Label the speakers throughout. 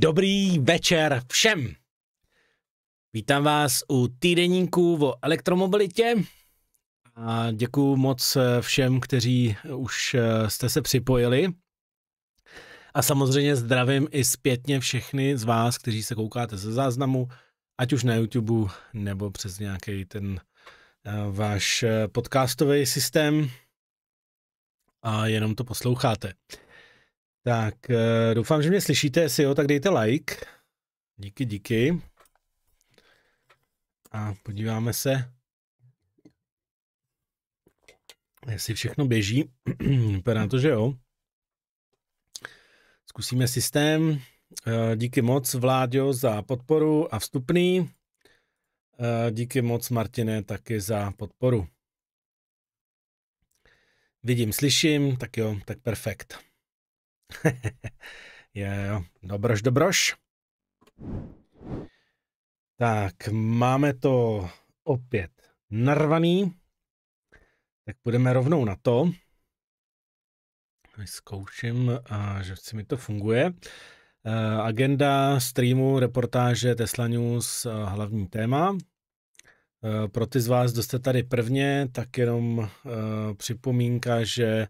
Speaker 1: Dobrý večer všem. Vítám vás u týdeníku o elektromobilitě a děkuji moc všem, kteří už jste se připojili. A samozřejmě zdravím i zpětně všechny z vás, kteří se koukáte ze záznamu, ať už na YouTube nebo přes nějaký ten eh, váš eh, podcastový systém a jenom to posloucháte. Tak, eh, doufám, že mě slyšíte, jestli jo, tak dejte like. Díky, díky. A podíváme se, jestli všechno běží. Vypadá to, že jo. Zkusíme systém. Eh, díky moc, Vláďo, za podporu a vstupný. Eh, díky moc, Martine, taky za podporu. Vidím, slyším, tak jo, tak perfekt. jo, dobroš, dobroš. Tak, máme to opět narvaný. Tak půjdeme rovnou na to. Zkouším, že si mi to funguje. Agenda streamu, reportáže Tesla News, hlavní téma. Pro ty z vás, kdo jste tady prvně, tak jenom připomínka, že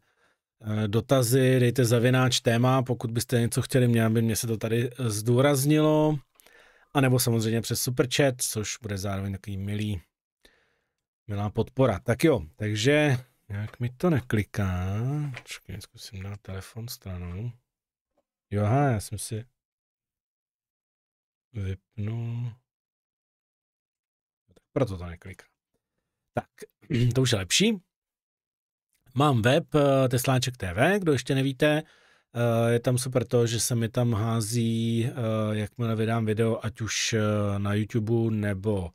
Speaker 1: dotazy dejte zavináč téma, pokud byste něco chtěli mě, aby mě se to tady zdůraznilo. A nebo samozřejmě přes superchat, což bude zároveň takový milý, milá podpora. Tak jo, takže jak mi to nekliká. Počkej, zkusím dát telefon stranou. Jo, aha, já jsem si vypnul. Proto to nekliká. Tak, to už je lepší. Mám web eh, Tesláček TV, kdo ještě nevíte. Eh, je tam super to, že se mi tam hází, eh, jakmile vydám video, ať už na YouTube nebo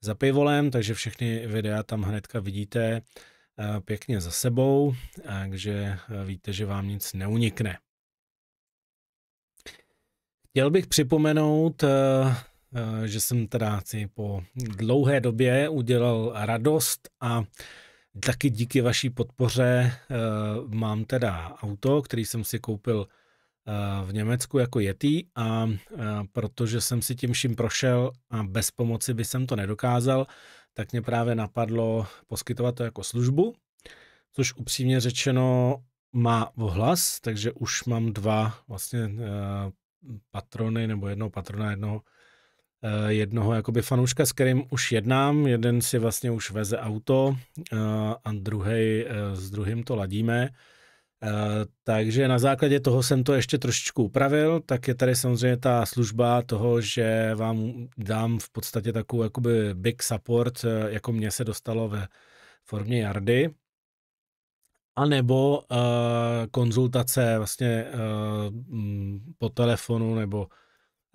Speaker 1: za pivolem, takže všechny videa tam hnedka vidíte pěkně za sebou, takže víte, že vám nic neunikne. Chtěl bych připomenout, že jsem teda si po dlouhé době udělal radost a taky díky vaší podpoře mám teda auto, který jsem si koupil v Německu jako Yeti a protože jsem si tím vším prošel a bez pomoci by jsem to nedokázal, tak mě právě napadlo poskytovat to jako službu, což upřímně řečeno má ohlas, takže už mám dva vlastně uh, patrony, nebo jednoho patrona, jednoho, uh, jednoho jakoby fanouška, s kterým už jednám. Jeden si vlastně už veze auto uh, a druhý uh, s druhým to ladíme. Takže na základě toho jsem to ještě trošičku upravil, tak je tady samozřejmě ta služba toho, že vám dám v podstatě takovou jakoby big support, jako mě se dostalo ve formě Jardy, a nebo uh, konzultace vlastně uh, po telefonu nebo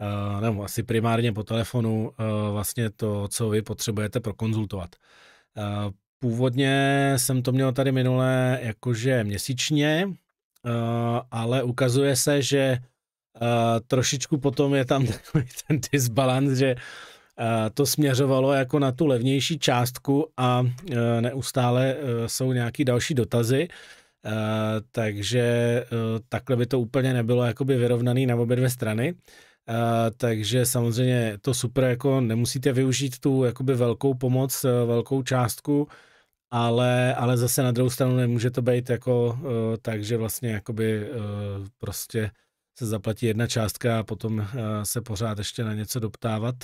Speaker 1: uh, nebo asi primárně po telefonu uh, vlastně to, co vy potřebujete prokonzultovat. Uh, Původně jsem to měl tady minule jakože měsíčně, ale ukazuje se, že trošičku potom je tam takový ten disbalans, že to směřovalo jako na tu levnější částku a neustále jsou nějaký další dotazy. Uh, takže uh, takhle by to úplně nebylo jakoby vyrovnaný na obě dvě strany. Uh, takže samozřejmě to super, jako nemusíte využít tu jakoby velkou pomoc, uh, velkou částku, ale, ale zase na druhou stranu nemůže to být jako uh, tak, že vlastně jakoby uh, prostě se zaplatí jedna částka a potom se pořád ještě na něco doptávat.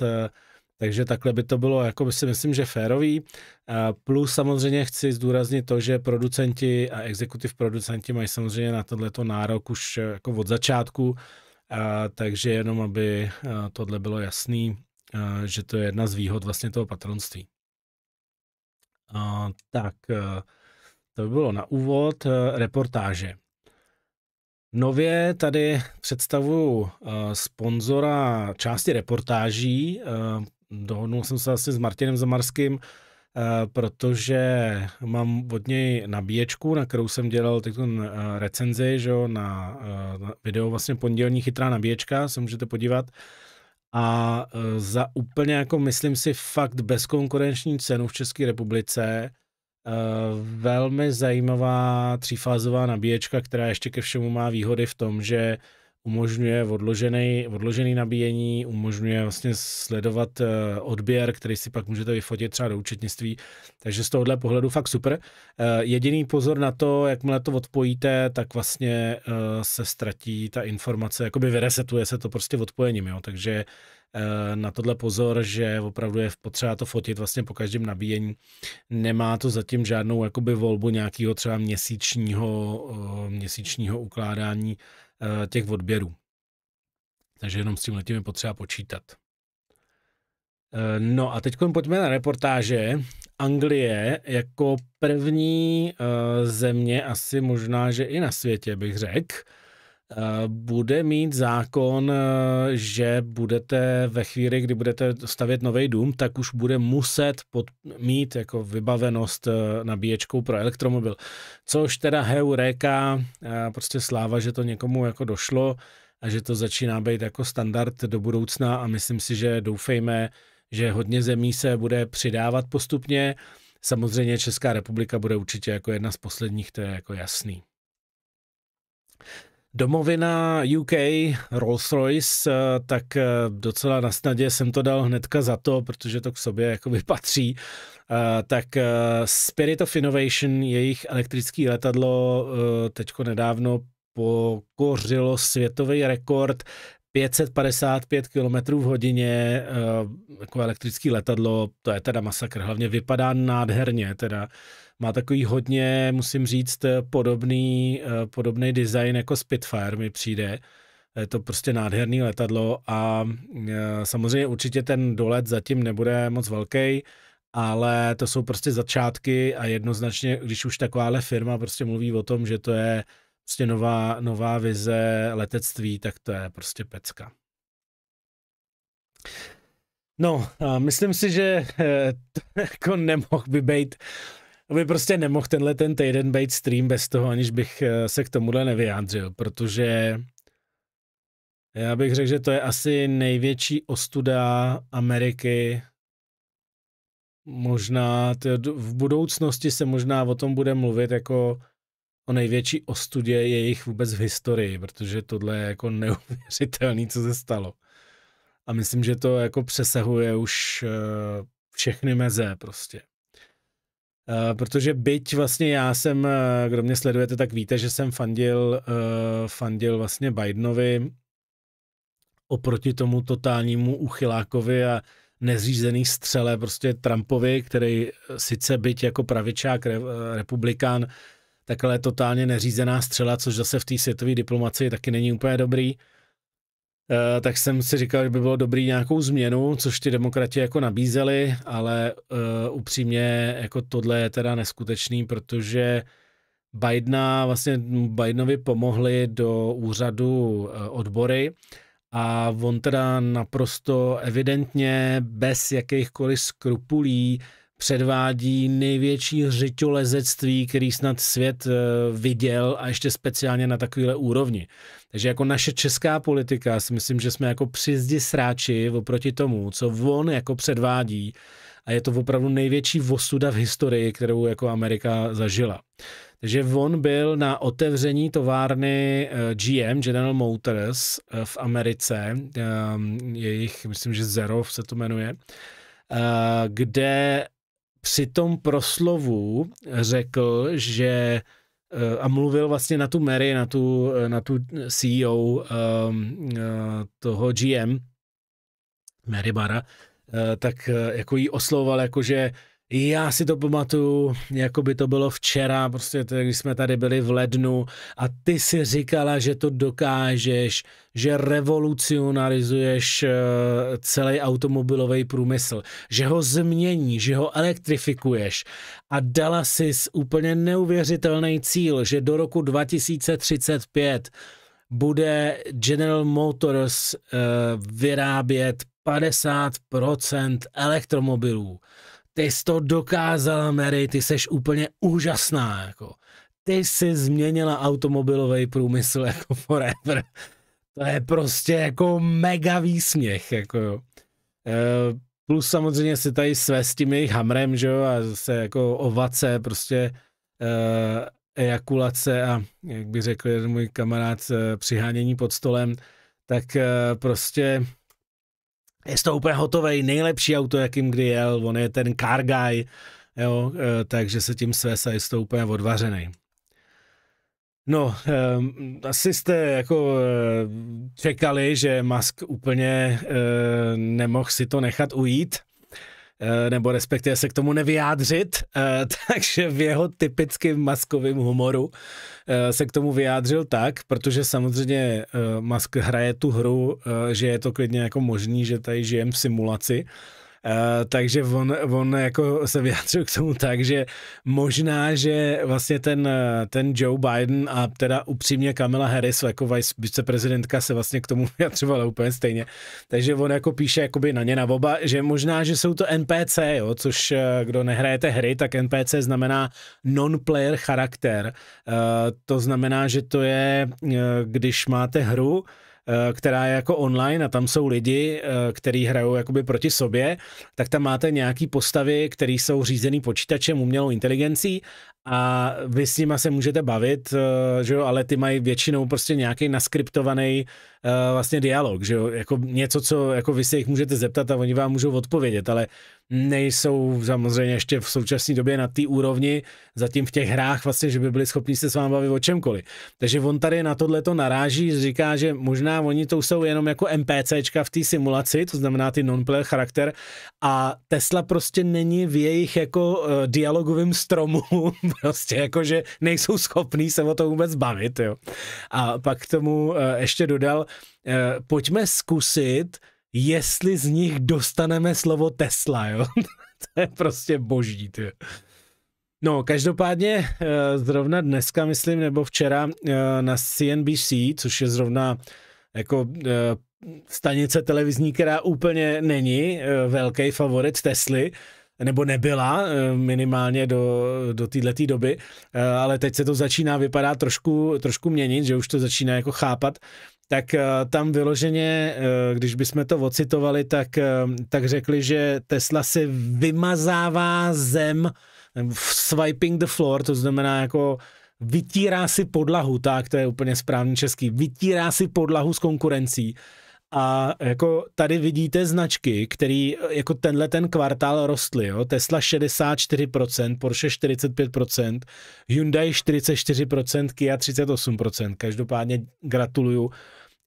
Speaker 1: Takže takhle by to bylo, jako by si myslím, že férový. Plus samozřejmě chci zdůraznit to, že producenti a exekutiv producenti mají samozřejmě na tohleto nárok už jako od začátku, uh, takže jenom, aby tohle bylo jasný, uh, že to je jedna z výhod vlastně toho patronství. Uh, tak, to by bylo na úvod uh, reportáže. Nově tady představuju uh, sponzora části reportáží. Uh, dohodnul jsem se asi s Martinem Zamarským, protože mám od něj nabíječku, na kterou jsem dělal teď uh, recenzi, že jo, na, uh, na video vlastně pondělní chytrá nabíječka, se můžete podívat. A za úplně jako myslím si fakt bezkonkurenční cenu v České republice velmi zajímavá třífázová nabíječka, která ještě ke všemu má výhody v tom, že umožňuje odložený, odložený nabíjení, umožňuje vlastně sledovat eh, odběr, který si pak můžete vyfotit třeba do účetnictví. Takže z tohohle pohledu fakt super. Eh, jediný pozor na to, jakmile to odpojíte, tak vlastně eh, se ztratí ta informace, jakoby vyresetuje se to prostě odpojením, jo. Takže na tohle pozor, že opravdu je potřeba to fotit vlastně po každém nabíjení. Nemá to zatím žádnou jakoby volbu nějakého třeba měsíčního, měsíčního ukládání těch odběrů. Takže jenom s tím letím je potřeba počítat. Eh, no a teď pojďme na reportáže. Anglie jako první eh, země, asi možná, že i na světě bych řekl, bude mít zákon, že budete ve chvíli, kdy budete stavět nový dům, tak už bude muset pod, mít jako vybavenost nabíječkou pro elektromobil. Což teda heureka, prostě sláva, že to někomu jako došlo a že to začíná být jako standard do budoucna a myslím si, že doufejme, že hodně zemí se bude přidávat postupně. Samozřejmě Česká republika bude určitě jako jedna z posledních, to je jako jasný. Domovina UK, Rolls-Royce, eh, tak eh, docela na snadě jsem to dal hnedka za to, protože to k sobě jakoby patří. Eh, tak Spirit of Innovation, jejich elektrické letadlo teďko nedávno pokořilo světový rekord 555 km v hodině jako elektrický letadlo, to je teda masakr, hlavně vypadá nádherně, teda má takový hodně, musím říct, podobný, eh, podobný design jako Spitfire mi přijde. Je to prostě nádherný letadlo a eh, samozřejmě určitě ten dolet zatím nebude moc velký, ale to jsou prostě začátky a jednoznačně, když už takováhle firma prostě mluví o tom, že to je prostě nová, nová vize letectví, tak to je prostě pecka. No, a myslím si, že eh, to jako nemohl by být by prostě nemohl tenhle ten týden být stream bez toho, aniž bych eh, se k tomuhle nevyjádřil, protože já bych řekl, že to je asi největší ostuda Ameriky. Možná v budoucnosti se možná o tom bude mluvit jako o největší ostudě jejich vůbec v historii, protože tohle je jako neuvěřitelný, co se stalo. A myslím, že to jako přesahuje už eh, všechny meze prostě. Uh, protože byť vlastně já jsem, uh, kdo mě sledujete, tak víte, že jsem fandil, fandil vlastně Bidenovi oproti tomu totálnímu uchylákovi a nezřízený střele prostě Trumpovi, který sice byť jako pravičák, re, republikán, tak ale totálně neřízená střela, což zase v té světové diplomaci taky není úplně dobrý. Uh, tak jsem si říkal, že by bylo dobrý nějakou změnu, což ty demokrati jako nabízeli, ale uh, upřímně jako tohle je teda neskutečný, protože Bidena, vlastně Bidenovi pomohli do úřadu uh, odbory a on teda naprosto evidentně bez jakýchkoliv skrupulí předvádí největší řiťolezectví, který snad svět viděl a ještě speciálně na takovéhle úrovni. Takže jako naše česká politika si myslím, že jsme jako při zdi sráči oproti tomu, co on jako předvádí a je to opravdu největší vosuda v historii, kterou jako Amerika zažila. Takže on byl na otevření továrny eh, GM, General Motors eh, v Americe, jejich, myslím, že Zero se to jmenuje, eh, kde při tom proslovu řekl, že Eh, a mluvil vlastně na tu Mary, na tu, eh, na tu CEO ehm, eh, toho GM, Mary Bara, tak jako jí oslovoval jako, že já si to pamatuju, jako by to bylo včera, prostě to, když jsme tady byli v lednu a ty si říkala, že to dokážeš, že revolucionarizuješ eh, celý automobilový průmysl, že ho změní, že ho elektrifikuješ a dala si úplně neuvěřitelný cíl, že do roku 2035 bude General Motors uh, vyrábět 50% elektromobilů ty jsi to dokázala, Mary, ty seš úplně úžasná, jako. Ty jsi změnila automobilový průmysl jako forever. To je prostě jako mega výsměch, jako jo. E, plus samozřejmě se tady své s tím jejich hamrem, že jo, a zase jako ovace, prostě e, ejakulace a, jak by řekl jeden můj kamarád, přihánění pod stolem, tak prostě je to úplně hotový, nejlepší auto, jakým kdy jel, on je ten car guy, jo, takže se tím svés a je to úplně odvařený. No, asi jste jako uh, čekali, že Musk úplně uh, nemohl si to nechat ujít, nebo respektive se k tomu nevyjádřit, uh, takže v jeho typickým maskovým humoru uh, se k tomu vyjádřil tak, protože samozřejmě Musk hraje tu hru, že je to klidně jako možný, že tady žijem v simulaci, takže on, on jako se vyjádřil k tomu tak, že možná, že vlastně ten, ten Joe Biden a teda upřímně Kamala Harris jako viceprezidentka se vlastně k tomu vyjadřovala úplně stejně. Takže on jako píše jakoby na ně na oba, že možná, že jsou to NPC, jo, což eh, kdo nehrajete hry, tak NPC znamená non-player charakter. To znamená, že to je, když máte hru, Eh, která je jako online a tam jsou lidi, eh, kteří hrajou jakoby proti sobě, tak tam máte nějaký postavy, které jsou řízený počítačem, umělou inteligencí a vy s nima se můžete bavit, eh, že jo, ale ty mají většinou prostě nějaký naskriptovaný vlastně dialog, že jo, jako něco, co jako vy se jich můžete zeptat a oni vám můžou odpovědět, ale nejsou samozřejmě ještě v současné době na té úrovni, zatím v těch hrách vlastně, že by byli schopni se s vámi bavit o čemkoliv. Takže on tady na tohle to naráží, říká, že možná oni to jsou jenom jako NPCčka v té simulaci, to znamená ty non-player charakter a Tesla prostě není v jejich jako uh, dialogovém stromu, prostě jako, že nejsou schopní se o to vůbec bavit, jo. A pak k tomu uh, ještě dodal, uh, pojďme zkusit jestli z nich dostaneme slovo Tesla, jo. to je prostě boží, ty. No, každopádně eh, zrovna dneska, myslím, nebo včera eh, na CNBC, což je zrovna jako eh, stanice televizní, která úplně není velký favorit Tesly, nebo nebyla minimálně do, do této doby, ale teď se to začíná vypadat trošku, trošku měnit, že už to začíná jako chápat, tak uh, tam vyloženě, když bychom to ocitovali, tak, tak řekli, že Tesla si vymazává zem swiping the floor, to znamená jako vytírá si podlahu, tak to je úplně správný český, vytírá si podlahu s konkurencí. A jako tady vidíte značky, který jako tenhle ten kvartál rostly, jo? Tesla 64%, Porsche 45%, Hyundai 44%, Kia 38%. Každopádně gratuluju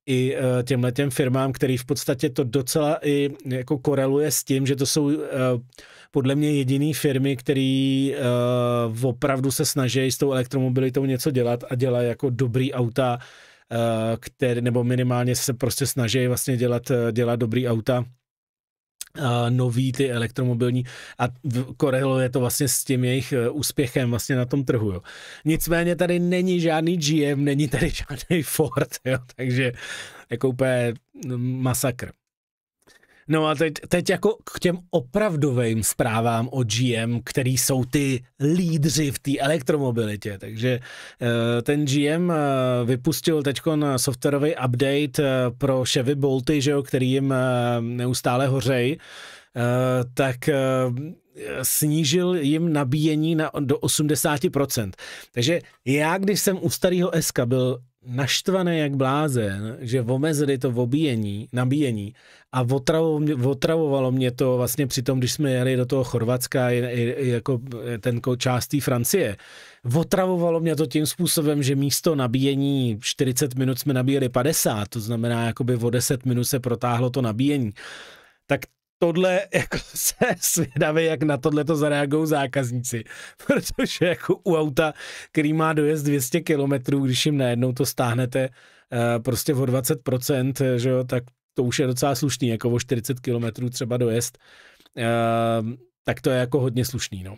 Speaker 1: i uh, těmhle těm firmám, který v podstatě to docela i jako koreluje s tím, že to jsou uh, podle mě jediný firmy, který uh, opravdu se snaží s tou elektromobilitou něco dělat a dělají jako dobrý auta, který, nebo minimálně se prostě snaží vlastně dělat, dělat dobrý auta, nový ty elektromobilní a koreluje to vlastně s tím jejich úspěchem vlastně na tom trhu. Jo. Nicméně tady není žádný GM, není tady žádný Ford, jo, takže jako úplně masakr. No a teď, teď jako k těm opravdovým zprávám o GM, který jsou ty lídři v té elektromobilitě. Takže uh, ten GM eh, vypustil teď softwarový update uh, pro Chevy Bolty, že jo, který jim neustále hořej. Tak snížil jim nabíjení na, do 80%. Takže já, když jsem u starého SK byl naštvaný jak blázen, že omezili to obíjení, nabíjení a otravovalo mě to vlastně při tom, když jsme jeli do toho Chorvatska, jako ten část té Francie. Otravovalo mě to tím způsobem, že místo nabíjení 40 minut jsme nabíjeli 50, to znamená, jakoby o 10 minut se protáhlo to nabíjení. Tak tohle jako se svědavě, jak na tohle to zareagují zákazníci. Protože jako u auta, který má dojezd 200 km, když jim najednou to stáhnete uh, prostě o 20%, že jo, tak to už je docela slušný, jako o 40 km třeba dojezd. Uh, tak to je jako hodně slušný, no.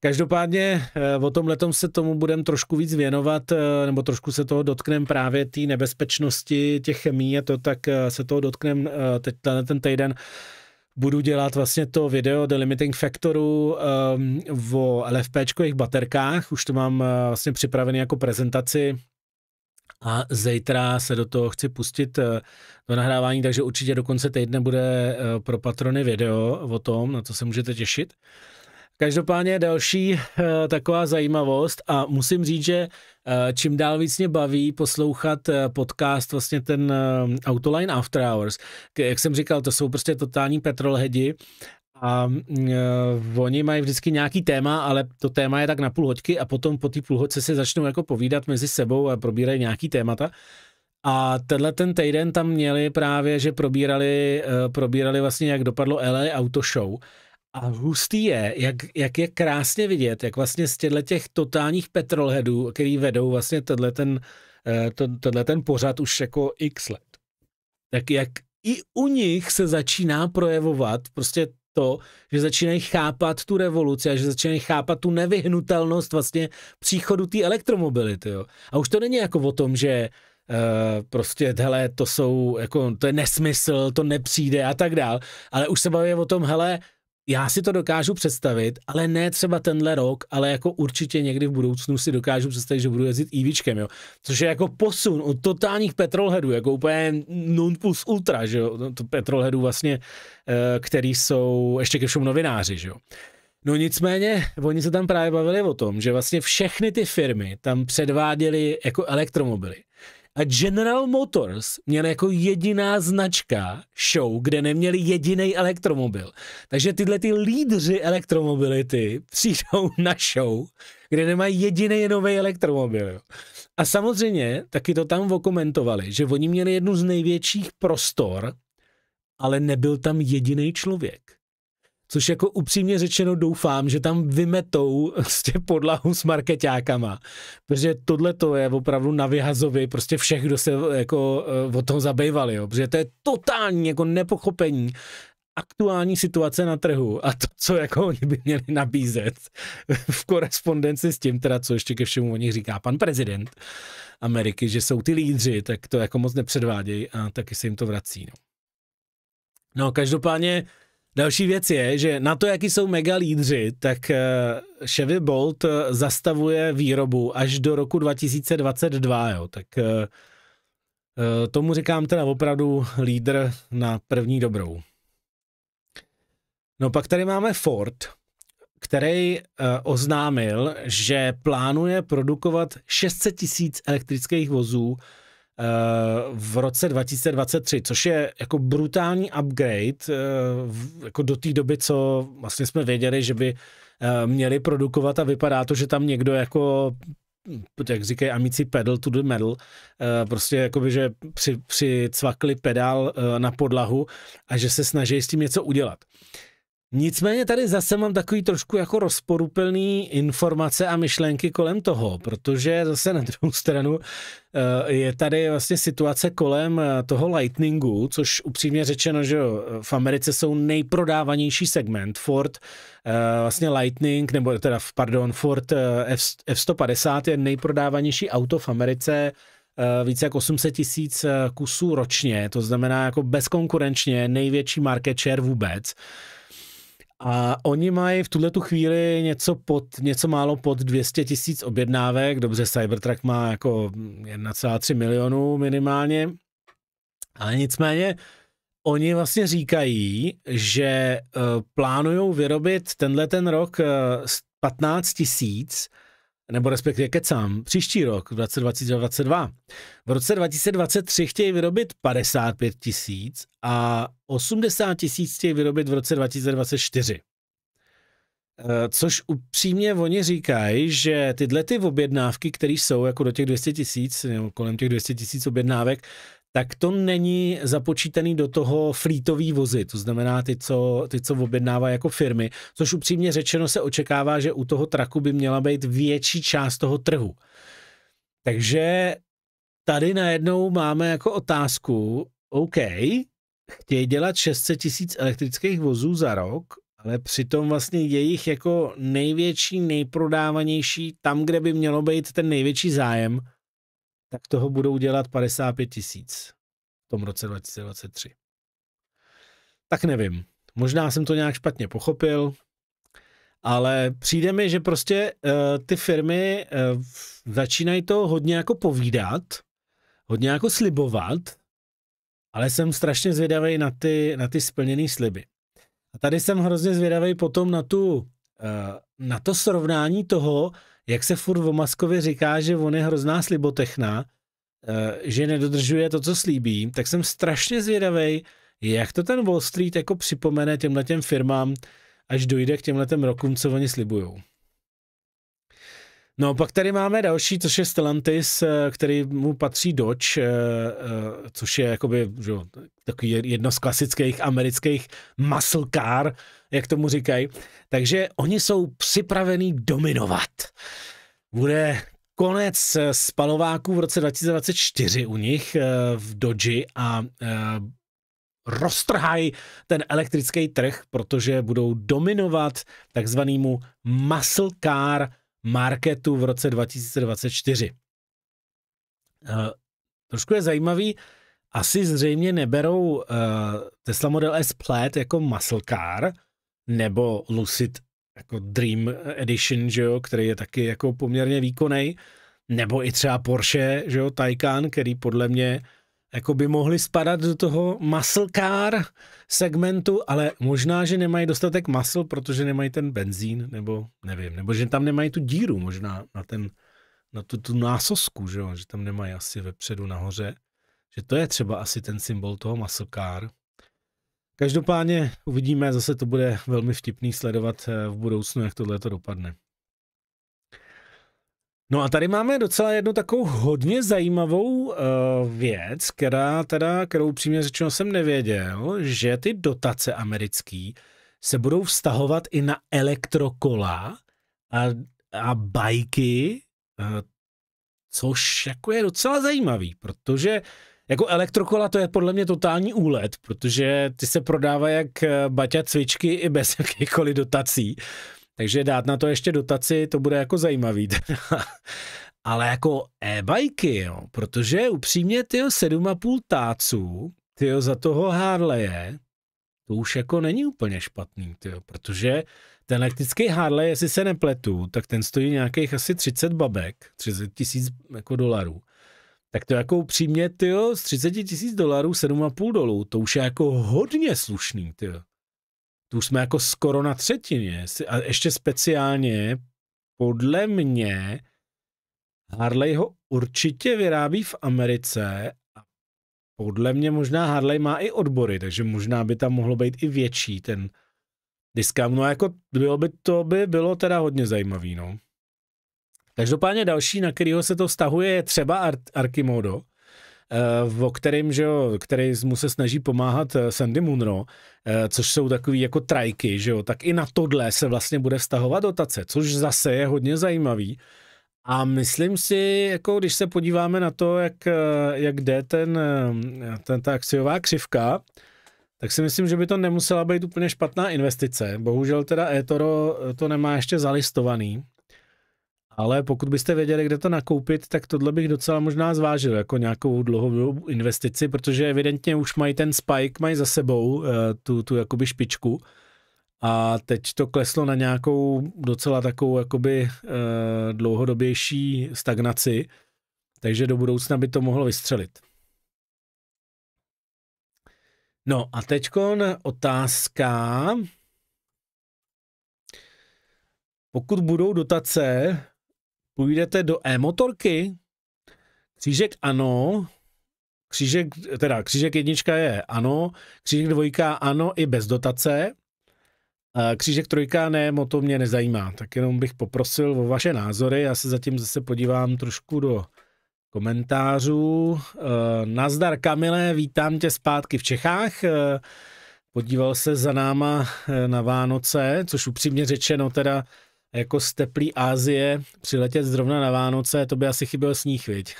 Speaker 1: Každopádně o tom letom se tomu budeme trošku víc věnovat, nebo trošku se toho dotkneme právě té nebezpečnosti těch chemí a to, tak se toho dotkneme teď ten týden budu dělat vlastně to video The Limiting Factoru um, o LFPčkových baterkách, už to mám uh, vlastně připravený jako prezentaci a zítra se do toho chci pustit uh, do nahrávání, takže určitě do konce týdne bude uh, pro patrony video o tom, na to se můžete těšit. Každopádně další uh, taková zajímavost a musím říct, že čím dál víc mě baví poslouchat uh, podcast, vlastně ten uh, Autoline After Hours. Jak jsem říkal, to jsou prostě totální petrolheadi a uh, oni mají vždycky nějaký téma, ale to téma je tak na půl hoďky a potom po té půl hoďce se začnou jako povídat mezi sebou a probírají nějaký témata. A tenhle ten týden tam měli právě, že probírali, uh, probírali vlastně, jak dopadlo LA Auto Show. A hustý je, jak, jak je krásně vidět, jak vlastně z těchto těch totálních petrolheadů, který vedou vlastně tenhle ten, uh, tenhle ten pořad už jako x let, tak jak i u nich se začíná projevovat prostě to, že začínají chápat tu revoluci a že začínají chápat tu nevyhnutelnost vlastně příchodu té elektromobility. Jo. A už to není jako o tom, že Uh, prostě, hele, to jsou, jako, to je nesmysl, to nepřijde a tak dál, ale už se baví o tom, hele, já si to dokážu představit, ale ne třeba tenhle rok, ale jako určitě někdy v budoucnu si dokážu představit, že budu jezdit EVčkem, jo. Což je jako posun od totálních petrolheadů, jako úplně non plus ultra, že jo. To petrolheadů vlastně, eh, který jsou ještě ke všem novináři, že jo. No nicméně, oni se tam právě bavili o tom, že vlastně všechny ty firmy tam předváděly jako elektromobily. A General Motors měl jako jediná značka show, kde neměli jediný elektromobil. Takže tyhle ty lídři elektromobility přijdou na show, kde nemají jediný nový elektromobil. A samozřejmě taky to tam okomentovali, že oni měli jednu z největších prostor, ale nebyl tam jediný člověk což jako upřímně řečeno doufám, že tam vymetou prostě podlahu s marketákama, protože tohle to je opravdu na vyhazovi prostě všech, kdo se jako eh, o tom zabývali, jo, protože to je totální jako nepochopení aktuální situace na trhu a to, co jako oni by měli nabízet v korespondenci s tím, teda co ještě ke všemu o nich říká pan prezident Ameriky, že jsou ty lídři, tak to jako moc nepředvádějí a taky se jim to vrací. No, no každopádně Další věc je, že na to, jaký jsou mega lídři, tak eh, Chevy Bolt eh, zastavuje výrobu až do roku 2022, jo. tak eh, tomu říkám teda opravdu lídr na první dobrou. No pak tady máme Ford, který oznámil, že plánuje produkovat 600 tisíc elektrických vozů v roce 2023, což je jako brutální upgrade eh, jako do té doby, co vlastně jsme věděli, že by eh, měli produkovat a vypadá to, že tam někdo jako jak říkají amici pedal to the metal, eh, prostě jakoby, že při, přicvakli pedál na podlahu a že se snaží s tím něco udělat. Nicméně tady zase mám takový trošku jako rozporuplný informace a myšlenky kolem toho, protože zase na druhou stranu eh, je tady vlastně situace kolem eh, toho Lightningu, což upřímně řečeno, že v Americe jsou nejprodávanější segment. Ford eh, vlastně Lightning, nebo teda, pardon, Ford F, F-150 je nejprodávanější auto v Americe, více jak 800 tisíc kusů ročně, to znamená jako bezkonkurenčně největší market share vůbec. A oni mají v tuhle tu chvíli něco, pod, něco málo pod 200 tisíc objednávek. Dobře, Cybertruck má jako 1,3 milionů minimálně. Ale nicméně oni vlastně říkají, že uh, plánují vyrobit tenhle ten rok uh, 15 tisíc nebo respektive kecám, příští rok, v 2022. V roce 2023 chtějí vyrobit 55 tisíc a 80 tisíc chtějí vyrobit v roce 2024. Eh, což upřímně oni říkají, že tyhle ty objednávky, které jsou jako do těch 200 tisíc, nebo kolem těch 200 tisíc objednávek, tak to není započítaný do toho flítový vozy, to znamená ty, co, ty, co objednává jako firmy, což upřímně řečeno se očekává, že u toho traku by měla být větší část toho trhu. Takže tady najednou máme jako otázku, OK, chtějí dělat 600 tisíc elektrických vozů za rok, ale přitom vlastně jejich jako největší, nejprodávanější, tam, kde by mělo být ten největší zájem, tak toho budou dělat 55 tisíc v tom roce 2023. Tak nevím, možná jsem to nějak špatně pochopil, ale přijde mi, že prostě uh, ty firmy uh, začínají to hodně jako povídat, hodně jako slibovat, ale jsem strašně zvědavý na ty, na ty splněné sliby. A tady jsem hrozně zvědavý potom na tu uh, na to srovnání toho, jak se furt o Maskovi říká, že on je hrozná slibotechna, že nedodržuje to, co slíbí, tak jsem strašně zvědavý, jak to ten Wall Street jako připomene těmhle těm firmám, až dojde k těmhle rokům, co oni slibujou. No pak tady máme další, což je Stellantis, eh, který mu patří Dodge, eh, eh, což je jakoby, že, takový jedno z klasických amerických muscle car, jak tomu říkají. Takže oni jsou připravení dominovat. Bude konec spalováků v roce 2024 u nich v Dodge a roztrhají ten elektrický trh, protože budou dominovat takzvanému muscle car marketu v roce 2024. Uh, eh, trošku je zajímavý, asi zřejmě neberou uh, Tesla Model S Plaid jako muscle car, nebo Lucid jako Dream Edition, že jo, který je taky jako poměrně výkonný, nebo i třeba Porsche, že jo, Taycan, který podle mě jako by mohli spadat do toho muscle car segmentu, ale možná, že nemají dostatek muscle, protože nemají ten benzín, nebo nevím, nebo že tam nemají tu díru možná na ten, na tu, tu násosku, že, jo? že tam nemají asi vepředu nahoře, že to je třeba asi ten symbol toho muscle car. Každopádně uvidíme, zase to bude velmi vtipný sledovat eh, v budoucnu, jak tohle to dopadne. No a tady máme docela jednu takovou hodně zajímavou uh, věc, která teda, kterou přímě řečeno jsem nevěděl, že ty dotace americký se budou vztahovat i na elektrokola a, a bajky, uh, což jako je docela zajímavý, protože jako elektrokola to je podle mě totální úlet, protože ty se prodávají jak eh, baťa cvičky i bez jakýchkoliv dotací. Takže dát na to ještě dotaci, to bude jako zajímavý. Ale jako e-bajky, jo, protože upřímně ty 7,5 táců, ty za toho Harleje, to už jako není úplně špatný, tyjo, protože ten elektrický Harley, jestli se nepletu, tak ten stojí nějakých asi 30 babek, 30 tisíc jako dolarů. Tak to jako upřímně, tyjo, z 30 tisíc dolarů 7,5 dolů, to už je jako hodně slušný, tyjo. Tu jsme jako skoro na třetině. A ještě speciálně, podle mě, Harley ho určitě vyrábí v Americe a podle mě možná Harley má i odbory, takže možná by tam mohlo být i větší ten discount. No jako bylo by, to by bylo teda hodně zajímavý, no. Každopádně další, na kterého se to vztahuje, je třeba Ar- Arkimodo, o kterým, že jo, který mu se snaží pomáhat eh, Sandy Munro, eh, což jsou takový jako trajky, že jo, tak i na tohle se vlastně bude vztahovat dotace, což zase je hodně zajímavý. A myslím si, jako když se podíváme na to, jak, jak jde ten, ten, ta akciová křivka, tak si myslím, že by to nemusela být úplně špatná investice. Bohužel teda eToro to nemá ještě zalistovaný, ale pokud byste věděli, kde to nakoupit, tak tohle bych docela možná zvážil jako nějakou dlouhou investici, protože evidentně už mají ten spike, mají za sebou eh, tu, tu jakoby špičku a teď to kleslo na nějakou docela takovou jakoby eh, dlouhodobější stagnaci, takže do budoucna by to mohlo vystřelit. No a teďkon otázka. Pokud budou dotace půjdete do e-motorky, křížek ano, křížek, teda křížek jednička je ano, křížek dvojka ano i bez dotace, křížek trojka ne, mo to mě nezajímá, tak jenom bych poprosil o vaše názory, já se zatím zase podívám trošku do komentářů. E, nazdar Kamile, vítám tě zpátky v Čechách. E, podíval se za náma e, na Vánoce, což upřímně řečeno teda jako z teplý Ázie přiletět zrovna na Vánoce, to by asi chyběl sníh, viď?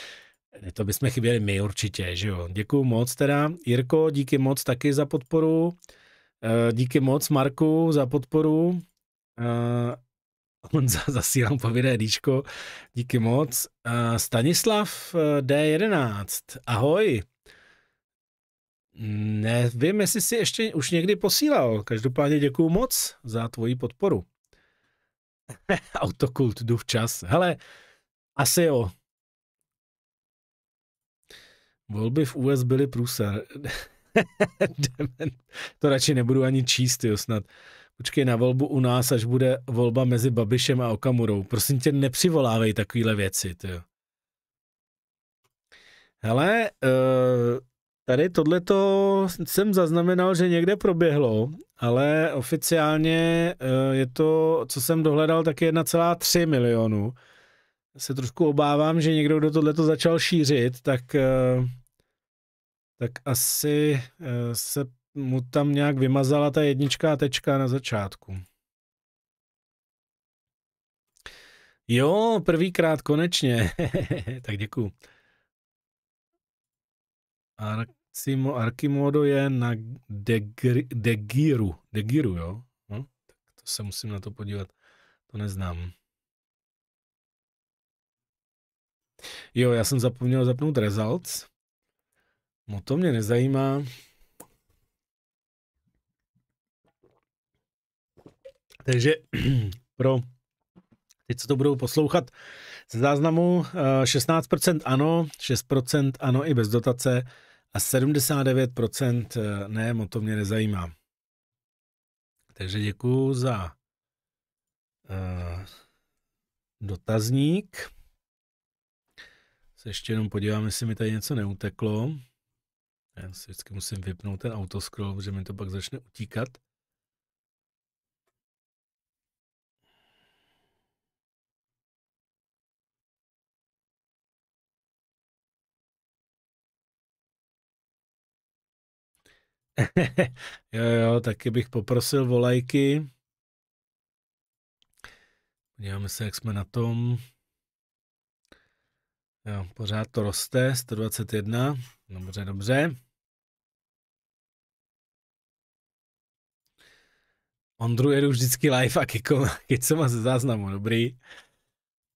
Speaker 1: to bychom chyběli my určitě, že jo. Děkuju moc teda. Jirko, díky moc taky za podporu. Eh, díky moc Marku za podporu. Eh, on za, zasílám povinné díčko. Díky moc. Eh, Stanislav D11. Ahoj. Nevím, jestli si ještě už někdy posílal. Každopádně děkuju moc za tvoji podporu. Autokult, jdu včas. Hele, asi jo. Volby v US byly průser. to radši nebudu ani číst, jo, snad. Počkej na volbu u nás, až bude volba mezi Babišem a Okamurou. Prosím tě, nepřivolávej takovéhle věci. Tyjo. Hele, uh, tady tohleto jsem zaznamenal, že někde proběhlo, ale oficiálně uh, je to, co jsem dohledal, tak 1,3 milionu. Se trošku obávám, že někdo, kdo tohleto začal šířit, tak, uh, tak asi se mu tam nějak vymazala ta jednička a tečka na začátku. Jo, prvýkrát konečně. tak děkuju. Arcimo, Arkimodo je na Degiru. Degiru, jo? No, tak to se musím na to podívat. To neznám. Jo, já jsem zapomněl zapnout results. No to mě nezajímá. Takže pro ty, co to budou poslouchat z záznamu, 16% eh, ano, 6% ano i bez dotace a 79% eh, ne, mo to mě nezajímá. Takže děkuju za uh, dotazník. Se ještě jenom podívám, jestli mi tady něco neuteklo. Já si vždycky musím vypnout ten autoscroll, protože mi to pak začne utíkat. Jo, jo, taky bych poprosil o lajky. Podíváme se, jak jsme na tom. Jo, pořád to roste, 121. Dobře, dobře. Ondru jedu vždycky live a kiko, co má ze záznamu, dobrý.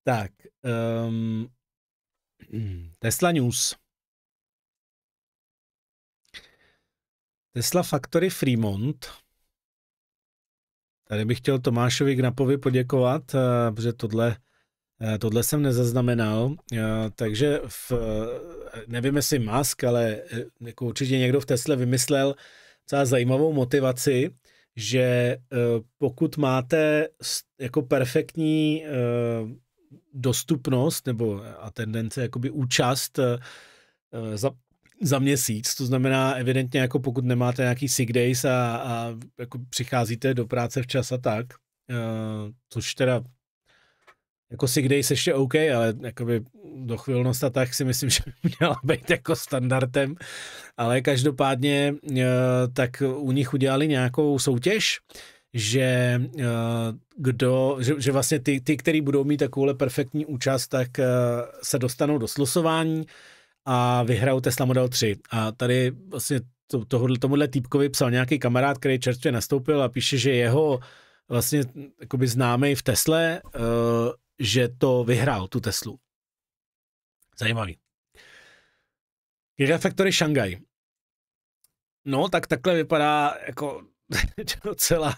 Speaker 1: Tak, um, Tesla News. Tesla Factory Fremont. Tady bych chtěl Tomášovi Gnapovi poděkovat, eh, protože tohle, eh, tohle jsem nezaznamenal. Eh, takže v, nevím, jestli Musk, ale jako určitě někdo v Tesle vymyslel celá zajímavou motivaci, že pokud máte jako perfektní dostupnost nebo a tendence jakoby účast za, za měsíc, to znamená evidentně jako pokud nemáte nějaký sick days a, a jako přicházíte do práce včas a tak, uh, což teda jako sick days ještě OK, ale jakoby dochvilnost a tak si myslím, že měla být jako standardem, ale každopádně uh, tak u nich udělali nějakou soutěž, že uh, kdo, že, že vlastně ty, ty, který budou mít takovouhle perfektní účast, tak uh, se dostanou do slosování, a vyhrajou Tesla Model 3. A tady vlastně to, tohle, tomuhle týpkovi psal nějaký kamarád, který čerstvě nastoupil a píše, že jeho vlastně známý v Tesle, uh, že to vyhrál, tu Teslu. Zajímavý. Gigafactory Shanghai. No, tak takhle vypadá jako docela,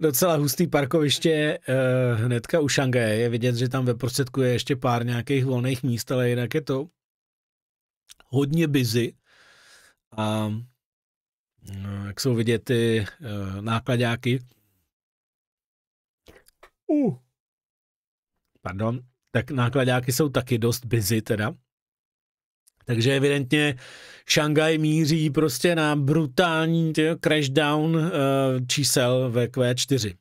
Speaker 1: docela hustý parkoviště uh, hnedka u Šangaje. Je vidět, že tam ve prostředku je ještě pár nějakých volných míst, ale jinak je to hodně busy a no, jak jsou vidět ty uh, nákladáky, uh, pardon, tak nákladáky jsou taky dost busy teda. Takže evidentně Šangaj míří prostě na brutální crashdown uh, čísel ve Q4.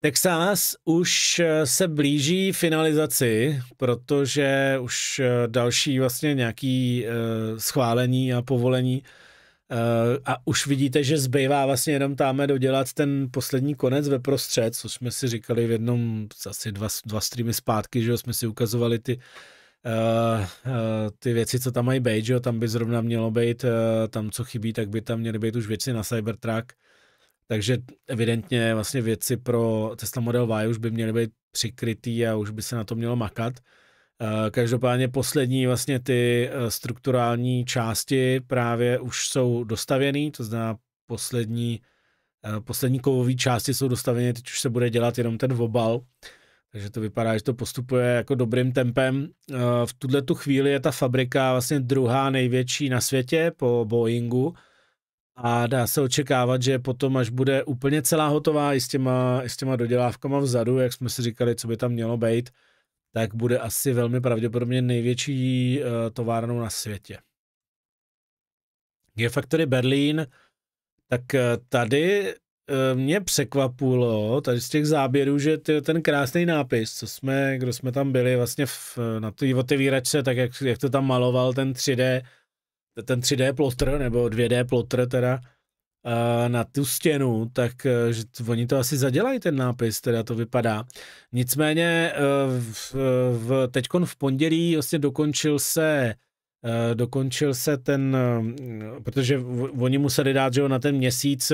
Speaker 1: Texas už eh, se blíží finalizaci, protože už eh, další vlastně nějaký uh, schválení a povolení a už vidíte, že zbývá vlastně jenom táme dodělat ten poslední konec ve prostřed, co jsme si říkali v jednom, asi dva, dva streamy zpátky, že jsme si ukazovali ty Uh, uh, ty věci, co tam mají být, že jo, tam by zrovna mělo být, uh, tam co chybí, tak by tam měly být už věci na Cybertruck, takže evidentně vlastně věci pro Tesla Model Y už by měly být přikrytý a už by se na to mělo makat. Eh, každopádně poslední vlastně ty eh, strukturální části právě už jsou dostavěný, to znamená poslední, eh, poslední kovové části jsou dostavěny, teď už se bude dělat jenom ten obal, takže to vypadá, že to postupuje jako dobrým tempem. V tuhle tu chvíli je ta fabrika vlastně druhá největší na světě po Boeingu, a dá se očekávat, že potom, až bude úplně celá hotová i s těma, i s těma dodělávkama vzadu, jak jsme si říkali, co by tam mělo být, tak bude asi velmi pravděpodobně největší uh, továrnou na světě. G-Factory Berlín, tak uh, tady uh, mě překvapilo, tady z těch záběrů, že ty, ten krásný nápis, co jsme, kdo jsme tam byli vlastně v, na té otevíračce, tak jak, jak to tam maloval ten 3D, ten 3D plotr, nebo 2D plotr teda, na tu stěnu, tak e, že oni to asi zadělají ten nápis, teda to vypadá. Nicméně e, v, v, teďkon v pondělí vlastně dokončil se e, dokončil se ten, protože oni museli dát, že na ten měsíc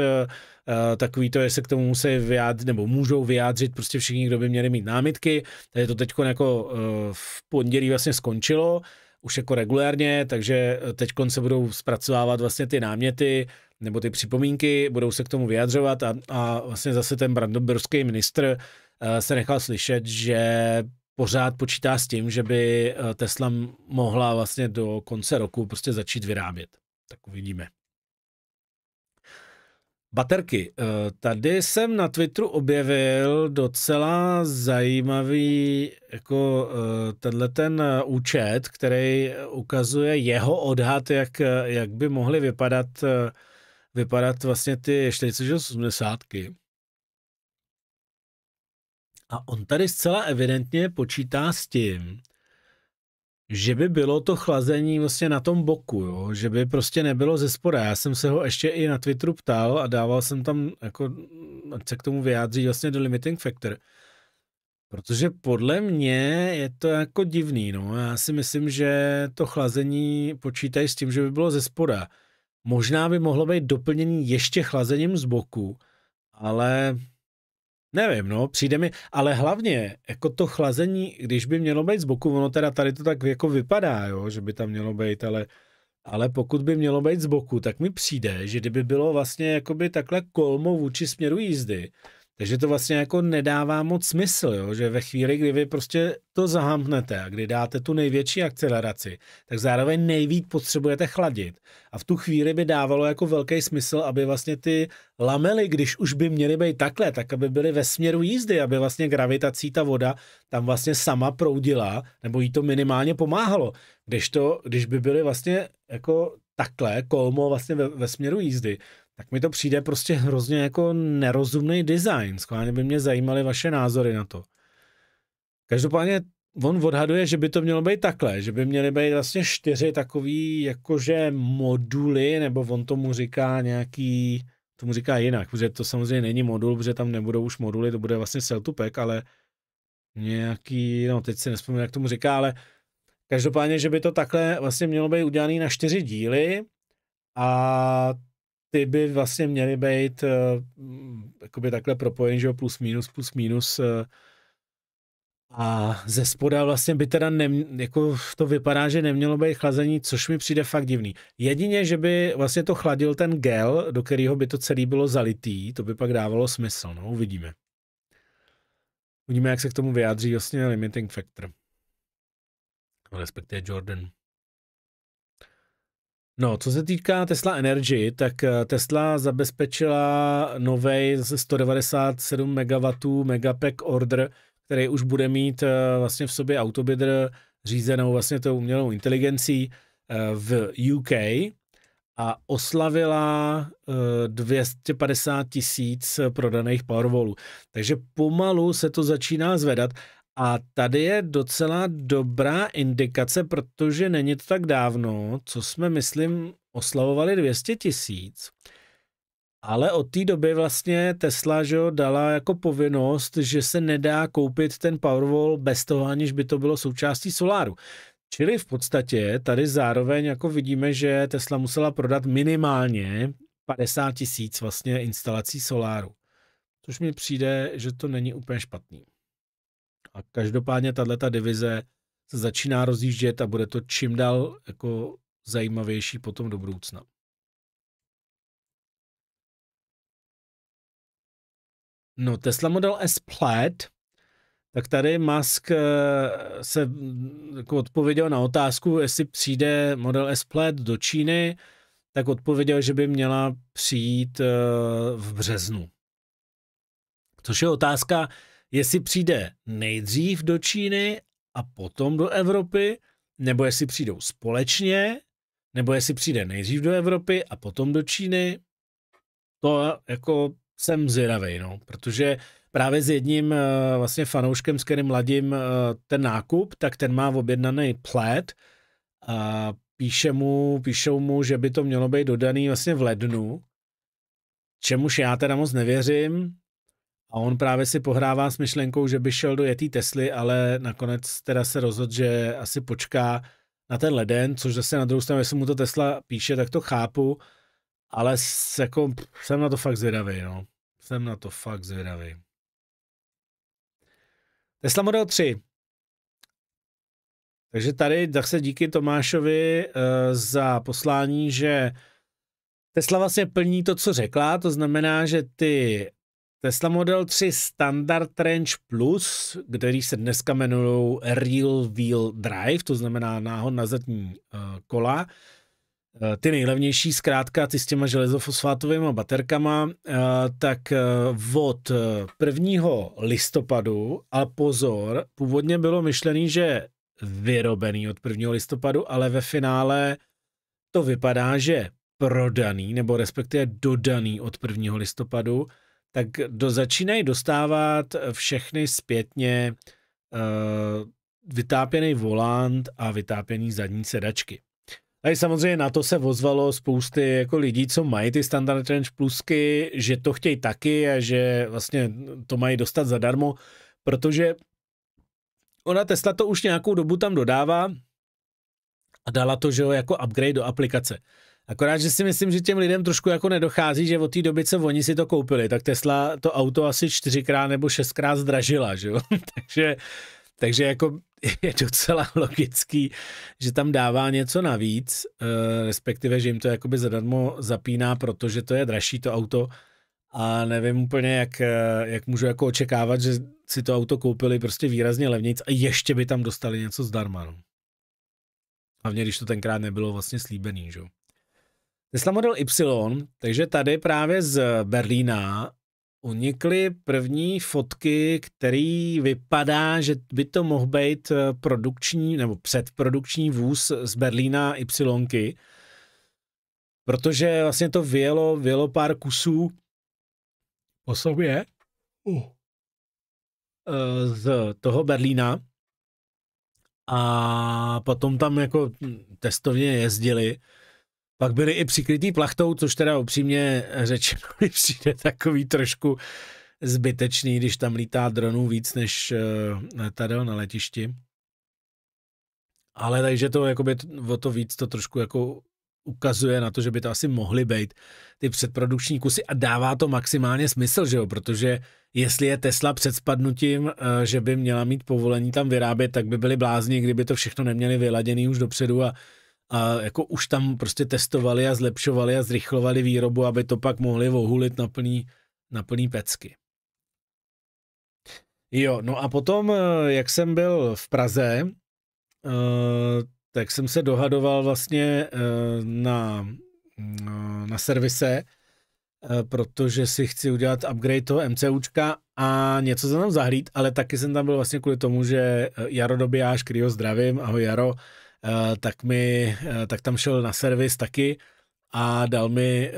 Speaker 1: takový to, jestli k tomu musí vyjádřit, nebo můžou vyjádřit prostě všichni, kdo by měli mít námitky, takže to teď jako v pondělí vlastně skončilo, už jako regulérně, takže teď se budou zpracovávat vlastně ty náměty, nebo ty připomínky, budou se k tomu vyjadřovat a, a vlastně zase ten brandoburský ministr uh, se nechal slyšet, že pořád počítá s tím, že by eh, Tesla mohla vlastně do konce roku prostě začít vyrábět. Tak uvidíme. Baterky. Eh, tady jsem na Twitteru objevil docela zajímavý jako tenhle ten účet, který ukazuje jeho odhad, jak, jak by mohly vypadat vypadat vlastně ty 480. A on tady zcela evidentně počítá s tím, že by bylo to chlazení vlastně na tom boku, jo? že by prostě nebylo ze spoda. Já jsem se ho ještě i na Twitteru ptal a dával jsem tam, jako, ať se k tomu vyjádří vlastně do limiting factor. Protože podle mě je to jako divný, no. Já si myslím, že to chlazení počítají s tím, že by bylo ze spoda. Možná by mohlo být doplněný ještě chlazením z boku, ale nevím, no, přijde mi, ale hlavně, jako to chlazení, když by mělo být z boku, ono teda tady to tak jako vypadá, jo, že by tam mělo být, ale, ale pokud by mělo být z boku, tak mi přijde, že kdyby bylo vlastně jakoby takhle kolmo vůči směru jízdy, takže to vlastně jako nedává moc smysl, jo? že ve chvíli, kdy vy prostě to zahamnete a kdy dáte tu největší akceleraci, tak zároveň nejvíc potřebujete chladit. A v tu chvíli by dávalo jako velký smysl, aby vlastně ty lamely, když už by měly být takhle, tak aby byly ve směru jízdy, aby vlastně gravitací ta voda tam vlastně sama proudila, nebo jí to minimálně pomáhalo. Když to, když by byly vlastně jako takhle, kolmo vlastně ve, ve směru jízdy, tak mi to přijde prostě hrozně jako nerozumný design. Skválně by mě zajímaly vaše názory na to. Každopádně on odhaduje, že by to mělo být takhle, že by měly být vlastně čtyři takový jakože moduly, nebo on tomu říká nějaký, tomu říká jinak, protože to samozřejmě není modul, protože tam nebudou už moduly, to bude vlastně cell to pack, ale nějaký, no teď si nespomínám, jak tomu říká, ale každopádně, že by to takhle vlastně mělo být udělané na čtyři díly a ty by vlastně měly být uh, takhle propojen, že plus minus, plus minus uh, a ze spoda vlastně by teda ne, jako to vypadá, že nemělo být chlazení, což mi přijde fakt divný. Jedině, že by vlastně to chladil ten gel, do kterého by to celé bylo zalitý, to by pak dávalo smysl, no, uvidíme. Uvidíme, jak se k tomu vyjádří vlastně limiting factor. Respektive Jordan. No, co se týká Tesla Energy, tak eh, Tesla zabezpečila nový 197 MW Megapack order, který už bude mít eh, vlastně v sobě autobidr řízenou vlastně tou umělou inteligencí eh, v UK a oslavila 250 tisíc prodaných Powerwallů. Takže pomalu se to začíná zvedat a tady je docela dobrá indikace, protože není to tak dávno, co jsme, myslím, oslavovali 200 tisíc. Ale od té doby vlastně Tesla že jo, dala jako povinnost, že se nedá koupit ten Powerwall bez toho, aniž by to bylo součástí soláru. Čili v podstatě tady zároveň jako vidíme, že Tesla musela prodat minimálně 50 tisíc vlastně instalací soláru. Což mi přijde, že to není úplně špatný. A každopádně tato divize se začíná rozjíždět a bude to čím dál jako zajímavější potom do budoucna. No, Tesla Model S Plaid, tak tady Musk eh, se mm, jako odpověděl na otázku, jestli přijde Model S Plaid do Číny, tak odpověděl, že by měla přijít eh, v březnu. Což je otázka, jestli přijde nejdřív do Číny a potom do Evropy, nebo jestli přijdou společně, nebo jestli přijde nejdřív do Evropy a potom do Číny. To jako jsem zvědavý, no, protože právě s jedním eh, vlastně fanouškem, s kterým ladím eh, ten nákup, tak ten má objednaný plet a píše mu, píšou mu, že by to mělo být dodaný vlastně v lednu, čemuž já teda moc nevěřím, a on právě si pohrává s myšlenkou, že by šel do jetý Tesly, ale nakonec teda se rozhodl, že asi počká na ten leden, což zase na druhou stranu, jestli mu to Tesla píše, tak to chápu, ale jako, jsem na to fakt zvědavý, no. Jsem na to fakt zvědavý. Tesla Model 3. Takže tady zase díky Tomášovi uh, za poslání, že Tesla vlastně plní to, co řekla, to znamená, že ty Tesla Model 3 Standard Range Plus, který se dneska jmenují Real Wheel Drive, to znamená náhod na zadní uh, kola, uh, ty nejlevnější zkrátka, ty s těma železofosfátovými baterkama, uh, tak od 1. listopadu, a pozor, původně bylo myšlený, že vyrobený od 1. listopadu, ale ve finále to vypadá, že prodaný, nebo respektive dodaný od 1. listopadu, tak do, začínají dostávat všechny zpětně uh, vytápěný volant a vytápěný zadní sedačky. Tady samozřejmě na to se ozvalo spousty jako lidí, co mají ty Standard Range plusky, že to chtějí taky a že vlastně to mají dostat zadarmo, protože ona Tesla to už nějakou dobu tam dodává a dala to, že jo, jako upgrade do aplikace. Akorát, že si myslím, že těm lidem trošku jako nedochází, že od té doby, co oni si to koupili, tak Tesla to auto asi čtyřikrát nebo šestkrát zdražila, že jo? takže, takže jako je docela logický, že tam dává něco navíc, eh, respektive, že jim to jakoby zadarmo zapíná, protože to je dražší to auto a nevím úplně, jak, eh, jak můžu jako očekávat, že si to auto koupili prostě výrazně levnějc a ještě by tam dostali něco zdarma. No. Hlavně, když to tenkrát nebylo vlastně slíbený, že jo. Tesla Model Y, takže tady právě z Berlína unikly první fotky, který vypadá, že by to mohl být eh, produkční nebo předprodukční vůz z Berlína Y, protože vlastně to vyjelo, vyjelo pár kusů po sobě uh. z toho Berlína a potom tam jako testovně jezdili pak byli i přikrytý plachtou, což teda upřímně řečeno mi přijde takový trošku zbytečný, když tam lítá dronů víc než uh, letadel na letišti. Ale takže to jakoby o to víc to trošku jako ukazuje na to, že by to asi mohly být ty předprodukční kusy a dává to maximálně smysl, že jo, protože jestli je Tesla před spadnutím, eh, že by měla mít povolení tam vyrábět, tak by byli blázni, kdyby to všechno neměli vyladěný už dopředu a a jako už tam prostě testovali a zlepšovali a zrychlovali výrobu, aby to pak mohli ohulit na plný, na plný pecky. Jo, no a potom, eh, jak jsem byl v Praze, eh, tak jsem se dohadoval vlastně eh, na, na servise, protože si chci udělat upgrade toho MCUčka a něco se tam zahlít, ale taky jsem tam byl vlastně kvůli tomu, že Jaro Dobijáš, ho zdravím, ahoj Jaro, tak, mi, eh, tak tam šel na servis taky a dal mi eh,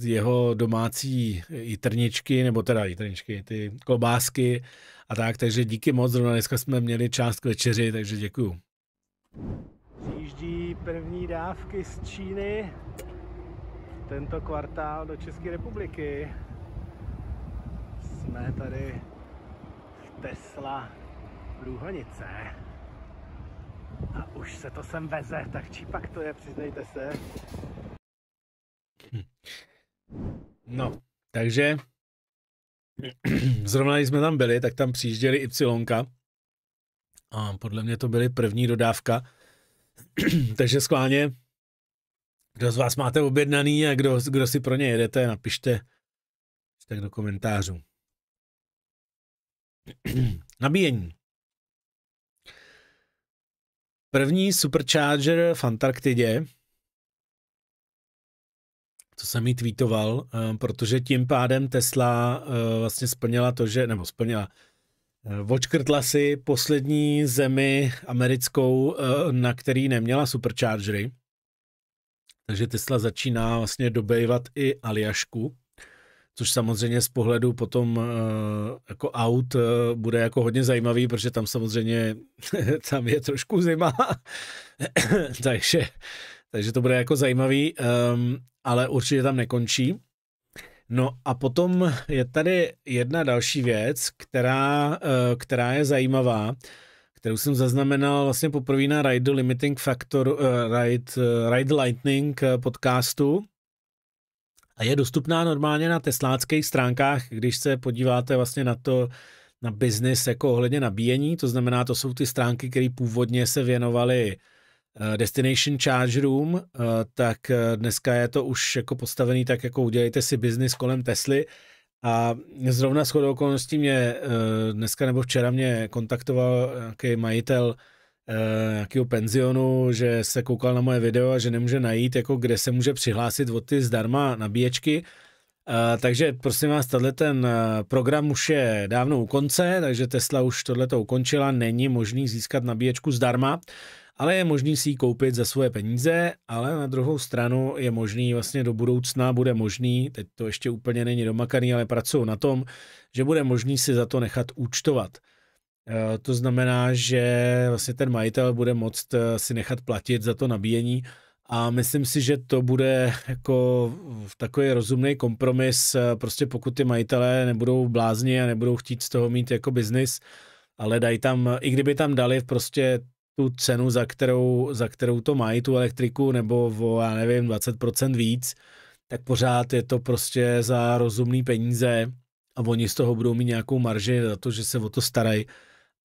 Speaker 1: jeho domácí jitrničky, nebo teda jitrničky, ty klobásky a tak, takže díky moc, zrovna dneska jsme měli část k večeři, takže děkuju. Přijíždí první dávky z Číny tento kvartál do České republiky. Jsme tady v Tesla Průhonice. A už se to sem veze, tak či pak to je, přiznejte se. No, takže zrovna když jsme tam byli, tak tam přijížděli Y. A podle mě to byly první dodávka. takže skválně, kdo z vás máte objednaný a kdo, kdo si pro ně jedete, napište tak do komentářů. Nabíjení. První supercharger v Antarktidě co jsem jí tweetoval, protože tím pádem Tesla vlastně splnila to, že, nebo splnila, Vočkrtla si poslední zemi americkou, na který neměla superchargery. Takže Tesla začíná vlastně dobejvat i Aljašku, což samozřejmě z pohledu potom jako aut bude jako hodně zajímavý, protože tam samozřejmě tam je trošku zima, takže, takže to bude jako zajímavý, um, ale určitě tam nekončí. No a potom je tady jedna další věc, která, uh, která je zajímavá, kterou jsem zaznamenal vlastně poprvé na Ride Limiting Factor, uh, Ride, uh, Ride Lightning podcastu, a je dostupná normálně na tesláckých stránkách, když se podíváte vlastně na to, na biznis jako ohledně nabíjení, to znamená, to jsou ty stránky, které původně se věnovaly Eh, Destination Charge Room, eh, tak eh, dneska je to už jako postavený tak, jako udělejte si biznis kolem Tesly. A zrovna s chodou okolností mě dneska nebo včera mě kontaktoval nějaký majitel nějakého penzionu, že se koukal na moje video a že nemůže najít, jako kde se může přihlásit od ty zdarma nabíječky. Uh, takže prosím vás, tenhle ten program už je dávno u konce, takže Tesla už tohleto ukončila, není možný získat nabíječku zdarma ale je možný si ji koupit za svoje peníze, ale na druhou stranu je možný vlastně do budoucna bude možný, teď to ještě úplně není domakaný, ale pracují na tom, že bude možný si za to nechat účtovat. Eh, to znamená, že vlastně ten majitel bude moct eh, si nechat platit za to nabíjení a myslím si, že to bude jako takový rozumný kompromis, eh, prostě pokud ty majitelé nebudou blázni a nebudou chtít z toho mít jako biznis, ale dají tam, i kdyby tam dali prostě tu cenu, za kterou, za kterou to mají, tu elektriku, nebo o, já nevím, 20% víc, tak pořád je to prostě za rozumný peníze a oni z toho budou mít nějakou marži za to, že se o to starají.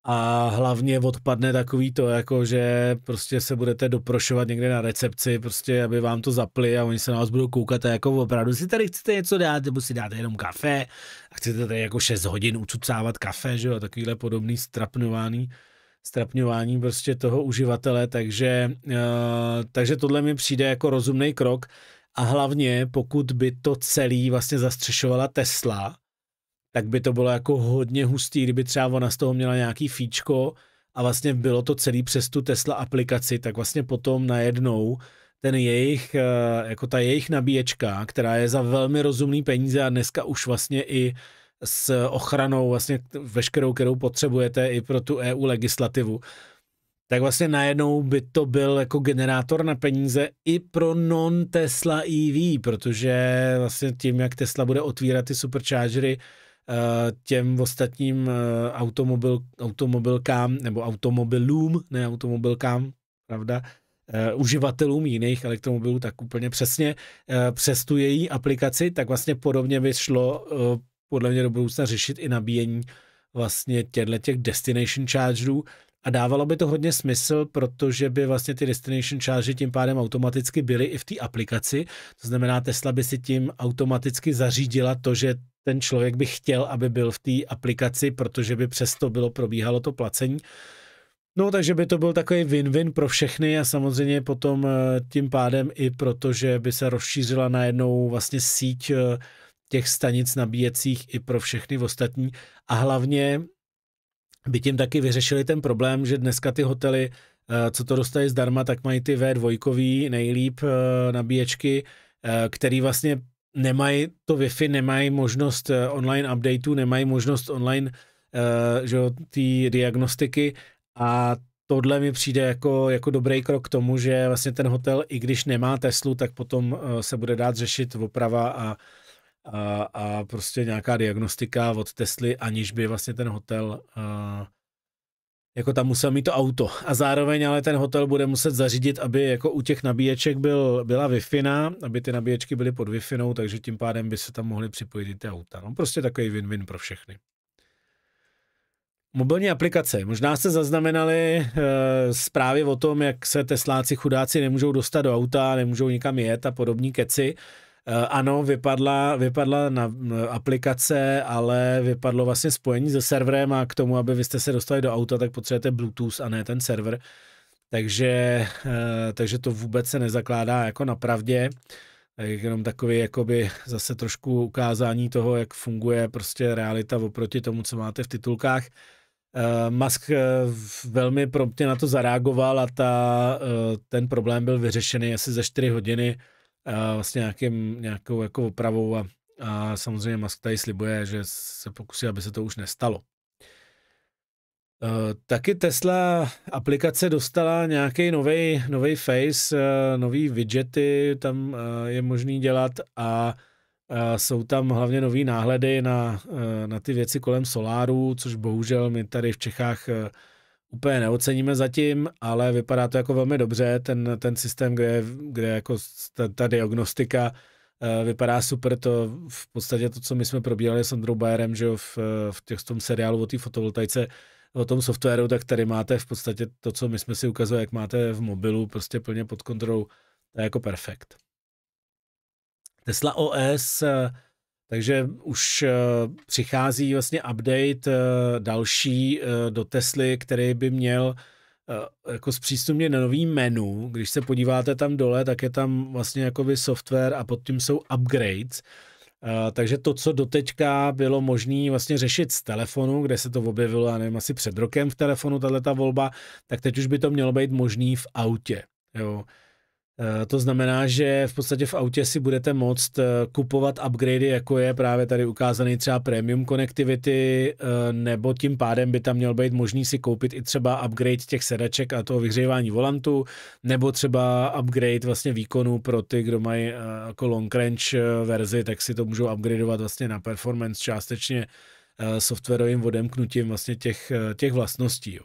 Speaker 1: A hlavně odpadne takový to, jako že prostě se budete doprošovat někde na recepci, prostě aby vám to zapli a oni se na vás budou koukat a jako opravdu si tady chcete něco dát, nebo si dáte jenom kafe? A chcete tady jako 6 hodin ucucávat kafe, že jo, takovýhle podobný strapnování strapňování prostě toho uživatele, takže, uh, takže tohle mi přijde jako rozumný krok. A hlavně pokud by to celý vlastně zastřešovala Tesla, tak by to bylo jako hodně hustý, kdyby třeba ona z toho měla nějaký fíčko a vlastně bylo to celý přes tu Tesla aplikaci, tak vlastně potom najednou ten jejich, eh, jako ta jejich nabíječka, která je za velmi rozumný peníze a dneska už vlastně i s ochranou vlastně veškerou, kterou potřebujete i pro tu EU legislativu, tak vlastně najednou by to byl jako generátor na peníze i pro non-Tesla EV, protože vlastně tím, jak Tesla bude otvírat ty superchargery těm ostatním eh, automobil, automobilkám nebo automobilům, ne automobilkám, pravda, Uh, uživatelům jiných elektromobilů, tak úplně přesně uh, přes tu její aplikaci, tak vlastně podobně by šlo uh, podle mě do budoucna řešit i nabíjení vlastně těchto těch destination chargerů a dávalo by to hodně smysl, protože by vlastně ty destination chargery tím pádem automaticky byly i v té aplikaci. To znamená, Tesla by si tím automaticky zařídila to, že ten člověk by chtěl, aby byl v té aplikaci, protože by přesto bylo probíhalo to placení. No, takže by to byl takový win-win pro všechny a samozřejmě potom eh, tím pádem i protože by se rozšířila najednou vlastně síť eh, těch stanic nabíjecích i pro všechny ostatní a hlavně by tím taky vyřešili ten problém, že dneska ty hotely, eh, co to dostají zdarma, tak mají ty V2 nejlíp nabíječky, který vlastně nemají to Wi-Fi, nemají možnost online updateů, nemají možnost online že té diagnostiky. A tohle mi přijde jako, jako dobrý krok k tomu, že vlastně ten hotel, i když nemá Teslu, tak potom se bude dát řešit oprava a a, a prostě nějaká diagnostika od Tesly, aniž by vlastně ten hotel a, jako tam musel mít to auto. A zároveň ale ten hotel bude muset zařídit, aby jako u těch nabíječek byl, byla wi aby ty nabíječky byly pod wi takže tím pádem by se tam mohly připojit i ty auta. No prostě takový win-win pro všechny. Mobilní aplikace. Možná jste zaznamenali e, zprávy o tom, jak se tesláci chudáci nemůžou dostat do auta, nemůžou nikam jet a podobní keci. Eh, ano, vypadla, vypadla na aplikace, ale vypadlo vlastně spojení se serverem a k tomu, aby vy jste se dostali do auta, tak potřebujete Bluetooth a ne ten server. Takže, eh, takže to vůbec se nezakládá jako na pravdě. jenom takový jakoby zase trošku ukázání toho, jak funguje prostě realita oproti tomu, co máte v titulkách. Uh, Musk velmi promptně na to zareagoval a ta, ten problém byl vyřešený asi za 4 hodiny vlastně nějakým, nějakou jako opravou a, a samozřejmě Musk tady slibuje, že se pokusí, aby se to už nestalo. Uh, taky Tesla aplikace dostala nějaký nový face, uh, nový widgety tam uh, je možný dělat a jsou tam hlavně nový náhledy na, na ty věci kolem soláru, což bohužel my tady v Čechách úplně neoceníme zatím, ale vypadá to jako velmi dobře, ten, ten systém, kde, kde jako ta, ta diagnostika vypadá super, to v podstatě to, co my jsme probírali s Androu Bayerem, že jo, v, v, těch, tom seriálu o té fotovoltaice, o tom softwaru, tak tady máte v podstatě to, co my jsme si ukazovali, jak máte v mobilu, prostě plně pod kontrolou, to je jako perfekt. Tesla OS, takže už eh, přichází vlastně update eh, další eh, do Tesly, který by měl jako zpřístupně na nový menu. Když se podíváte tam dole, tak je tam vlastně jakoby software a pod tím jsou upgrades. Takže to, co doteďka bylo možné vlastně řešit z telefonu, kde se to objevilo, já nevím, asi před rokem v telefonu, tahle ta volba, tak teď už by to mělo být možný v autě. Jo. Eh, to znamená, že v podstatě v autě si budete moct eh, kupovat upgradey, jako je právě tady ukázaný třeba Premium Connectivity, eh, nebo tím pádem by tam měl být možný si koupit i třeba upgrade těch sedaček a toho vyhřívání volantu, nebo třeba upgrade vlastně výkonu pro ty, kdo mají jako long range verzi, tak si to můžou upgradeovat vlastně na performance částečně softwarovým odemknutím vlastně těch, těch vlastností.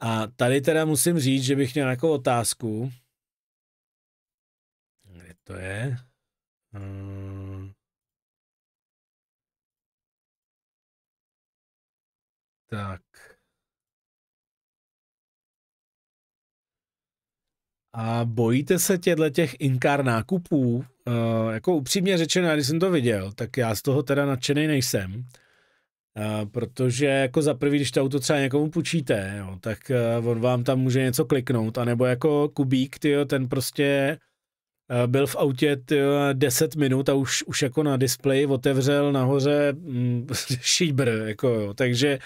Speaker 1: A tady teda musím říct, že bych měl nějakou otázku, to je? Hmm. Tak. A bojíte se těchto těch inkár nákupů? Uh, jako upřímně řečeno, když jsem to viděl, tak já z toho teda nadšený nejsem. Uh, protože jako za prvý, když to auto třeba někomu půjčíte, jo, tak uh, on vám tam může něco kliknout, anebo jako Kubík, tyjo, ten prostě Eh, byl v autě tyjo, 10 minut a už, už jako na displeji otevřel nahoře mm, šíbr, jako jo. takže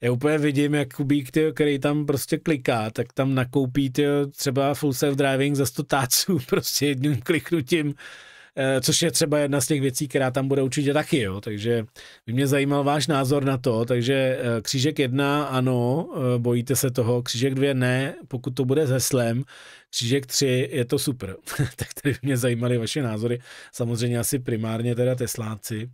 Speaker 1: já úplně vidím, jak Kubík, tyjo, který tam prostě kliká, tak tam nakoupí tyjo, třeba full self-driving za 100 táců prostě jedním kliknutím Eh, což je třeba jedna z těch věcí, která tam bude určitě taky, jo. takže by mě zajímal váš názor na to, takže eh, křížek jedna, ano, eh, bojíte se toho, křížek dvě ne, pokud to bude s heslem, křížek tři je to super, tak tady mě zajímaly vaše názory, samozřejmě asi primárně teda tesláci,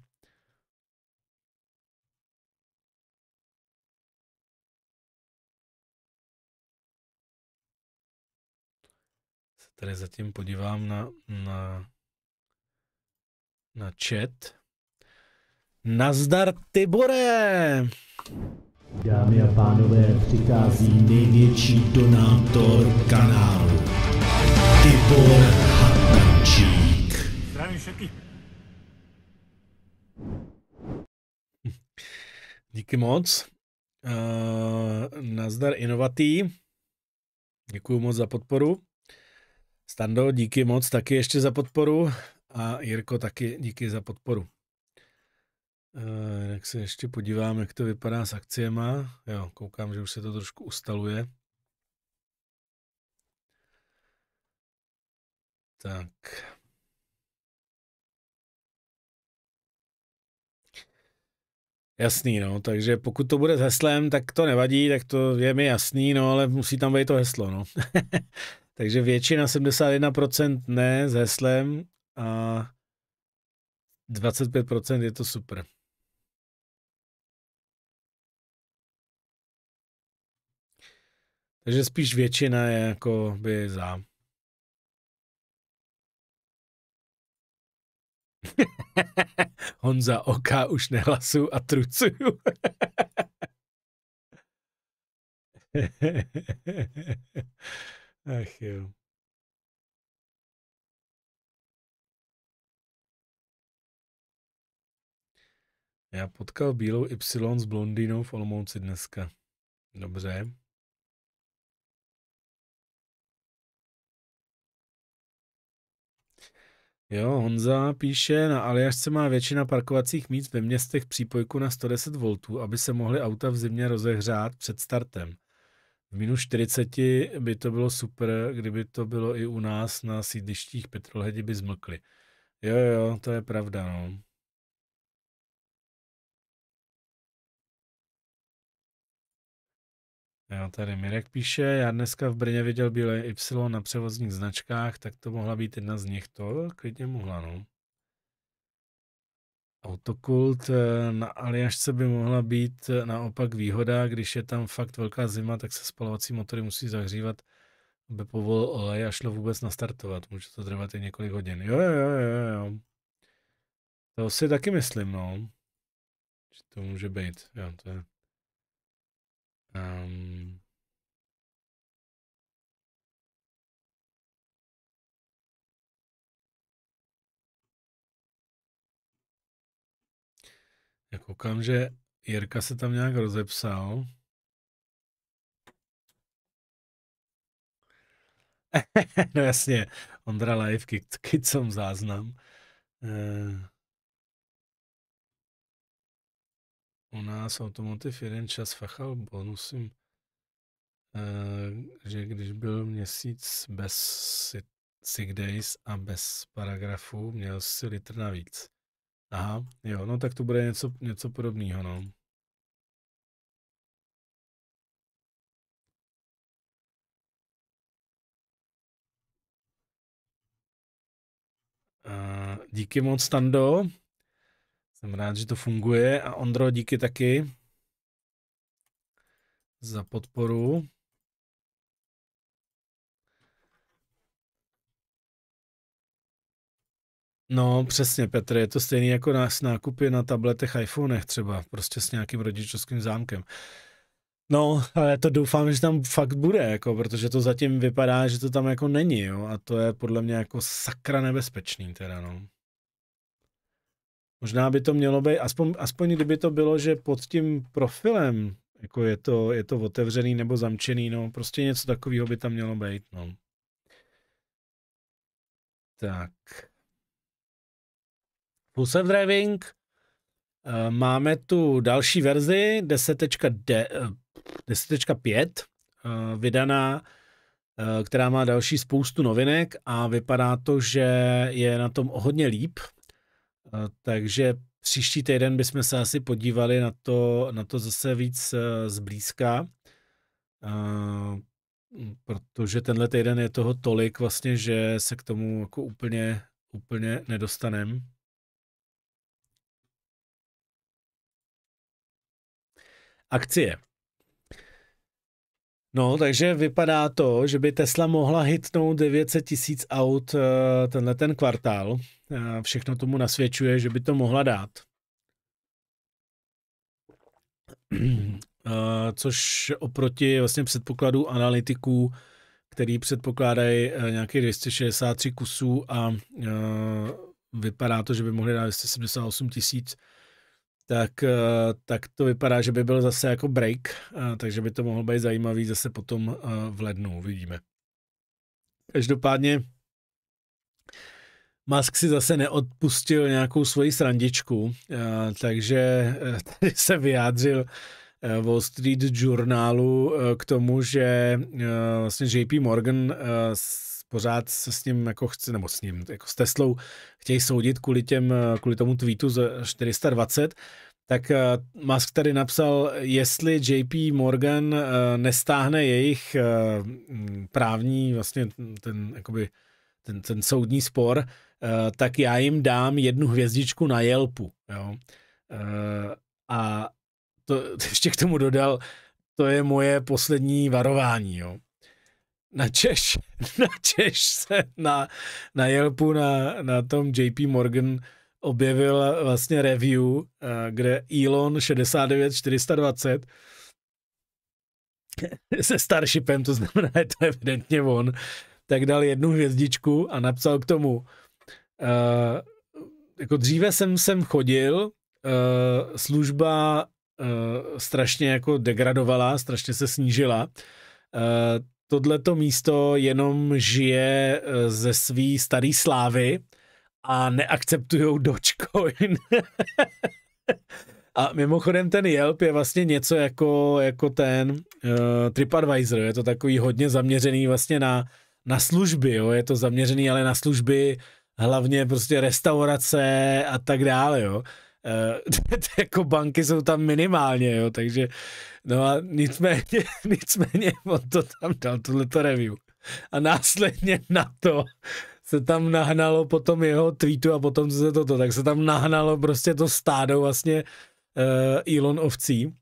Speaker 1: tady zatím podívám na, na na chat. Nazdar Tibore! Dámy a pánové, přichází největší donátor kanálu. Tibor Hakančík. Zdravím všetky. Díky moc. Uh, nazdar Inovatý. Děkuji moc za podporu. Stando, díky moc taky ještě za podporu. A Jirko, taky díky za podporu. Tak se ještě podívám, jak to vypadá s akciema. Jo, koukám, že už se to trošku ustaluje. Tak. Jasný, no, takže pokud to bude s heslem, tak to nevadí, tak to je mi jasný, no, ale musí tam být to heslo, no. takže většina 71% ne s heslem, a 25% je to super. Takže spíš většina je jako by za. Honza Oka už nehlasu a trucuju. Ach jo. Já potkal bílou Y s blondýnou v Olomouci dneska. Dobře. Jo, Honza píše, na Aljašce má většina parkovacích míst ve městech přípojku na 110 V, aby se mohly auta v zimě rozehřát před startem. V minus 40 by to bylo super, kdyby to bylo i u nás na sídlištích petrolhedi by zmlkly. Jo, jo, to je pravda, no. Jo, tady Mirek píše, já dneska v Brně viděl bílé Y na převozních značkách, tak to mohla být jedna z nich. To klidně mohla, no. Autokult eh, na Aljašce by mohla být eh, naopak výhoda, když je tam fakt velká zima, tak se spalovací motory musí zahřívat, aby povolil olej a šlo vůbec nastartovat. Může to trvat i několik hodin. Jo, jo, jo, jo, jo. To si taky myslím, no. Že to může být. Jo, to je... Um, já koukám, že Jirka se tam nějak rozepsal. no jasně, Ondra Live, Kicom záznam. Uh, u nás Automotiv jeden čas fachal bonusem, eh, že když byl měsíc bez sick days a bez paragrafu, měl si litr navíc. Aha, jo, no tak to bude něco, něco podobného, no. Uh, díky moc, Stando. Jsem rád, že to funguje a Ondro, díky taky za podporu. No, přesně, Petr, je to stejný jako na, nákupy na tabletech, iPhonech třeba, prostě s nějakým rodičovským zámkem. No, ale to doufám, že tam fakt bude, jako, protože to zatím vypadá, že to tam jako není, jo, a to je podle mě jako sakra nebezpečný teda, no. Možná by to mělo být, aspoň, aspoň kdyby to bylo, že pod tím profilem, jako je to, je to otevřený nebo zamčený, no prostě něco takového by tam mělo být, no. Tak. Full self driving. Eh, máme tu další verzi 10.5 eh, vydaná, eh, která má další spoustu novinek a vypadá to, že je na tom hodně líp, takže příští týden bychom se asi podívali na to, na to zase víc eh, zblízka, protože tenhle týden je toho tolik vlastně, že se k tomu jako úplně, úplně nedostaneme. Akcie. No, takže vypadá to, že by Tesla mohla hitnout 900 tisíc aut eh, tenhle ten kvartál. Eh, všechno tomu nasvědčuje, že by to mohla dát. Eh, což oproti vlastně předpokladu analytiků, který předpokládají nějakých 263 kusů a vypadá to, že by mohli dát 278 tisíc, tak, eh, tak to vypadá, že by byl zase jako break, eh, takže by to mohlo být zajímavý zase potom eh, v lednu, uvidíme. Každopádně Musk si zase neodpustil nějakou svoji srandičku, takže tady se vyjádřil Wall Street Journalu k tomu, že vlastně JP Morgan pořád se s ním jako chce, nebo s ním, jako s Teslou chtějí soudit kvůli, těm, kvůli tomu tweetu z 420, tak uh, Musk tady napsal, jestli JP Morgan uh, nestáhne jejich uh, právní, vlastně ten, jakoby, ten, ten soudní spor, tak já jim dám jednu hvězdičku na Yelpu. Jo? A to ještě k tomu dodal, to je moje poslední varování. Jo? Na Češ, na Češ se na, na Yelpu na, na tom JP Morgan objevil vlastně review, eh, kde Elon 69420 se Starshipem, to znamená, je to evidentně on, tak dal jednu hvězdičku a napsal k tomu, uh, jako dříve jsem sem chodil, uh, služba uh, strašně jako degradovala, strašně se snížila, uh, tohleto místo jenom žije eh, ze své staré slávy a neakceptují Dogecoin. a mimochodem ten Yelp je vlastně něco jako, jako ten uh, TripAdvisor, je to takový hodně zaměřený vlastně na, na služby, jo? je to zaměřený ale na služby hlavně prostě restaurace a tak dále, jo. Uh, jako banky jsou tam minimálně, jo, takže no a nicméně, nicméně on to tam dal, tohleto review. A následně na to se tam nahnalo potom jeho tweetu a potom se toto, tak se tam nahnalo prostě to stádo vlastně uh, Elon ovcí, uh,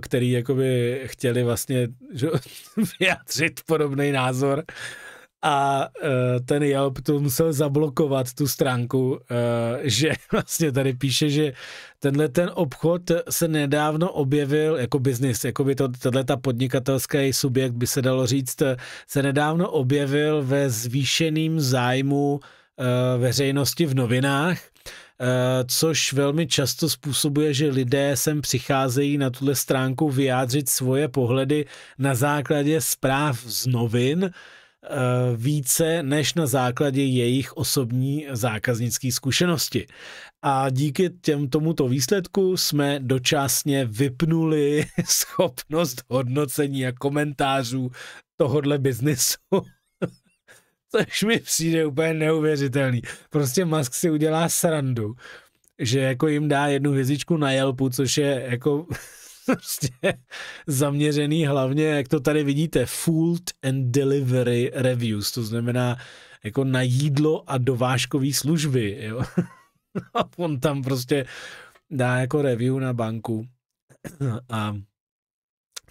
Speaker 1: který jakoby chtěli vlastně že, vyjádřit podobný názor a uh, ten Yelp to musel zablokovat tu stránku, uh, že vlastně tady píše, že tenhle ten obchod se nedávno objevil jako biznis, jako by to, ta podnikatelský subjekt by se dalo říct, se nedávno objevil ve zvýšeným zájmu uh, veřejnosti v novinách, což velmi často způsobuje, že lidé sem přicházejí na tuhle stránku vyjádřit svoje pohledy na základě zpráv z novin, více než na základě jejich osobní zákaznické zkušenosti. A díky těm tomuto výsledku jsme dočasně vypnuli schopnost hodnocení a komentářů tohodle biznesu. Což mi přijde úplně neuvěřitelný. Prostě Musk si udělá srandu, že jako jim dá jednu hvězdičku na Yelpu, což je jako prostě zaměřený hlavně, jak to tady vidíte, food and delivery reviews, to znamená jako na jídlo a dovážkové služby, jo. A on tam prostě dá jako review na banku a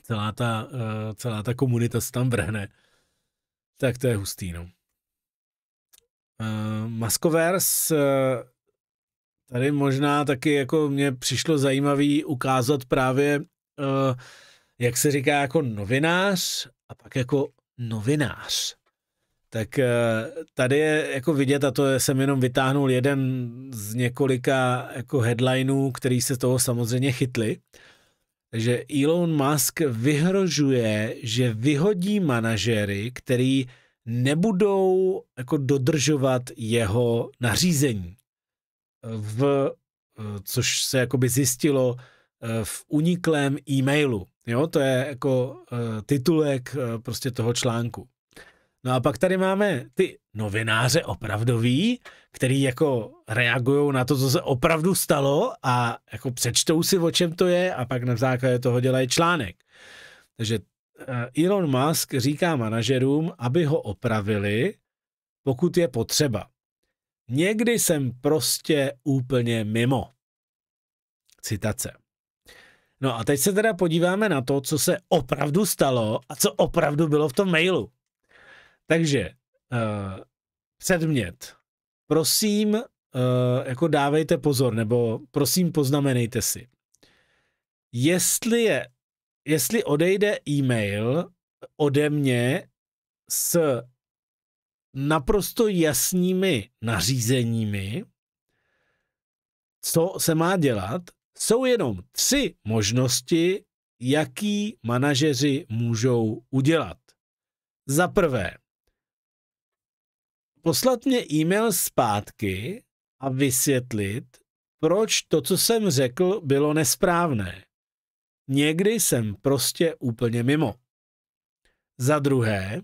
Speaker 1: celá ta, uh, celá ta komunita se tam vrhne. Tak to je hustý, no. Uh, Maskovers uh, Tady možná taky jako mě přišlo zajímavý ukázat právě, uh, jak se říká jako novinář a pak jako novinář. Tak uh, tady je jako vidět, a to jsem jenom vytáhnul jeden z několika jako headlineů, který se toho samozřejmě chytli, že Elon Musk vyhrožuje, že vyhodí manažery, který nebudou jako dodržovat jeho nařízení v, což se jakoby zjistilo eh, v uniklém e-mailu. Jo, to je jako uh, titulek prostě toho článku. No a pak tady máme ty novináře opravdoví, který jako reagují na to, co se opravdu stalo a jako přečtou si, o čem to je a pak na základě toho dělají článek. Takže Elon Musk říká manažerům, aby ho opravili, pokud je potřeba. Někdy jsem prostě úplně mimo. Citace. No a teď se teda podíváme na to, co se opravdu stalo a co opravdu bylo v tom mailu. Takže uh, předmět. Prosím, uh, jako dávejte pozor, nebo prosím poznamenejte si. Jestli je, jestli odejde e-mail ode mě s naprosto jasnými nařízeními, co se má dělat, jsou jenom tři možnosti, jaký manažeři můžou udělat. Za prvé, poslat mě e-mail zpátky a vysvětlit, proč to, co jsem řekl, bylo nesprávné. Někdy jsem prostě úplně mimo. Za druhé,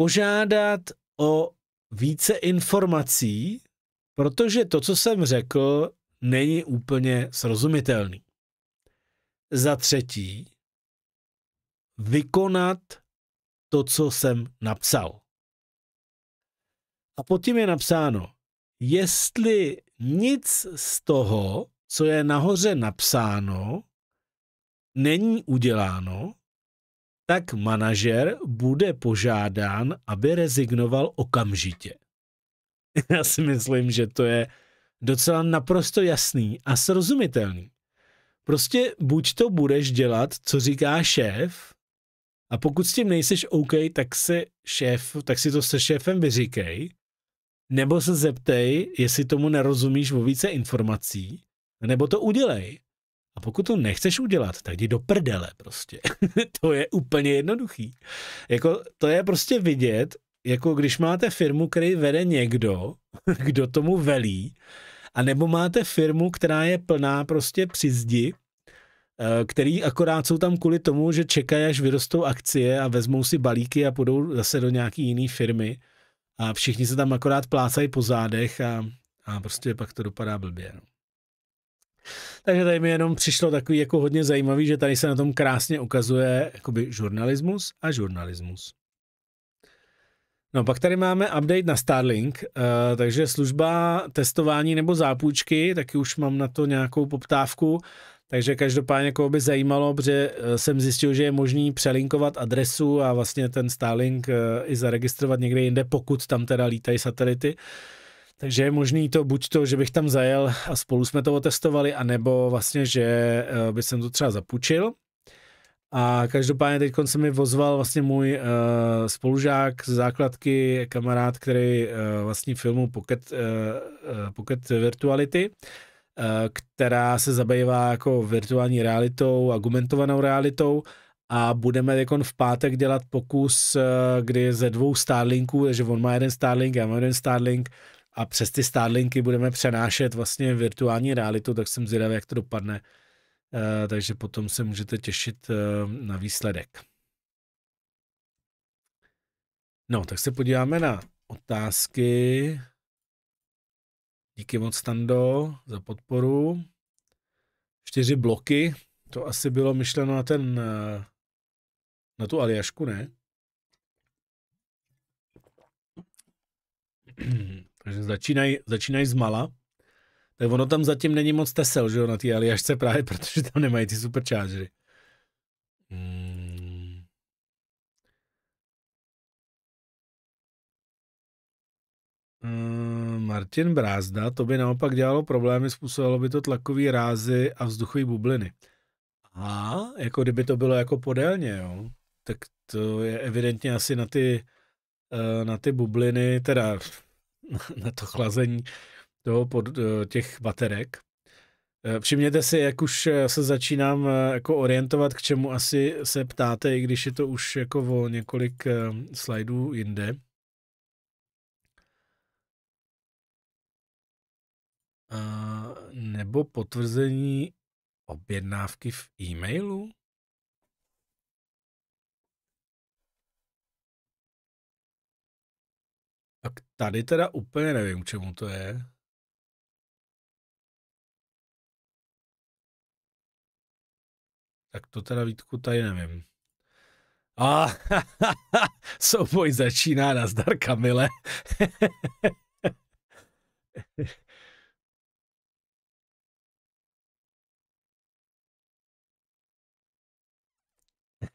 Speaker 1: požádat o více informací, protože to, co jsem řekl, není úplně srozumitelný. Za třetí, vykonat to, co jsem napsal. A pod tím je napsáno, jestli nic z toho, co je nahoře napsáno, není uděláno, tak manažer bude požádán, aby rezignoval okamžitě. Já si myslím, že to je docela naprosto jasný a srozumitelný. Prostě buď to budeš dělat, co říká šéf, a pokud s tím nejseš OK, tak se šéf, tak si to se šéfem vyříkej, nebo se zeptej, jestli tomu nerozumíš o více informací, nebo to udělej. A pokud to nechceš udělat, tak jdi do prdele prostě. to je úplně jednoduchý. Jako, to je prostě vidět, jako když máte firmu, který vede někdo, kdo tomu velí, a nebo máte firmu, která je plná prostě při zdi, eh, který akorát jsou tam kvůli tomu, že čekají, až vyrostou akcie a vezmou si balíky a půjdou zase do nějaký jiný firmy a všichni se tam akorát plácají po zádech a, a prostě pak to dopadá blbě. No. Takže tady mi jenom přišlo takový jako hodně zajímavý, že tady se na tom krásně ukazuje jakoby žurnalismus a žurnalismus. No pak tady máme update na Starlink, uh, takže služba testování nebo zápůjčky, taky už mám na to nějakou poptávku, takže každopádně koho by zajímalo, protože eh, jsem zjistil, že je možný přelinkovat adresu a vlastně ten Starlink uh, i zaregistrovat někde jinde, pokud tam teda lítají satelity. Takže je možný to buď to, že bych tam zajel a spolu jsme to otestovali, anebo vlastně, že by jsem to třeba zapůjčil. A každopádně teď se mi vozval vlastně můj uh, spolužák z základky, kamarád, který uh, vlastní filmu Pocket, uh, Pocket Virtuality, uh, která se zabývá jako virtuální realitou, argumentovanou realitou a budeme jako v pátek dělat pokus, uh, kdy ze dvou Starlinků, takže on má jeden Starlink, já mám jeden Starlink a přes ty Starlinky budeme přenášet vlastně virtuální realitu, tak jsem zvědavý, jak to dopadne. Eh, takže potom se můžete těšit eh, na výsledek. No, tak se podíváme na otázky. Díky moc, Stando, za podporu. Čtyři bloky. To asi bylo myšleno na ten, eh, na tu aliašku, ne? Takže začínají začínaj z mala. Tak ono tam zatím není moc tesel, že jo, na té Aliašce právě, protože tam nemají ty superchargery. Hmm. Hmm, Martin Brázda, to by naopak dělalo problémy, způsobilo by to tlakový rázy a vzduchové bubliny. A jako kdyby to bylo jako podélně, jo, tak to je evidentně asi na ty, eh, na ty bubliny, teda na to chlazení toho pod, eh, těch baterek. Eh, všimněte si, jak už eh, se začínám jako orientovat, k čemu asi se ptáte, i když je to už jako o několik slajdů jinde. Nebo potvrzení objednávky v e-mailu? Tak tady teda úplně nevím, k čemu to je. Tak to teda Vítku tady nevím. A ah, souboj začíná, nazdar Kamile.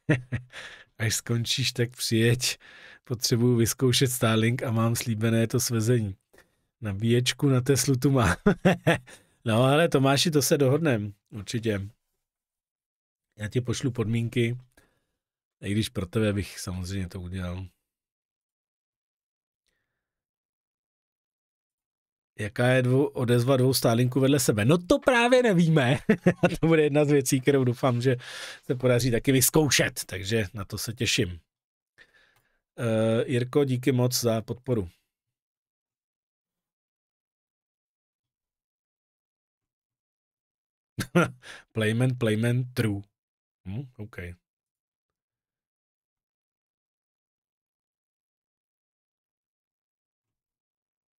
Speaker 1: Až skončíš, tak přijeď. Potřebuju vyzkoušet Starlink a mám slíbené to svezení. Nabíječku na Teslu tu má. no ale Tomáši, to se dohodnem. Určitě. Já ti pošlu podmínky, i když pro tebe bych samozřejmě to udělal. Jaká je dvou, odezva dvou stálinků vedle sebe? No to právě nevíme. A to bude jedna z věcí, kterou doufám, že se podaří taky vyzkoušet, takže na to se těším. Uh, Jirko, díky moc za podporu. playman, playman, true. Hm, OK.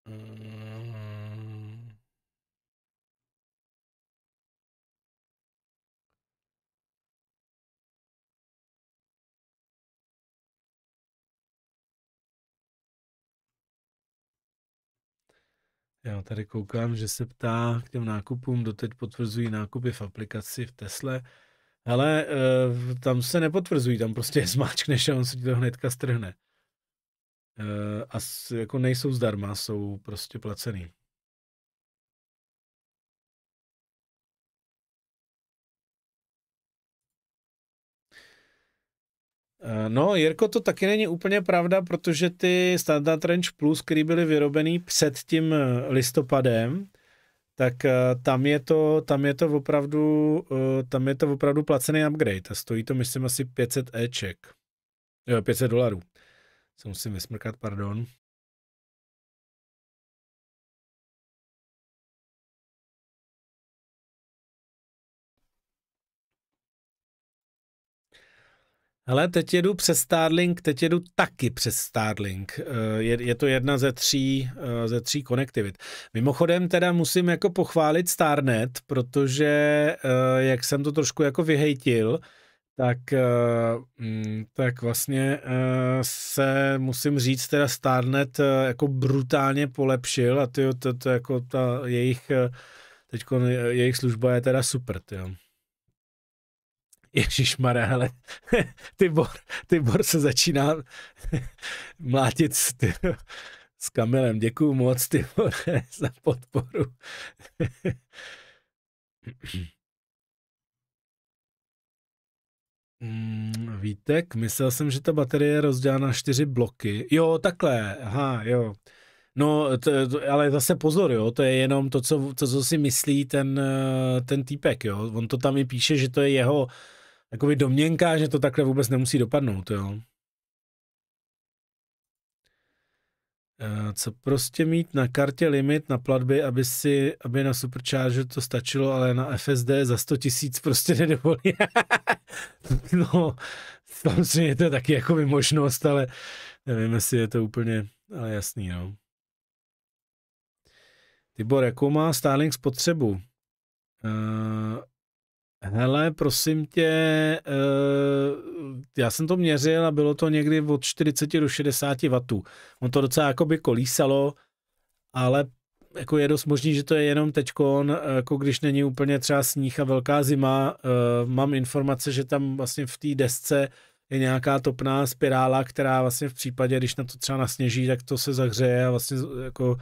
Speaker 1: Mm. Já tady koukám, že se ptá k těm nákupům, doteď potvrzují nákupy v aplikaci v Tesle. Ale uh, tam se nepotvrzují, tam prostě zmáčkneš a on se ti to hnedka strhne. Uh, a jako nejsou zdarma, jsou prostě placený. No, Jirko, to taky není úplně pravda, protože ty Standard Range Plus, které byly vyrobený před tím listopadem, tak uh, tam je to, tam je to opravdu, tam je to opravdu placený upgrade a stojí to, myslím, asi 500 Eček. Jo, 500 dolarů. Se musím vysmrkat, pardon. Ale teď jedu přes Starlink, teď jedu taky přes Starlink. Eh, je, je to jedna ze tří, eh, ze tří konektivit. Mimochodem teda musím jako pochválit Starnet, protože eh, jak jsem to trošku jako vyhejtil, tak, mm, tak vlastně se musím říct, teda Starnet jako brutálně polepšil a tyjo, to, to jako ta jejich, teďko jejich služba je teda super, tyjo. Ježíš hele, Tibor, Tibor se začíná mlátit s, ty, s Kamilem. Děkuju moc, Tibor, za podporu. Mm, Vítek, myslel jsem, že ta baterie je rozdělána na čtyři bloky. Jo, takhle, aha, jo. No, to, to, ale zase pozor, jo, to je jenom to, co, to, co si myslí ten, ten týpek, jo. On to tam i píše, že to je jeho jakoby domněnka, že to takhle vůbec nemusí dopadnout, jo. Eh, co prostě mít na kartě limit na platby, aby si, aby na Supercharger to stačilo, ale na FSD za 100 tisíc prostě nedovolí. no, samozřejmě to je taky jako možnost, ale nevím, jestli je to úplně ale jasný, no. Tibor, jakou má Starlink spotřebu? Uh, Hele, prosím tě, uh, já jsem to měřil a bylo to někdy od 40 do 60 W. On to docela jakoby kolísalo, ale jako je dost možný, že to je jenom teďkon, jako když není úplně třeba sníh a velká zima. Uh, mám informace, že tam vlastně v té desce je nějaká topná spirála, která vlastně v případě, když na to třeba nasněží, tak to se zahřeje a vlastně jako uh,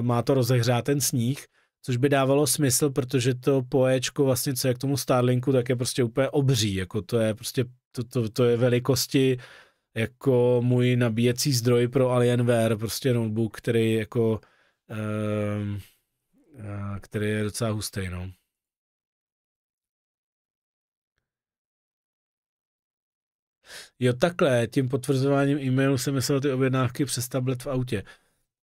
Speaker 1: má to rozehřát ten sníh což by dávalo smysl, protože to poéčko vlastně, co je k tomu Starlinku, tak je prostě úplně obří, jako to je prostě, to, to, to je velikosti jako můj nabíjecí zdroj pro Alienware, prostě notebook, který jako uh, uh, který je docela hustý, no. Jo, takhle, tím potvrzováním e-mailu jsem myslel ty objednávky přes tablet v autě.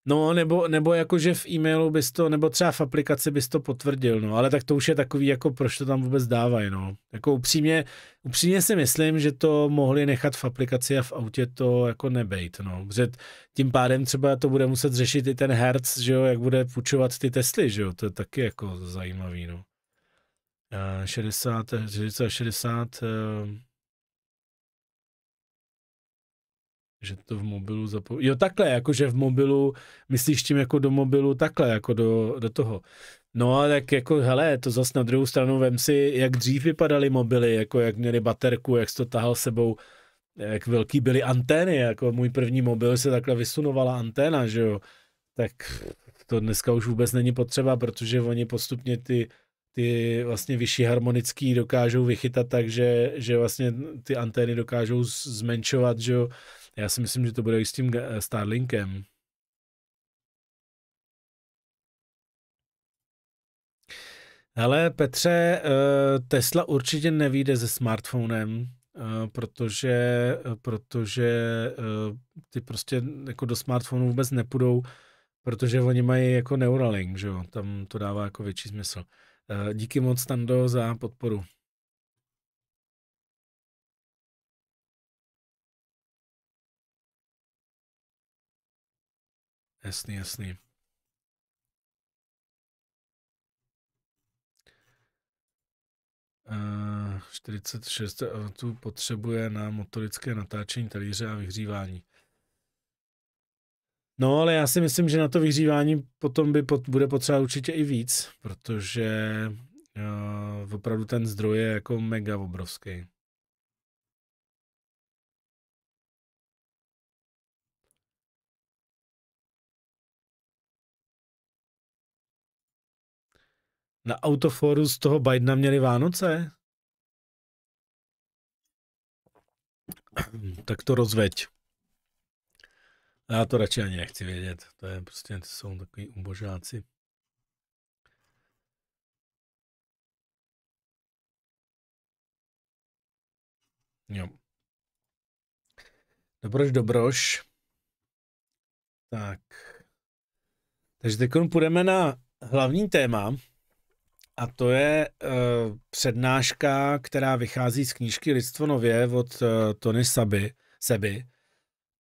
Speaker 1: No, nebo, nebo jakože v e-mailu bys to, nebo třeba v aplikaci bys to potvrdil, no, ale tak to už je takový, jako proč to tam vůbec dávají, no. Jako upřímně, upřímně si myslím, že to mohli nechat v aplikaci a v autě to jako nebejt, no. Protože tím pádem třeba to bude muset řešit i ten Hertz, že jo, jak bude půjčovat ty Tesly, že jo, to je taky jako zajímavý, no. 60, 60, 60 že to v mobilu zapo... Jo, takhle, jakože v mobilu, myslíš tím jako do mobilu takhle, jako do, do toho. No a tak jako, hele, to zas na druhou stranu vem si, jak dřív vypadaly mobily, jako jak měli baterku, jak jsi to tahal sebou, jak velký byly antény, jako můj první mobil se takhle vysunovala anténa, že jo. Tak to dneska už vůbec není potřeba, protože oni postupně ty, ty vlastně vyšší harmonický dokážou vychytat tak, že, že vlastně ty antény dokážou zmenšovat, že jo, já si myslím, že to bude i s tím eh, Starlinkem. Ale Petře, eh, Tesla určitě nevíde se smartphonem, eh, protože, protože ty prostě jako do smartphonu vůbec nepůjdou, protože oni mají jako Neuralink, že jo, tam to dává jako větší smysl. Díky moc, Tando, za podporu. Jasný, jasný. Uh, 46 tu potřebuje na motorické natáčení talíře a vyhřívání. No, ale já si myslím, že na to vyhřívání potom by pot, bude potřeba určitě i víc, protože uh, opravdu ten zdroj je jako mega obrovský. Na autoforu z toho Bidena měli Vánoce? tak to rozveď. Já to radši ani nechci vědět. To je prostě, to jsou takový ubožáci. Jo. Dobroš, dobroš. Tak. Takže teď půjdeme na hlavní téma. A to je uh, přednáška, která vychází z knížky Lidstvo nově od uh, Tony Saby, Seby.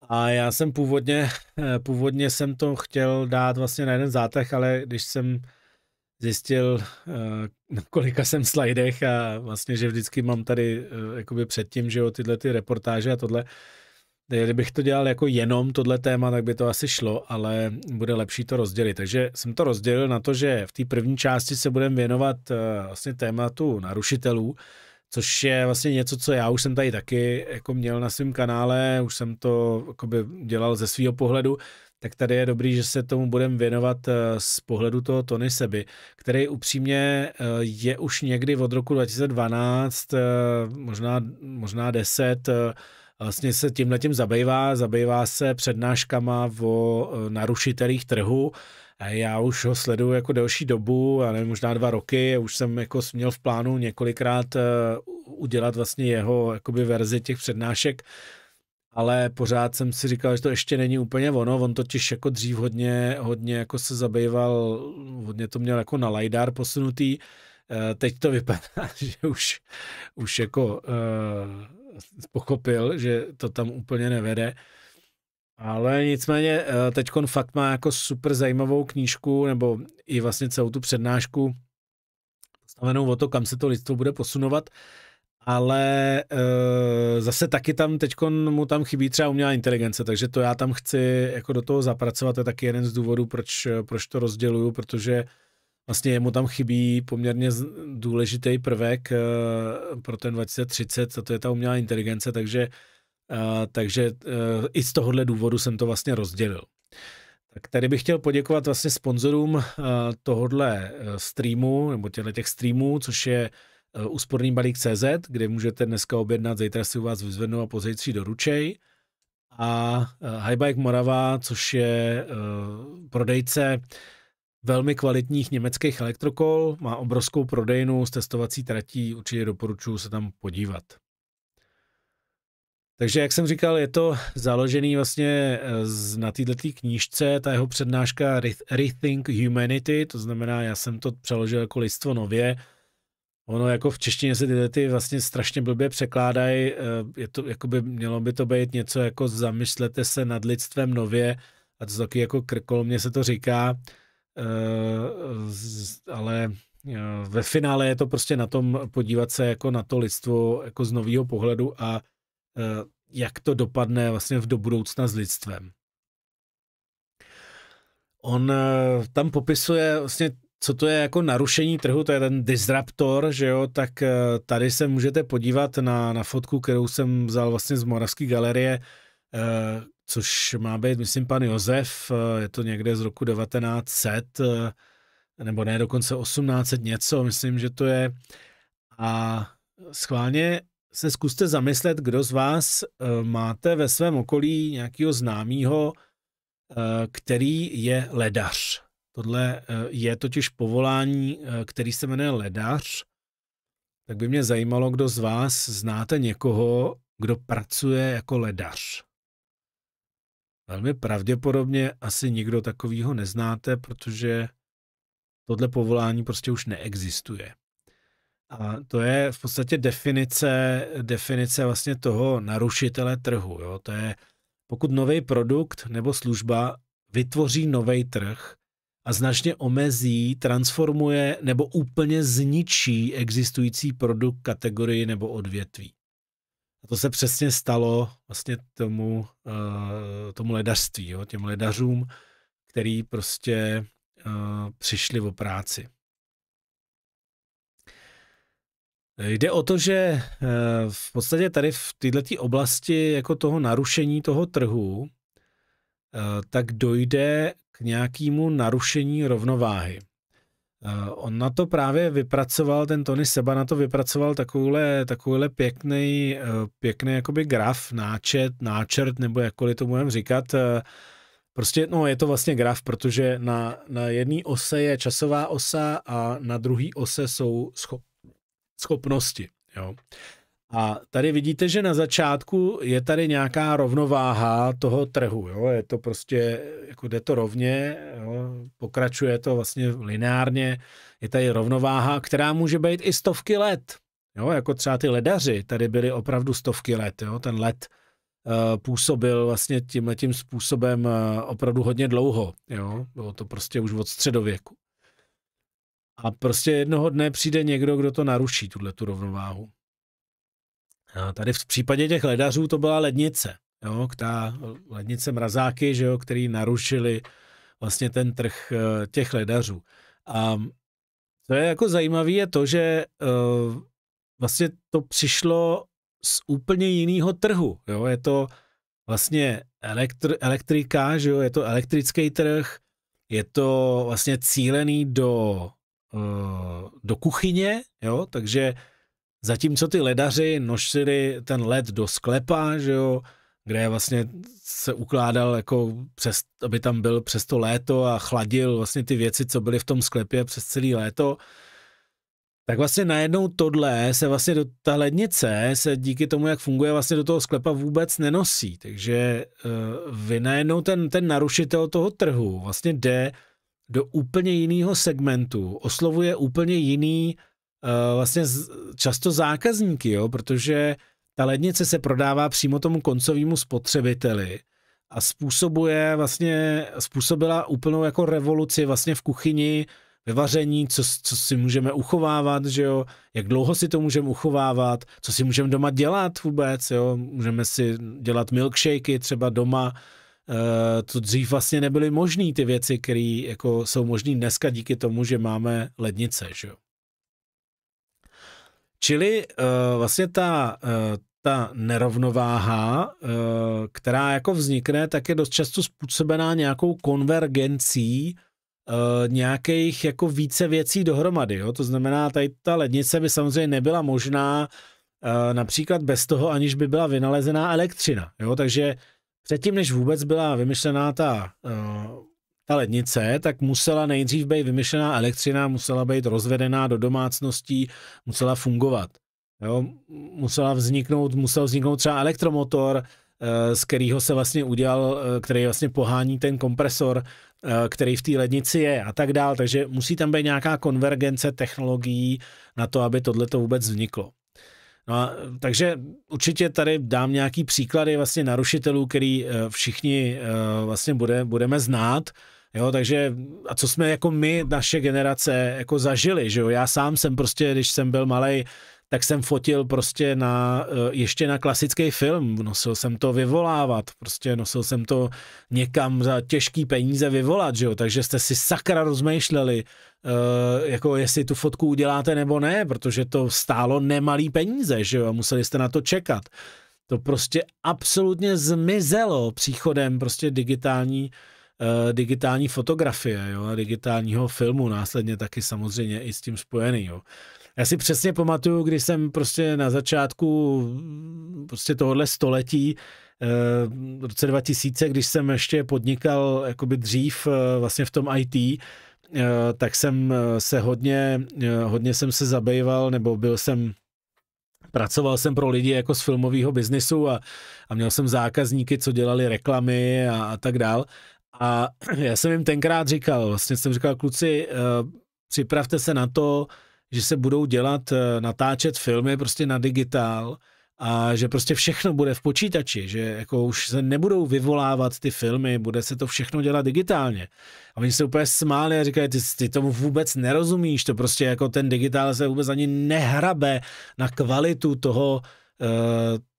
Speaker 1: A já jsem původně, uh, původně jsem to chtěl dát vlastně na jeden zátah, ale když jsem zjistil, na kolika jsem slidech a vlastně, že vždycky mám tady jakoby předtím, že jo, tyhle ty reportáže a tohle, Kdybych to dělal jako jenom tohle téma, tak by to asi šlo, ale bude lepší to rozdělit. Takže jsem to rozdělil na to, že v té první části se budeme věnovat uh, vlastně tématu narušitelů, což je vlastně něco, co já už jsem tady taky jako měl na svém kanále, už jsem to dělal ze svého pohledu, tak tady je dobrý, že se tomu budeme věnovat eh, z pohledu toho Tony Seby, který upřímně eh, je už někdy od roku 2012, možná, možná 10, vlastně se tím letím zabývá, zabývá se přednáškama o e, narušitelích trhu. Já už ho sleduju jako delší dobu, a nevím, možná dva roky, už jsem jako měl v plánu několikrát e, udělat vlastně jeho jakoby verzi těch přednášek, ale pořád jsem si říkal, že to ještě není úplně ono, on totiž jako dřív hodně, hodně jako se zabýval, hodně to měl jako na LiDAR posunutý, e, teď to vypadá, že už, už jako pochopil, že to tam úplně nevede. Ale nicméně eh, teď fakt má jako super zajímavou knížku, nebo i vlastně celou tu přednášku stavenou o to, kam se to lidstvo bude posunovat. Ale e, zase taky tam teď mu tam chybí třeba umělá inteligence, takže to já tam chci jako do toho zapracovat. To je taky jeden z důvodů, proč, proč to rozděluju, protože vlastně jemu tam chybí poměrně důležitý prvek eh, pro ten 2030, a to je ta umělá inteligence, takže, eh, takže eh, i z tohohle důvodu jsem to vlastně rozdělil. Tak tady bych chtěl poděkovat vlastně sponzorům tohohle streamu, nebo těchto těch streamů, což je úsporný balík CZ, kde můžete dneska objednat, zítra si u vás vyzvednu a pozítří doručej. A Highbike Morava, což je prodejce velmi kvalitních německých elektrokol, má obrovskou prodejnu z testovací tratí, určitě doporučuji se tam podívat. Takže jak jsem říkal, je to založený vlastně eh, na této knížce, ta jeho přednáška Rethink Humanity, to znamená, já jsem to přeložil jako listvo nově, Ono jako v češtině se tyhle ty vlastně strašně blbě překládají, eh, je to, jako by, mělo by to být něco jako zamyslete se nad lidstvem nově, a to taky jako krkolomně se to říká, ale eh, ve finále je to prostě na tom podívat se jako na to lidstvo jako z nového pohledu a eh, jak to dopadne vlastně v do budoucna s lidstvem. On tam popisuje vlastně, co to je jako narušení trhu, to je ten disruptor, že jo, tak tady se můžete podívat na, na fotku, kterou jsem vzal vlastně z Moravské galerie, což má být, myslím, pan Josef, eh, je to někde z roku 1900, eh, nebo ne, dokonce 1800 něco, myslím, že to je. A schválně se zkuste zamyslet, kdo z vás eh, máte ve svém okolí nějakého známého, který je ledař. Tohle je totiž povolání, který se jmenuje ledař. Tak by mě zajímalo, kdo z vás znáte někoho, kdo pracuje jako ledař. Velmi pravděpodobně asi nikdo takovýho neznáte, protože tohle povolání prostě už neexistuje. A to je v podstatě definice, definice vlastně toho narušitele trhu. Jo? To je, pokud nový produkt nebo služba vytvoří nový trh a značně omezí, transformuje nebo úplně zničí existující produkt, kategorii nebo odvětví. A to se přesně stalo vlastně tomu, uh, tomu ledařství, jo, těm ledařům, který prostě uh, přišli o práci. Jde o to, že eh, v podstatě tady v této oblasti jako toho narušení toho trhu, tak dojde k nějakému narušení rovnováhy. Eh, on na to právě vypracoval, ten Tony Seba na to vypracoval takovýhle, takovýhle pěkný, eh, pěkný jakoby graf, náčet, náčrt, nebo jakkoliv to budeme říkat. Eh, prostě, no je to vlastně graf, protože na, na jedné ose je časová osa a na druhé ose jsou schop, schopnosti. Jo. A tady vidíte, že na začátku je tady nějaká rovnováha toho trhu. Jo? Je to prostě, jako jde to rovně, jo? pokračuje to vlastně lineárně. Je tady rovnováha, která může být i stovky let. Jo? Jako třeba ty ledaři, tady byly opravdu stovky let. Jo? Ten let uh, působil vlastně tímhle tím způsobem uh, opravdu hodně dlouho. Jo? Bylo to prostě už od středověku. A prostě jednoho dne přijde někdo, kdo to naruší, tuhle tu rovnováhu. A tady v případě těch ledařů to byla lednice. Jo, ta lednice mrazáky, že jo, který narušili vlastně ten trh eh, těch ledařů. A co je jako zajímavé, je to, že uh, vlastně to přišlo z úplně jiného trhu. Jo? Je to vlastně elektr- elektrika, že jo? je to elektrický trh, je to vlastně cílený do, uh, do kuchyně, jo? takže Zatímco ty ledaři nosili ten led do sklepa, že jo, kde vlastně se ukládal jako přes, aby tam byl přes to léto a chladil vlastně ty věci, co byly v tom sklepě přes celý léto, tak vlastně najednou tohle se vlastně do ta lednice se díky tomu, jak funguje, vlastně do toho sklepa vůbec nenosí. Takže uh, vy najednou ten, ten narušitel toho trhu vlastně jde do úplně jiného segmentu, oslovuje úplně jiný uh, vlastně často zákazníky, jo, protože ta lednice se prodává přímo tomu koncovému spotřebiteli a způsobuje vlastně, způsobila úplnou jako revoluci vlastně v kuchyni, ve vaření, co, co si můžeme uchovávat, že jo, jak dlouho si to můžeme uchovávat, co si můžeme doma dělat vůbec, jo, můžeme si dělat milkshakey třeba doma, e, to dřív vlastně nebyly možné ty věci, které jako jsou možné dneska díky tomu, že máme lednice, že jo. Čili uh, vlastně ta, uh, ta nerovnováha, uh, která jako vznikne, tak je dost často způsobená nějakou konvergencí nějakých jako více věcí dohromady. Jo? To znamená, tady ta lednice by samozřejmě nebyla možná například bez toho, aniž by byla vynalezená elektřina. Jo? Takže předtím, než vůbec byla vymyšlená ta ta lednice, tak musela nejdřív být vymyšlená elektřina, musela být rozvedená do domácností, musela fungovat. Jo? Musela vzniknout, musel vzniknout třeba elektromotor, eh, z kterého se vlastně udělal, eh, který vlastně pohání ten kompresor, eh, který v té lednici je a tak dál. Takže musí tam být nějaká konvergence technologií na to, aby tohle to vůbec vzniklo. No a, takže určitě tady dám nějaký příklady vlastně narušitelů, který všichni vlastně bude, budeme znát. Jo, takže a co jsme jako my, naše generace, jako zažili, že jo, já sám jsem prostě, když jsem byl malý, tak jsem fotil prostě na, eh, ještě na klasický film, nosil jsem to vyvolávat, prostě nosil jsem to někam za těžký peníze vyvolat, že jo, takže jste si sakra rozmýšleli, uh, jako jestli tu fotku uděláte nebo ne, protože to stálo nemalý peníze, že jo, a museli jste na to čekat. To prostě absolutně zmizelo příchodem prostě digitální uh, digitální fotografie, jo, a digitálního filmu, následně taky samozřejmě i s tím spojený, jo. Já si přesně pamatuju, když jsem prostě na začátku prostě tohohle století eh, v roce 2000, když jsem ještě podnikal jakoby dřív eh, vlastně v tom IT, tak jsem se hodně, hodně jsem se zabýval, nebo byl jsem pracoval jsem pro lidi jako z filmového biznisu a, a měl jsem zákazníky, co dělali reklamy a, a tak dál. A já jsem jim tenkrát říkal, vlastně jsem říkal, kluci, připravte se na to, že se budou dělat, uh, natáčet filmy prostě na digitál a že prostě všechno bude v počítači, že jako už se nebudou vyvolávat ty filmy, bude se to všechno dělat digitálně. A oni se úplně smáli a říkají, ty, ty tomu vůbec nerozumíš, to prostě jako ten digitál se vůbec ani nehrabe na kvalitu toho, uh,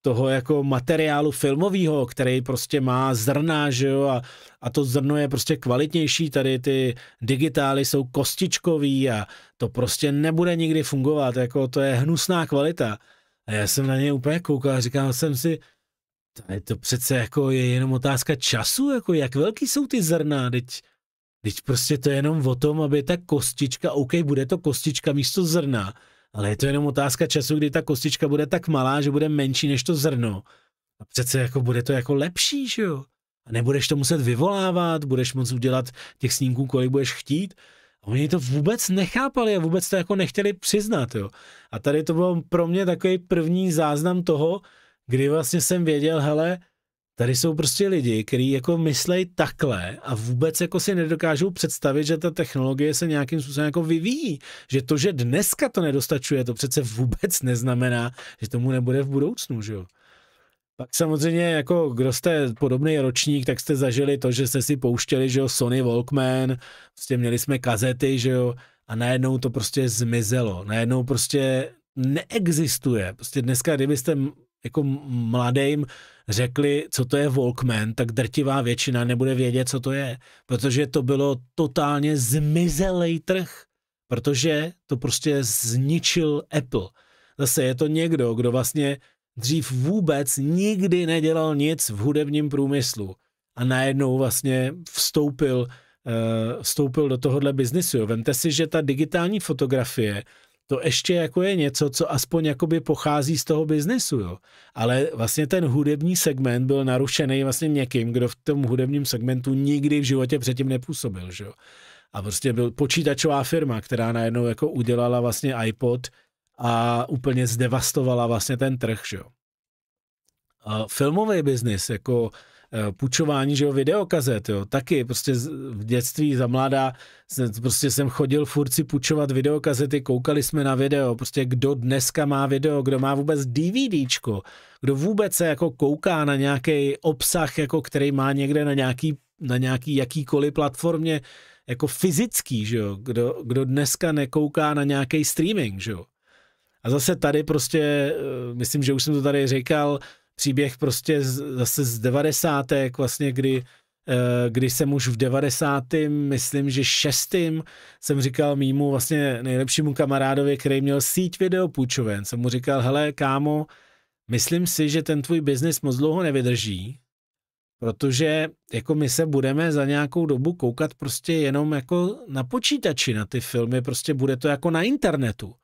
Speaker 1: toho jako materiálu filmového, který prostě má zrna, že jo, a, a to zrno je prostě kvalitnější, tady ty digitály jsou kostičkový a to prostě nebude nikdy fungovat, jako to je hnusná kvalita. A já jsem na ně úplně koukal a říkal jsem si, to, je to přece jako je jenom otázka času, jako jak velký jsou ty zrna, teď, teď prostě to je jenom o tom, aby ta kostička, OK, bude to kostička místo zrna, ale je to jenom otázka času, kdy ta kostička bude tak malá, že bude menší než to zrno. A přece jako bude to jako lepší, že jo? A nebudeš to muset vyvolávat, budeš moct udělat těch snímků, kolik budeš chtít. A oni to vůbec nechápali a vůbec to jako nechtěli přiznat, jo. A tady to byl pro mě takový první záznam toho, kdy vlastně jsem věděl, hele, tady jsou prostě lidi, kteří jako myslejí takhle a vůbec jako si nedokážou představit, že ta technologie se nějakým způsobem jako vyvíjí. Že to, že dneska to nedostačuje, to přece vůbec neznamená, že tomu nebude v budoucnu, že jo. Pak samozřejmě, jako kdo jste podobný ročník, tak jste zažili to, že jste si pouštěli, že jo, Sony Walkman, prostě měli jsme kazety, že jo, a najednou to prostě zmizelo. Najednou prostě neexistuje. Prostě dneska, kdybyste jako mladým řekli, co to je Walkman, tak drtivá většina nebude vědět, co to je, protože to bylo totálně zmizelý trh, protože to prostě zničil Apple. Zase je to někdo, kdo vlastně dřív vůbec nikdy nedělal nic v hudebním průmyslu a najednou vlastně vstoupil, uh, vstoupil do tohohle biznisu. Vemte si, že ta digitální fotografie to ještě jako je něco, co aspoň jakoby pochází z toho biznesu, jo. Ale vlastně ten hudební segment byl narušený vlastně někým, kdo v tom hudebním segmentu nikdy v životě předtím nepůsobil, že jo. A prostě byl počítačová firma, která najednou jako udělala vlastně iPod a úplně zdevastovala vlastně ten trh, že jo. A filmový biznis, jako Eh, půjčování, že jo, videokazet, jo, taky prostě v dětství za mladá, prostě jsem chodil furt si půjčovat videokazety, koukali jsme na video, prostě kdo dneska má video, kdo má vůbec DVDčko, kdo vůbec se jako kouká na nějaký obsah, jako který má někde na nějaký, na nějaký jakýkoliv platformě, jako fyzický, že jo, kdo, kdo dneska nekouká na nějaký streaming, že jo. A zase tady prostě, eh, myslím, že už jsem to tady říkal, příběh prostě z, zase z devadesátek, vlastně kdy, eh, kdy jsem už v devadesátém, myslím, že šestým, jsem říkal mýmu vlastně nejlepšímu kamarádovi, který měl síť videopůjčoven, jsem mu říkal, hele kámo, myslím si, že ten tvůj biznis moc dlouho nevydrží, protože jako my se budeme za nějakou dobu koukat prostě jenom jako na počítači na ty filmy, prostě bude to jako na internetu.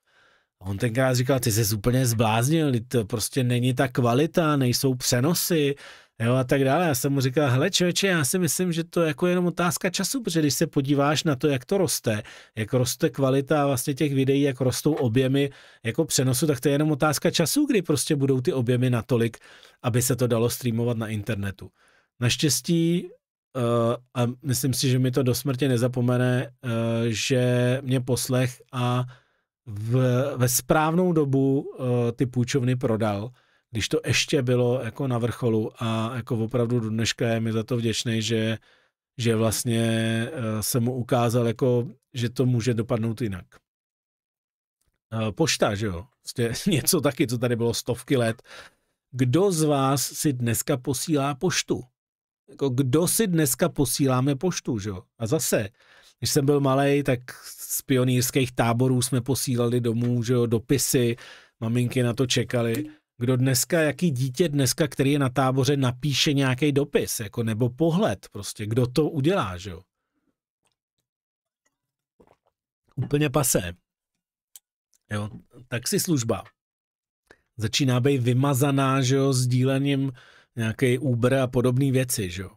Speaker 1: A on tenkrát říkal, ty jsi úplně zbláznil, to prostě není ta kvalita, nejsou přenosy, jo, a tak dále. Já jsem mu říkal, hele člověče, já si myslím, že to je jako jenom otázka času, protože když se podíváš na to, jak to roste, jak roste kvalita vlastně těch videí, jak rostou objemy jako přenosu, tak to je jenom otázka času, kdy prostě budou ty objemy natolik, aby se to dalo streamovat na internetu. Naštěstí Uh, a myslím si, že mi to do smrti nezapomene, uh, že mě poslech a v, ve správnou dobu uh, ty půjčovny prodal, když to ještě bylo jako na vrcholu a jako opravdu do dneška je mi za to vděčný, že, že vlastně uh, se mu ukázal, jako, že to může dopadnout jinak. Uh, pošta, že jo? Vlastně něco taky, co tady bylo stovky let. Kdo z vás si dneska posílá poštu? Jako kdo si dneska posíláme poštu, že jo? A zase, když jsem byl malý, tak z pionýrských táborů jsme posílali domů, že jo, dopisy, maminky na to čekali. Kdo dneska, jaký dítě dneska, který je na táboře, napíše nějaký dopis, jako nebo pohled, prostě, kdo to udělá, že jo? Úplně pasé. Jo, služba začíná být vymazaná, že jo, sdílením nějaký Uber a podobné věci, že jo.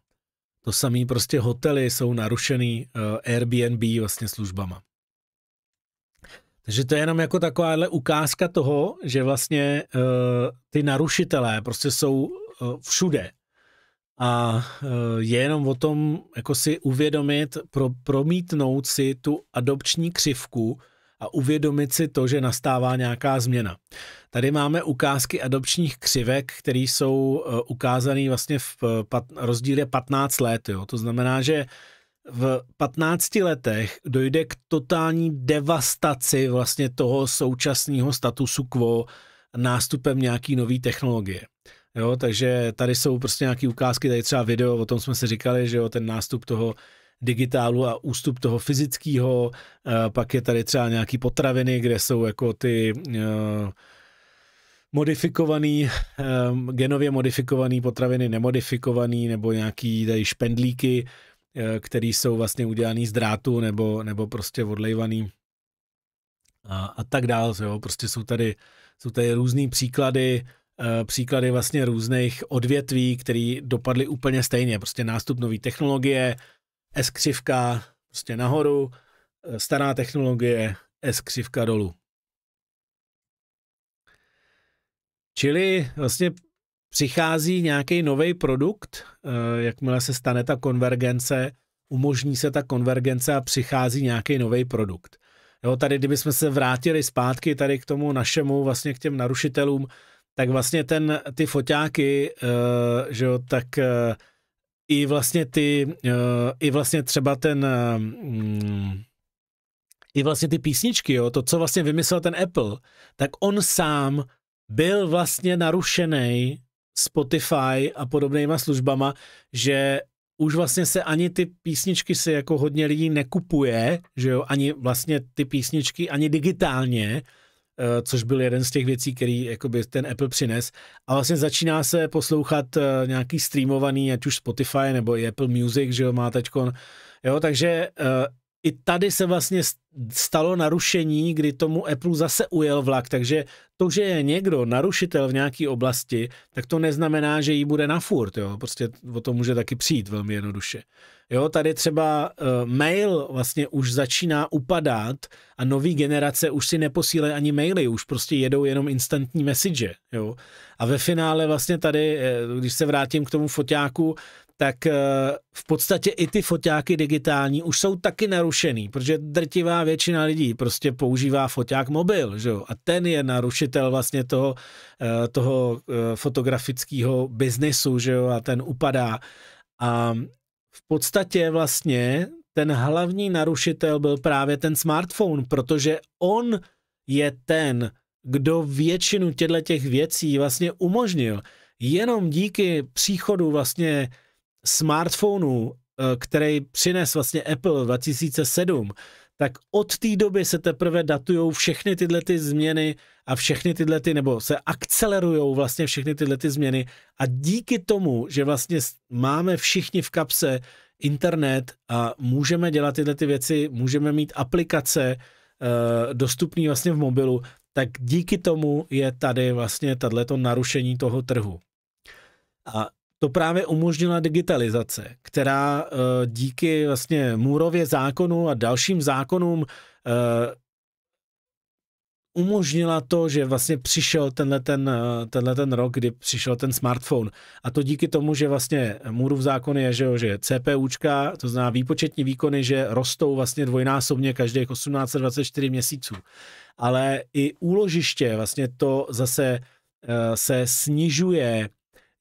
Speaker 1: To samé prostě hotely jsou narušený uh, Airbnb vlastně službama. Takže to je jenom jako takováhle ukázka toho, že vlastně uh, ty narušitelé prostě jsou uh, všude. A uh, je jenom o tom, jako si uvědomit, pro, promítnout si tu adopční křivku a uvědomit si to, že nastává nějaká změna. Tady máme ukázky adopčních křivek, které jsou uh, ukázané vlastně v pat, rozdíle 15 let. Jo. To znamená, že v 15 letech dojde k totální devastaci vlastně toho současného statusu quo nástupem nějaký nový technologie. Jo, takže tady jsou prostě nějaké ukázky, tady třeba video, o tom jsme si říkali, že jo, ten nástup toho digitálu a ústup toho fyzického, pak je tady třeba nějaký potraviny, kde jsou jako ty uh, modifikovaný, um, genově modifikovaný potraviny, nemodifikovaný, nebo nějaký tady špendlíky, Eh, který jsou vlastně udělaný z drátu nebo, nebo prostě odlejvaný a, a tak dále. Jo. Prostě jsou tady, jsou tady různý příklady, příklady vlastně různých odvětví, které dopadly úplně stejně. Prostě nástup nové technologie, S křivka prostě nahoru, stará technologie S křivka dolů. Čili vlastně přichází nějaký nový produkt, eh, jakmile se stane ta konvergence, umožní se ta konvergence a přichází nějaký nový produkt. Jo, tady kdybychom se vrátili zpátky tady k tomu našemu, vlastně k těm narušitelům, tak vlastně ten, ty foťáky, uh, že jo, tak i vlastně ty, uh, i vlastně třeba ten, uh, i vlastně ty písničky, jo, to, co vlastně vymyslel ten Apple, tak on sám byl vlastně narušený Spotify a podobnýma službama, že už vlastně se ani ty písničky se jako hodně lidí nekupuje, že jo, ani vlastně ty písničky, ani digitálně, eh, což byl jeden z těch věcí, který jakoby ten Apple přines. A vlastně začíná se poslouchat eh, nějaký streamovaný, ať už Spotify nebo i Apple Music, že jo, má teďkon. Jo, takže eh, i tady se vlastně stalo narušení, kdy tomu Apple zase ujel vlak, takže to, že je někdo narušitel v nějaké oblasti, tak to neznamená, že jí bude na furt, jo, prostě o to může taky přijít velmi jednoduše. Jo, tady třeba uh, mail vlastně už začíná upadat a nový generace už si neposílají ani maily, už prostě jedou jenom instantní message, jo. A ve finále vlastně tady, eh, když se vrátím k tomu foťáku, tak eh, v podstatě i ty foťáky digitální už jsou taky narušený, protože drtivá většina lidí prostě používá foťák mobil, že jo? a ten je narušitel vlastně toho, toho fotografického biznesu, že jo, a ten upadá. A podstatě vlastně ten hlavní narušitel byl právě ten smartphone, protože on je ten, kdo většinu těchto těch věcí vlastně umožnil. Jenom díky příchodu vlastně smartphonu, eh, který přines vlastně Apple 2007, tak od té doby se teprve datují všechny tyhle ty změny a všechny tyhle ty, nebo se akcelerují vlastně všechny tyhle ty změny a díky tomu, že vlastně máme všichni v kapse internet a můžeme dělat tyhle ty věci, můžeme mít aplikace uh, dostupné vlastně v mobilu, tak díky tomu je tady vlastně tato narušení toho trhu. A to právě umožnila digitalizace, která uh, díky vlastně Můrově zákonu a dalším zákonům uh, umožnila to, že vlastně přišel tenhle ten, uh, tenhle ten rok, kdy přišel ten smartphone. A to díky tomu, že vlastně Můrův zákon je, že, že CPUčka, to znamená výpočetní výkony, že rostou vlastně dvojnásobně každých 18-24 měsíců. Ale i úložiště vlastně to zase se snižuje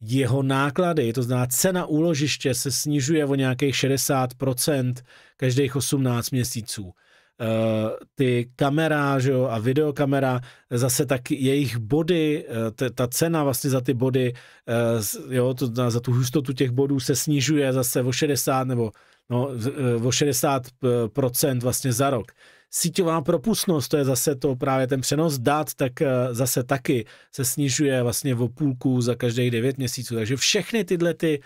Speaker 1: jeho náklady, to znamená cena úložiště se snižuje o nějakých 60% každých 18 měsíců. Uh, ty kamera že jo, a videokamera, zase tak jejich body, t- ta cena vlastně za ty body, uh, jo, to, za tu hustotu těch bodů se snižuje zase o 60 nebo no, o 60% vlastně za rok. Síťová propustnost, to je zase to právě ten přenos dat, tak eh, zase taky se snižuje vlastně o půlku za každých 9 měsíců. Takže všechny tyhle ty,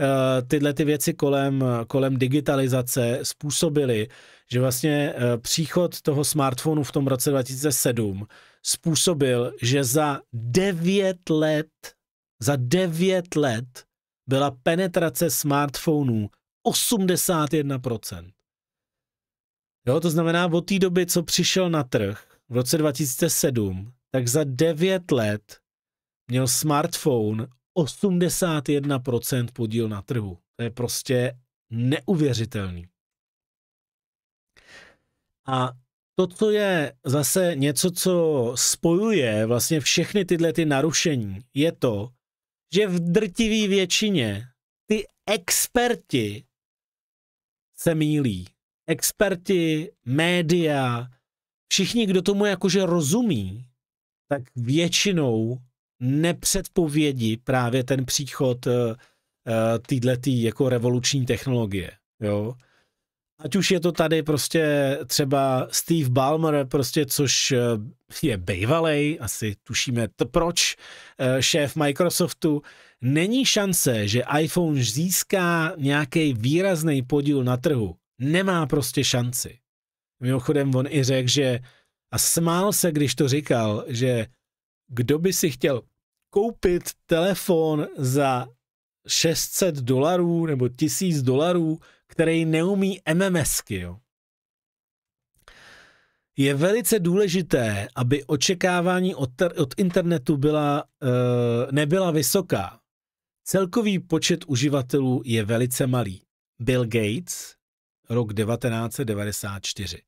Speaker 1: eh, tyhle ty věci kolem, kolem digitalizace způsobily, že vlastně eh, příchod toho smartphonu v tom roce 2007 způsobil, že za 9 let, za 9 let byla penetrace smartphonů 81%. Jo, to znamená, od té doby, co přišel na trh v roce 2007, tak za 9 let měl smartphone 81% podíl na trhu. To je prostě neuvěřitelný. A to, co je zase něco, co spojuje vlastně všechny tyhle ty narušení, je to, že v drtivé většině ty experti se mílí experti, média, všichni, kdo tomu jakože rozumí, tak většinou nepředpovědí právě ten příchod uh, této jako revoluční technologie. Jo? Ať už je to tady prostě třeba Steve Ballmer, prostě, což eh, je bejvalej, asi tušíme to proč, šéf Microsoftu, není šance, že iPhone získá nějaký výrazný podíl na trhu nemá prostě šanci. Mimochodem on i řekl, že a smál se, když to říkal, že kdo by si chtěl koupit telefon za 600 dolarů nebo 1000 dolarů, který neumí MMSky, jo. Je velice důležité, aby očekávání od, od internetu byla, uh, nebyla vysoká. Celkový počet uživatelů je velice malý. Bill Gates, rok 1994.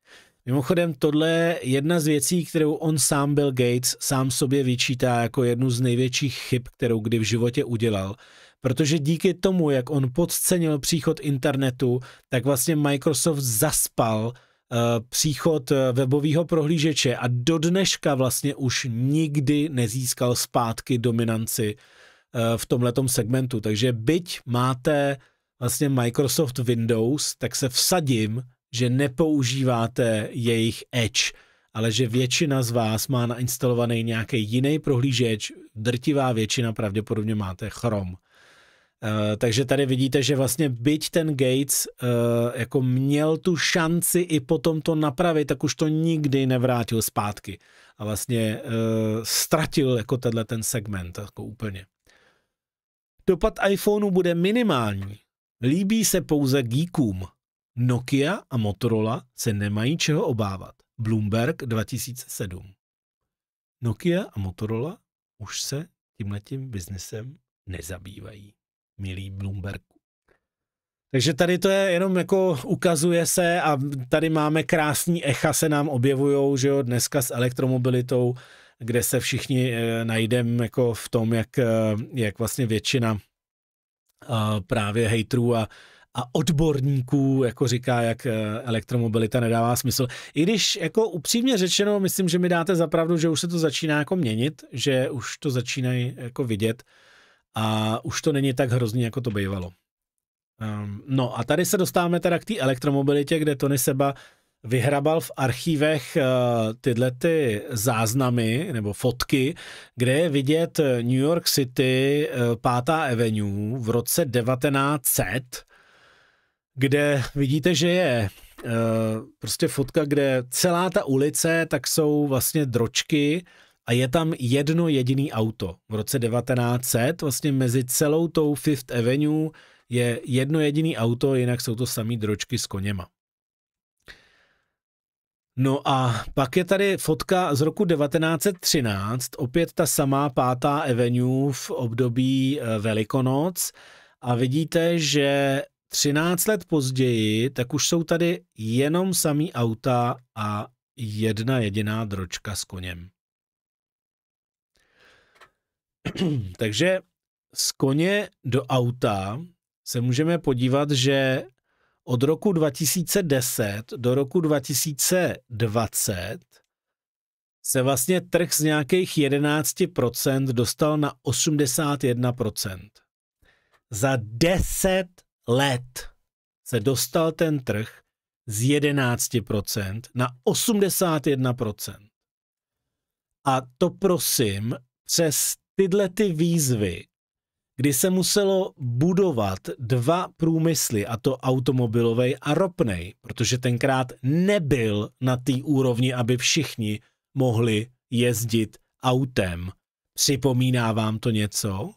Speaker 1: Mimochodem, tohle je jedna z věcí, kterou on sám Bill Gates sám sobě vyčítá jako jednu z největších chyb, kterou kdy v životě udělal. Protože díky tomu, jak on podcenil příchod internetu, tak vlastně Microsoft zaspal uh, příchod eh, webového prohlížeče a do dneška vlastně už nikdy nezískal zpátky dominanci uh, v tomhletom segmentu. Takže byť máte vlastně Microsoft Windows, tak se vsadím, že nepoužíváte jejich Edge, ale že většina z vás má nainstalovaný nějaký jiný prohlížeč, drtivá většina pravděpodobně máte Chrome. Uh, takže tady vidíte, že vlastně byť ten Gates uh, jako měl tu šanci i potom to napravit, tak už to nikdy nevrátil zpátky. A vlastně uh, ztratil jako tenhle ten segment jako úplně. Dopad iPhoneu bude minimální. Líbí se pouze geekům. Nokia a Motorola se nemají čeho obávat. Bloomberg 2007. Nokia a Motorola už se tímhletím biznesem nezabývají, milý Bloomberg. Takže tady to je jenom jako ukazuje se a tady máme krásný echa se nám objevujou, že jo, dneska s elektromobilitou, kde se všichni e, najdeme jako v tom, jak, e, jak vlastně většina právě hejtrů a a odborníků, jako říká, jak eh, elektromobilita nedává smysl. I když jako upřímně řečeno, myslím, že mi dáte zapravdu, že už se to začíná jako měnit, že už to začínají jako vidět a už to není tak hrozný, jako to bývalo. Um, no a tady se dostáváme teda k té elektromobilitě, kde Tony Seba vyhrabal v archívech uh, tyhle ty záznamy nebo fotky, kde je vidět New York City, uh, 5. Avenue v roce 1900 kde vidíte, že je uh, prostě fotka, kde celá ta ulice, tak jsou vlastně dročky a je tam jedno jediný auto. V roce 1900 vlastně mezi celou tou Fifth Avenue je jedno jediný auto, jinak jsou to samý dročky s koněma. No a pak je tady fotka z roku 1913, opět ta samá pátá Avenue v období eh, Velikonoc a vidíte, že 13 let později, tak už jsou tady jenom samý auta a jedna jediná dročka s koněm. Takže z koně do auta se můžeme podívat, že od roku 2010 do roku 2020 se vlastně trh z nějakých 11% dostal na 81%. Za 10 let se dostal ten trh z 11% na 81%. A to prosím přes tyhle ty výzvy, kdy se muselo budovat dva průmysly, a to automobilový a ropnej, protože tenkrát nebyl na té úrovni, aby všichni mohli jezdit autem. Připomíná vám to něco?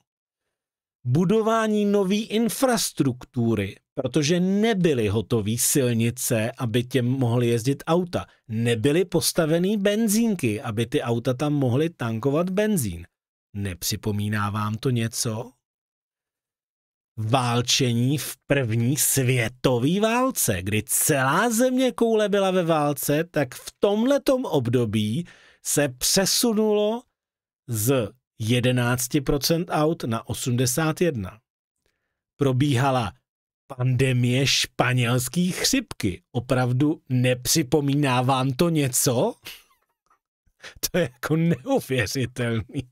Speaker 1: budování nové infrastruktury, protože nebyly hotové silnice, aby těm mohly jezdit auta. Nebyly postavený benzínky, aby ty auta tam mohly tankovat benzín. Nepřipomíná vám to něco? Válčení v první světové válce, kdy celá země koule byla ve válce, tak v tomhletom období se přesunulo z 11% aut na 81. Probíhala pandemie španělské chřipky. Opravdu nepřipomíná vám to něco? To je jako neuvěřitelný.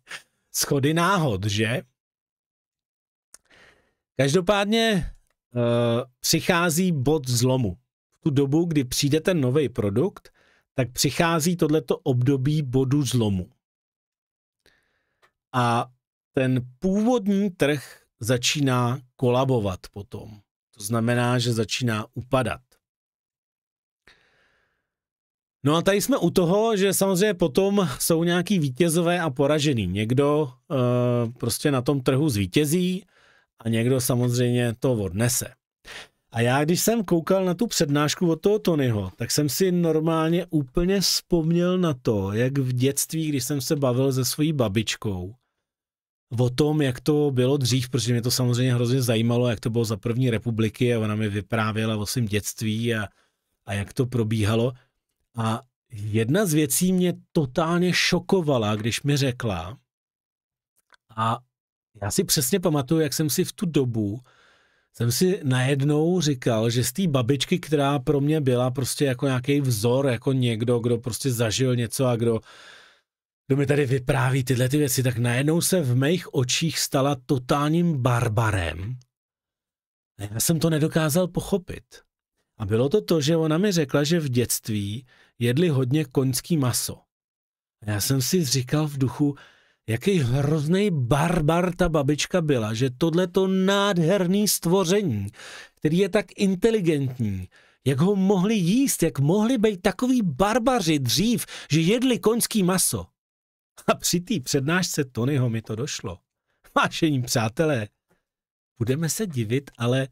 Speaker 1: Schody náhod, že? Každopádně uh, přichází bod zlomu. V tu dobu, kdy přijde ten nový produkt, tak přichází tohleto období bodu zlomu a ten původní trh začíná kolabovat potom. To znamená, že začíná upadat. No a tady jsme u toho, že samozřejmě potom jsou nějaký vítězové a poražený. Někdo uh, prostě na tom trhu zvítězí a někdo samozřejmě to odnese. A já, když jsem koukal na tu přednášku od toho Tonyho, tak jsem si normálně úplně vzpomněl na to, jak v dětství, když jsem se bavil se svojí babičkou, o tom, jak to bylo dřív, protože mě to samozřejmě hrozně zajímalo, jak to bylo za první republiky a ona mi vyprávěla o svém dětství a, a jak to probíhalo. A jedna z věcí mě totálně šokovala, když mi řekla, a já si přesně pamatuju, jak jsem si v tu dobu jsem si najednou říkal, že z té babičky, která pro mě byla prostě jako nějaký vzor, jako někdo, kdo prostě zažil něco a kdo, kdo mi tady vypráví tyhle ty věci, tak najednou se v mých očích stala totálním barbarem. Já jsem to nedokázal pochopit. A bylo to to, že ona mi řekla, že v dětství jedli hodně koňský maso. A já jsem si říkal v duchu, jaký hrozný barbar ta babička byla, že tohleto nádherný stvoření, který je tak inteligentní, jak ho mohli jíst, jak mohli být takový barbaři dřív, že jedli koňský maso. A při té přednášce Tonyho mi to došlo. Vášení přátelé, budeme se divit, ale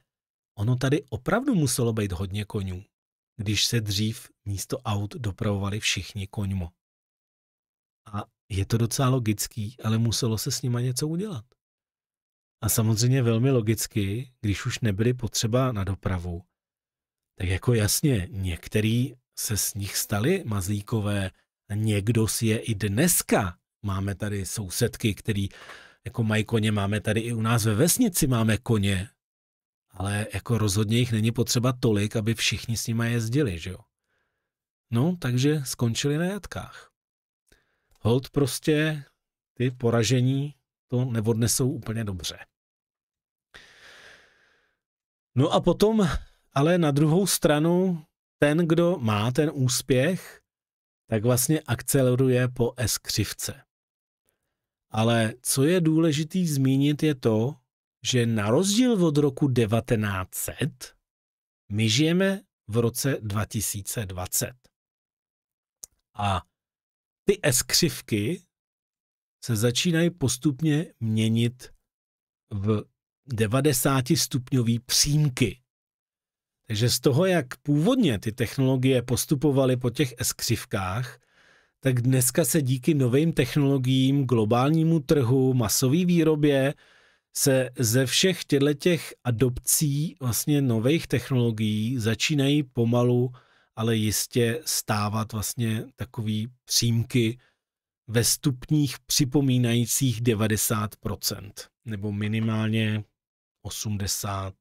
Speaker 1: ono tady opravdu muselo být hodně konňů, když se dřív místo aut dopravovali všichni koňmo. A je to docela logický, ale muselo se s nima něco udělat. A samozřejmě velmi logicky, když už nebyly potřeba na dopravu, tak jako jasně, některý se z nich stali mazlíkové, někdo si je i dneska. Máme tady sousedky, který jako mají koně, máme tady i u nás ve vesnici máme koně, ale jako rozhodně jich není potřeba tolik, aby všichni s nimi jezdili, že jo. No, takže skončili na jatkách hold prostě ty poražení to neodnesou úplně dobře. No a potom, ale na druhou stranu, ten, kdo má ten úspěch, tak vlastně akceleruje po S křivce. Ale co je důležitý zmínit je to, že na rozdíl od roku 1900 my žijeme v roce 2020. A ty S-křivky se začínají postupně měnit v 90 stupňový přímky. Takže z toho, jak původně ty technologie postupovaly po těch S-křivkách, tak dneska se díky novým technologiím, globálnímu trhu, masové výrobě se ze všech těchto adopcí vlastně nových technologií začínají pomalu ale jistě stávat vlastně takový přímky ve stupních připomínajících 90%, nebo minimálně 80,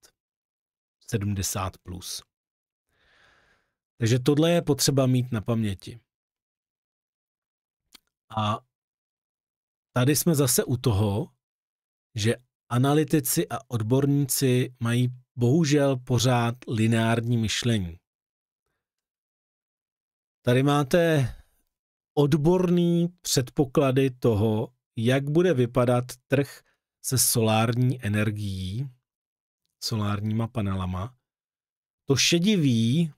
Speaker 1: 70 plus. Takže tohle je potřeba mít na paměti. A tady jsme zase u toho, že analytici a odborníci mají bohužel pořád lineární myšlení. Tady máte odborný předpoklady toho, jak bude vypadat trh se solární energií, solárníma panelama. To šedivý,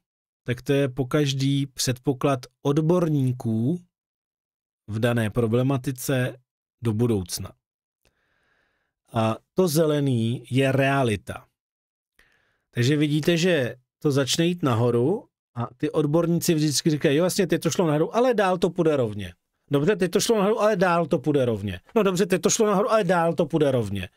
Speaker 1: tak to je pokaždý předpoklad odborníků v dané problematice do budoucna. A to zelený je realita. Takže vidíte, že to začne jít nahoru a ty odborníci vždycky říkají, jo, vlastně teď to šlo nahoru, ale dál to půjde rovně. Dobře, teď to šlo nahoru, ale dál to půjde rovně. No dobře, teď to šlo nahoru, ale dál to půjde rovně.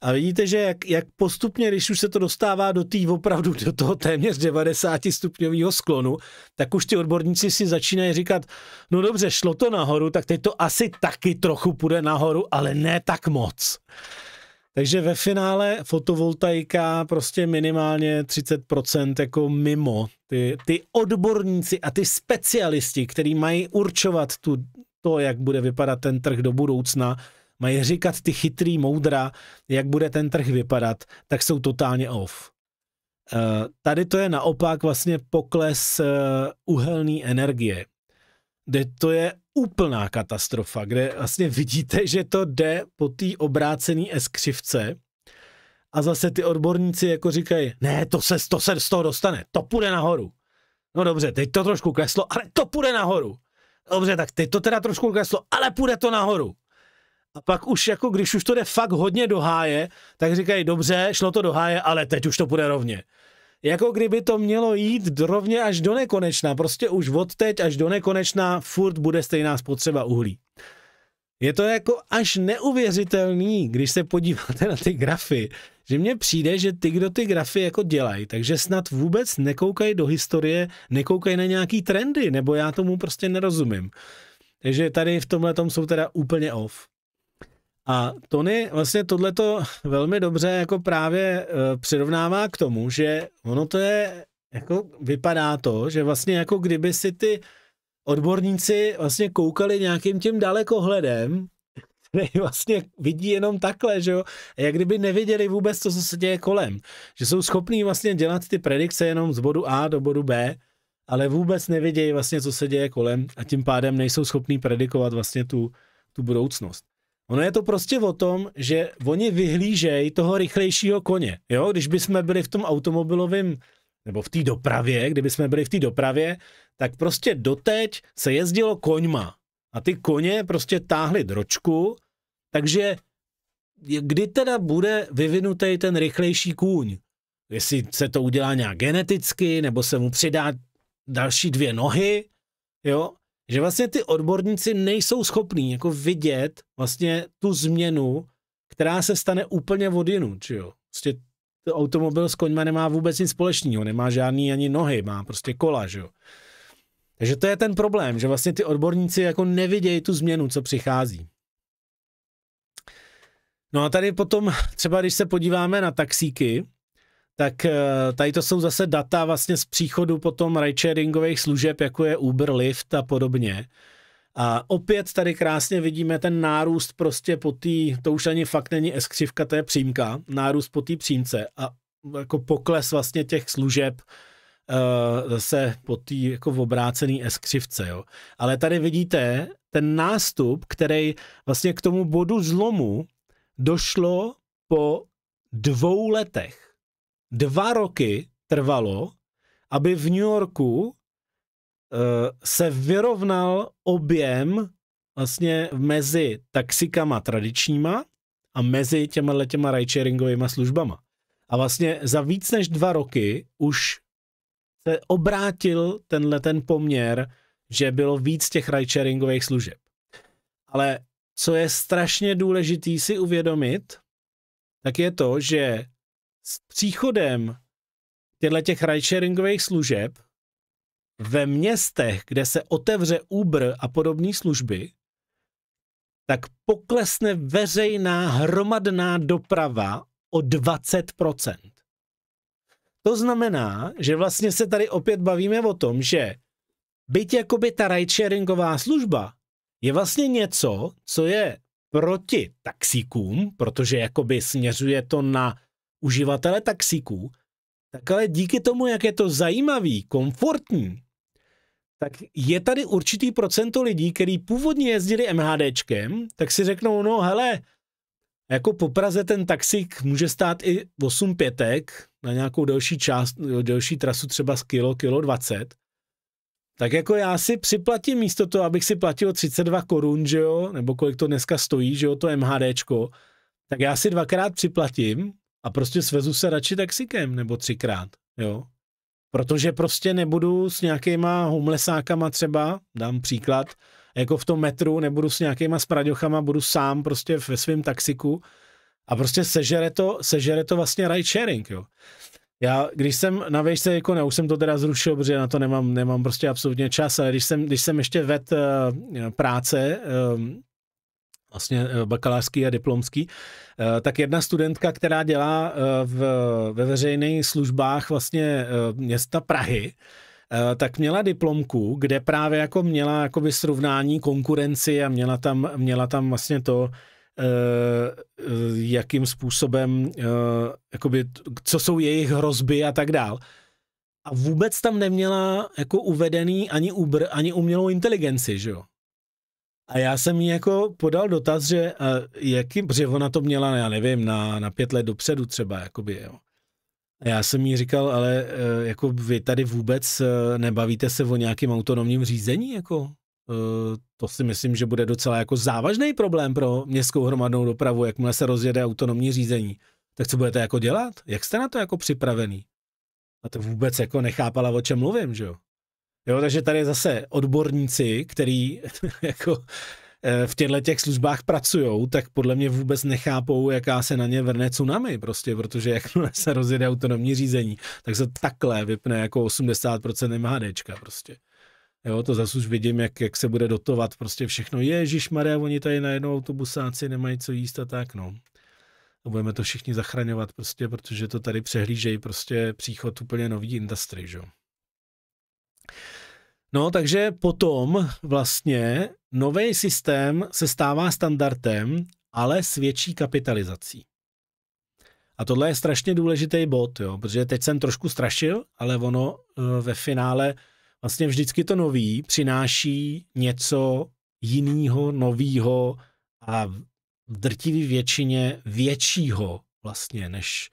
Speaker 1: A vidíte, že jak, jak postupně, když už se to dostává do té opravdu do toho téměř 90 stupňového sklonu, tak už ty odborníci si začínají říkat, no dobře, šlo to nahoru, tak teď to asi taky trochu půjde nahoru, ale ne tak moc. Takže ve finále fotovoltaika prostě minimálně 30% jako mimo. Ty, ty odborníci a ty specialisti, kteří mají určovat tu, to, jak bude vypadat ten trh do budoucna, mají říkat ty chytrý moudra, jak bude ten trh vypadat, tak jsou totálně off. Uh, tady to je naopak vlastně pokles uh, uhelné energie, to je úplná katastrofa, kde vlastně vidíte, že to jde po té obrácené S křivce a zase ty odborníci jako říkají, ne, to se, to se z toho dostane, to půjde nahoru. No dobře, teď to trošku kleslo, ale to půjde nahoru. Dobře, tak teď to teda trošku kleslo, ale půjde to nahoru. A pak už jako když už to jde fakt hodně do háje, tak říkají, dobře, šlo to do háje, ale teď už to půjde rovně. Jako kdyby to mělo jít rovně až do nekonečna. Prostě už od teď až do nekonečna furt bude stejná spotřeba uhlí. Je to jako až neuvěřitelný, když se podíváte na ty grafy, že mně přijde, že ty, kdo ty grafy jako dělají, takže snad vůbec nekoukají do historie, nekoukají na nějaký trendy, nebo já tomu prostě nerozumím. Takže tady v tomhle tom jsou teda úplně off. A Tony vlastně tohleto velmi dobře jako právě uh, přirovnává k tomu, že ono to je, jako vypadá to, že vlastně jako kdyby si ty odborníci vlastně koukali nějakým tím dalekohledem, který vlastně vidí jenom takhle, že jo, a jak kdyby neviděli vůbec to, co se děje kolem. Že jsou schopní vlastně dělat ty predikce jenom z bodu A do bodu B, ale vůbec nevidějí vlastně, co se děje kolem a tím pádem nejsou schopní predikovat vlastně tu, tu budoucnost. Ono je to prostě o tom, že oni vyhlížejí toho rychlejšího koně. Jo? Když bychom byli v tom automobilovém nebo v té dopravě, kdyby jsme byli v té dopravě, tak prostě doteď se jezdilo koňma. A ty koně prostě táhly dročku, takže kdy teda bude vyvinutý ten rychlejší kůň? Jestli se to udělá nějak geneticky, nebo se mu přidá další dvě nohy, jo? Že vlastně ty odborníci nejsou schopní jako vidět vlastně tu změnu, která se stane úplně od jinu, jo? Prostě automobil s koňma nemá vůbec nic společného, nemá žádný ani nohy, má prostě kola, že jo. Takže to je ten problém, že vlastně ty odborníci jako nevidějí tu změnu, co přichází. No a tady potom, třeba když se podíváme na taxíky, tak eh, tady to jsou zase data vlastně z příchodu potom ridesharingových služeb, jako je Uber, Lyft a podobně. A opět tady krásně vidíme ten nárůst prostě po té, to už ani fakt není S křivka, to je přímka, nárůst po té přímce a jako pokles vlastně těch služeb uh, zase po té jako obrácený S křivce, jo. Ale tady vidíte ten nástup, který vlastně k tomu bodu zlomu došlo po dvou letech. Dva roky trvalo, aby v New Yorku Eh, se vyrovnal objem vlastně mezi taxikama tradičníma a mezi těma těma ridesharingovými službama. A vlastně za víc než dva roky už se obrátil tenhle ten poměr, že bylo víc těch ridesharingových služeb. Ale co je strašně důležitý si uvědomit, tak je to, že s příchodem těchto těch ridesharingových služeb ve městech, kde se otevře Uber a podobné služby, tak poklesne veřejná hromadná doprava o 20%. To znamená, že vlastně se tady opět bavíme o tom, že byť jakoby ta ridesharingová služba je vlastně něco, co je proti taxíkům, protože jakoby směřuje to na uživatele taxíků, tak ale díky tomu, jak je to zajímavý, komfortní, tak je tady určitý procento lidí, který původně jezdili MHDčkem, tak si řeknou, no hele, jako po Praze ten taxík může stát i 8 pětek na nějakou delší část, delší trasu třeba z kilo, kilo 20. Tak jako já si připlatím místo toho, abych si platil 32 korun, že jo, nebo kolik to dneska stojí, že jo, to MHDčko, tak já si dvakrát připlatím a prostě svezu se radši taxikem, nebo třikrát, jo protože prostě nebudu s nějakýma homelessákama třeba, dám příklad, jako v tom metru, nebudu s nějakýma spraďochama, budu sám prostě ve svém taxiku a prostě sežere to, sežere to vlastně ride sharing, jo. Já, když jsem na vejšce, jako ne, už jsem to teda zrušil, protože na to nemám, nemám prostě absolutně čas, ale když jsem, když jsem ještě ved uh, práce, uh, vlastně eh, bakalářský a diplomský, eh, tak jedna studentka, která dělá eh, v, ve veřejných službách vlastně města Prahy, tak měla diplomku, kde právě jako měla jakoby srovnání konkurenci a měla tam, měla tam vlastně to, jakým způsobem, jakoby, co jsou jejich hrozby a tak dál. A vůbec tam neměla jako uvedený ani Uber, ani umělou inteligenci, že jo. A já jsem jí jako podal dotaz, že uh, jaký, protože ona to měla, já nevím, na, na pět let dopředu třeba, jakoby, jo. A já jsem jí říkal, ale uh, jako vy tady vůbec uh, nebavíte se o nějakém autonomním řízení, jako uh, to si myslím, že bude docela jako závažný problém pro městskou hromadnou dopravu, jakmile se rozjede autonomní řízení. Tak co budete jako dělat? Jak jste na to jako připravený? A to vůbec jako nechápala, o čem mluvím, že jo. Jo, takže tady zase odborníci, který jako eh, v těchto těch službách pracují, tak podle mě vůbec nechápou, jaká se na ně vrne tsunami, prostě, protože jak se rozjede autonomní řízení, tak se takhle vypne jako 80% MHDčka prostě. Jo, to zase už vidím, jak, jak se bude dotovat prostě všechno. Ježíš Maria, oni tady najednou autobusáci nemají co jíst a tak, no. A budeme to všichni zachraňovat prostě, protože to tady přehlížejí prostě příchod úplně nový industry, že? No, takže potom vlastně nový systém se stává standardem, ale s větší kapitalizací. A tohle je strašně důležitý bod, jo, protože teď jsem trošku strašil, ale ono eh, ve finále vlastně vždycky to nový přináší něco jiného, nového a v drtivé většině většího vlastně, než,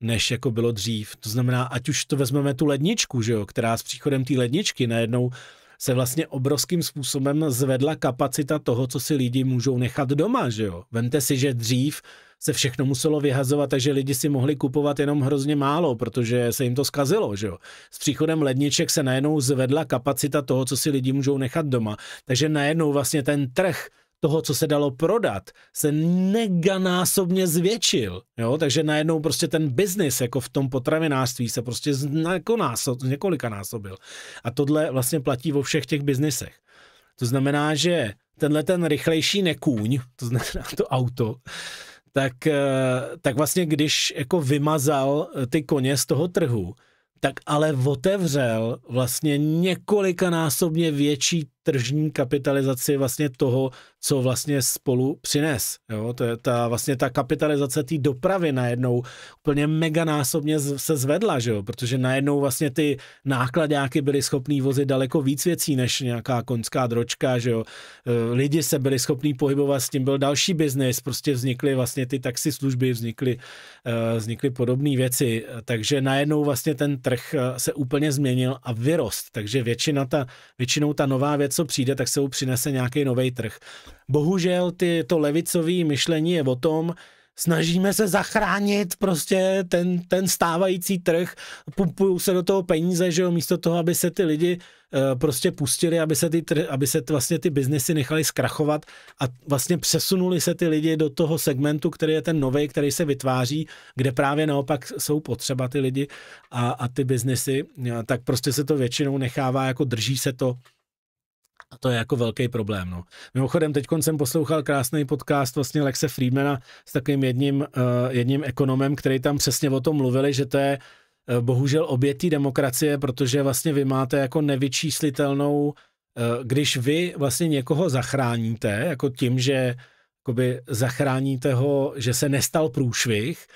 Speaker 1: než jako bylo dřív. To znamená, ať už to vezmeme tu ledničku, že jo, která s příchodem té ledničky najednou se vlastně obrovským způsobem zvedla kapacita toho, co si lidi můžou nechat doma, že jo. Vemte si, že dřív se všechno muselo vyhazovat, takže lidi si mohli kupovat jenom hrozně málo, protože se jim to zkazilo, že jo. S příchodem ledniček se najednou zvedla kapacita toho, co si lidi můžou nechat doma. Takže najednou vlastně ten trh toho, co se dalo prodat, se neganásobně zvětšil. Jo? Takže najednou prostě ten biznis jako v tom potravinářství se prostě několika násobil. A tohle vlastně platí vo všech těch biznisech. To znamená, že tenhle ten rychlejší nekůň, to znamená to auto, tak, eh, tak vlastně když jako vymazal eh, ty koně z toho trhu, tak ale otevřel vlastně několikanásobně větší tržní kapitalizaci vlastně toho, co vlastně spolu přines. Jo? To je ta, vlastně ta kapitalizace té dopravy najednou úplně meganásobně se zvedla, že jo? protože najednou vlastně ty nákladáky byly schopný vozit daleko víc věcí než nějaká koňská dročka, že jo? E, lidi se byli schopní pohybovat, s tím byl další biznis, prostě vznikly vlastně ty taxi služby, vznikly, e, vznikly podobné věci, takže najednou vlastně ten trh e, se úplně změnil a vyrost, takže většina ta, většinou ta nová věc, co přijde, tak se mu přinese nějaký nový trh. Bohužel ty, to levicové myšlení je o tom, snažíme se zachránit prostě ten, ten stávající trh, pumpují se do toho peníze, že jo, místo toho, aby se ty lidi uh, prostě pustili, aby se ty, aby se vlastně ty biznesy nechali zkrachovat a vlastně přesunuli se ty lidi do toho segmentu, který je ten nový, který se vytváří, kde právě naopak jsou potřeba ty lidi a, a ty biznesy, tak prostě se to většinou nechává, jako drží se to a to je jako velký problém. No. Mimochodem, teď jsem poslouchal krásný podcast vlastně Lexe Friedmana s takovým jedním, uh, jedním ekonomem, který tam přesně o tom mluvili, že to je uh, bohužel obětí demokracie, protože vlastně vy máte jako nevyčíslitelnou, uh, když vy vlastně někoho zachráníte, jako tím, že jakoby zachráníte ho, že se nestal průšvih,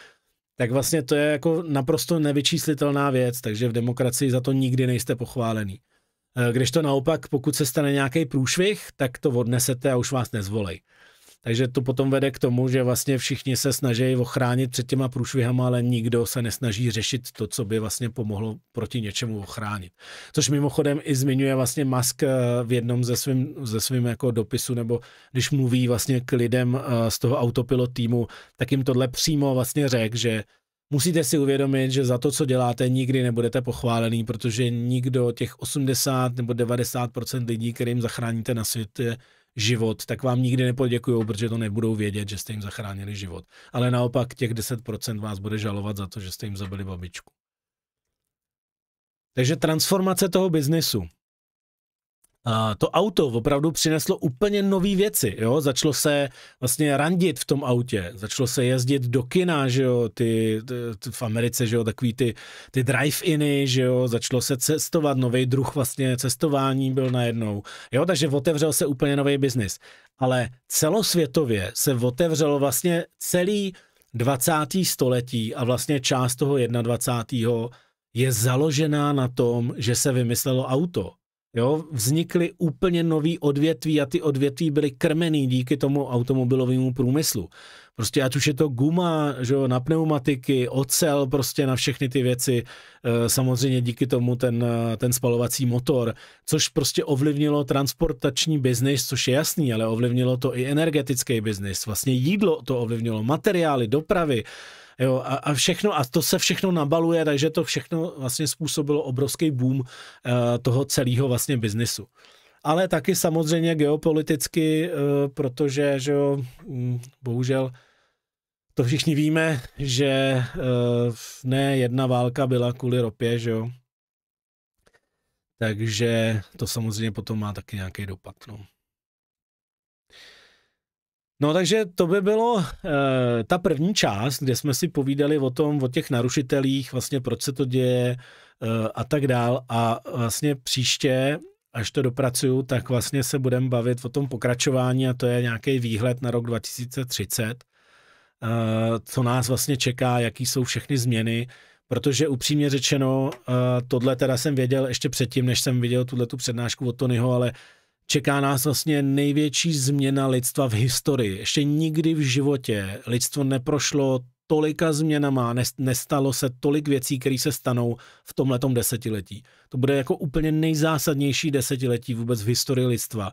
Speaker 1: tak vlastně to je jako naprosto nevyčíslitelná věc, takže v demokracii za to nikdy nejste pochválený. Eh, když to naopak, pokud se stane nějaký průšvih, tak to odnesete a už vás nezvolej. Takže to potom vede k tomu, že vlastně všichni se snaží ochránit před těma průšvihama, ale nikdo se nesnaží řešit to, co by vlastně pomohlo proti něčemu ochránit. Což mimochodem i zmiňuje vlastně Musk eh, v jednom ze svým, ze svým jako dopisu, nebo když mluví vlastně k lidem eh, z toho autopilot týmu, tak jim tohle přímo vlastně řekl, že musíte si uvědomit, že za to, co děláte, nikdy nebudete pochválený, protože nikdo těch 80 nebo 90 lidí, kterým zachráníte na světě život, tak vám nikdy nepoděkují, protože to nebudou vědět, že jste jim zachránili život. Ale naopak těch 10% vás bude žalovat za to, že jste jim zabili babičku. Takže transformace toho biznesu. To auto opravdu přineslo úplně nové věci, jo, začalo se vlastně randit v tom autě, začalo se jezdit do kina, že jo, ty, ty v Americe, že jo, takový ty, ty drive-iny, že jo, začalo se cestovat, nový druh vlastně cestování byl najednou, jo, takže otevřel se úplně nový biznis, ale celosvětově se otevřelo vlastně celý 20. století a vlastně část toho 21. je založená na tom, že se vymyslelo auto. Jo, vznikly úplně nový odvětví a ty odvětví byly krmený díky tomu automobilovému průmyslu. Prostě ať už je to guma, že jo, na pneumatiky, ocel, prostě na všechny ty věci, e, samozřejmě díky tomu ten, ten spalovací motor, což prostě ovlivnilo transportační biznis, což je jasný, ale ovlivnilo to i energetický biznis. Vlastně jídlo to ovlivnilo, materiály, dopravy, Jo, a, a všechno, a to se všechno nabaluje, takže to všechno vlastně způsobilo obrovský boom uh, toho celého vlastně biznisu. Ale taky samozřejmě geopoliticky, uh, protože, že jo, um, bohužel to všichni víme, že uh, ne jedna válka byla kvůli ropě, že jo. Takže to samozřejmě potom má taky nějaký dopad. No. No takže to by bylo uh, ta první část, kde jsme si povídali o tom, o těch narušitelích, vlastně proč se to děje uh, a tak dál. A vlastně příště, až to dopracuju, tak vlastně se budeme bavit o tom pokračování a to je nějaký výhled na rok 2030, uh, co nás vlastně čeká, jaký jsou všechny změny, protože upřímně řečeno, uh, tohle teda jsem věděl ještě předtím, než jsem viděl tuhle tu přednášku od Tonyho, ale čeká nás vlastně největší změna lidstva v historii. Ještě nikdy v životě lidstvo neprošlo tolika změnama, nestalo se tolik věcí, které se stanou v tomhletom desetiletí. To bude jako úplně nejzásadnější desetiletí vůbec v historii lidstva.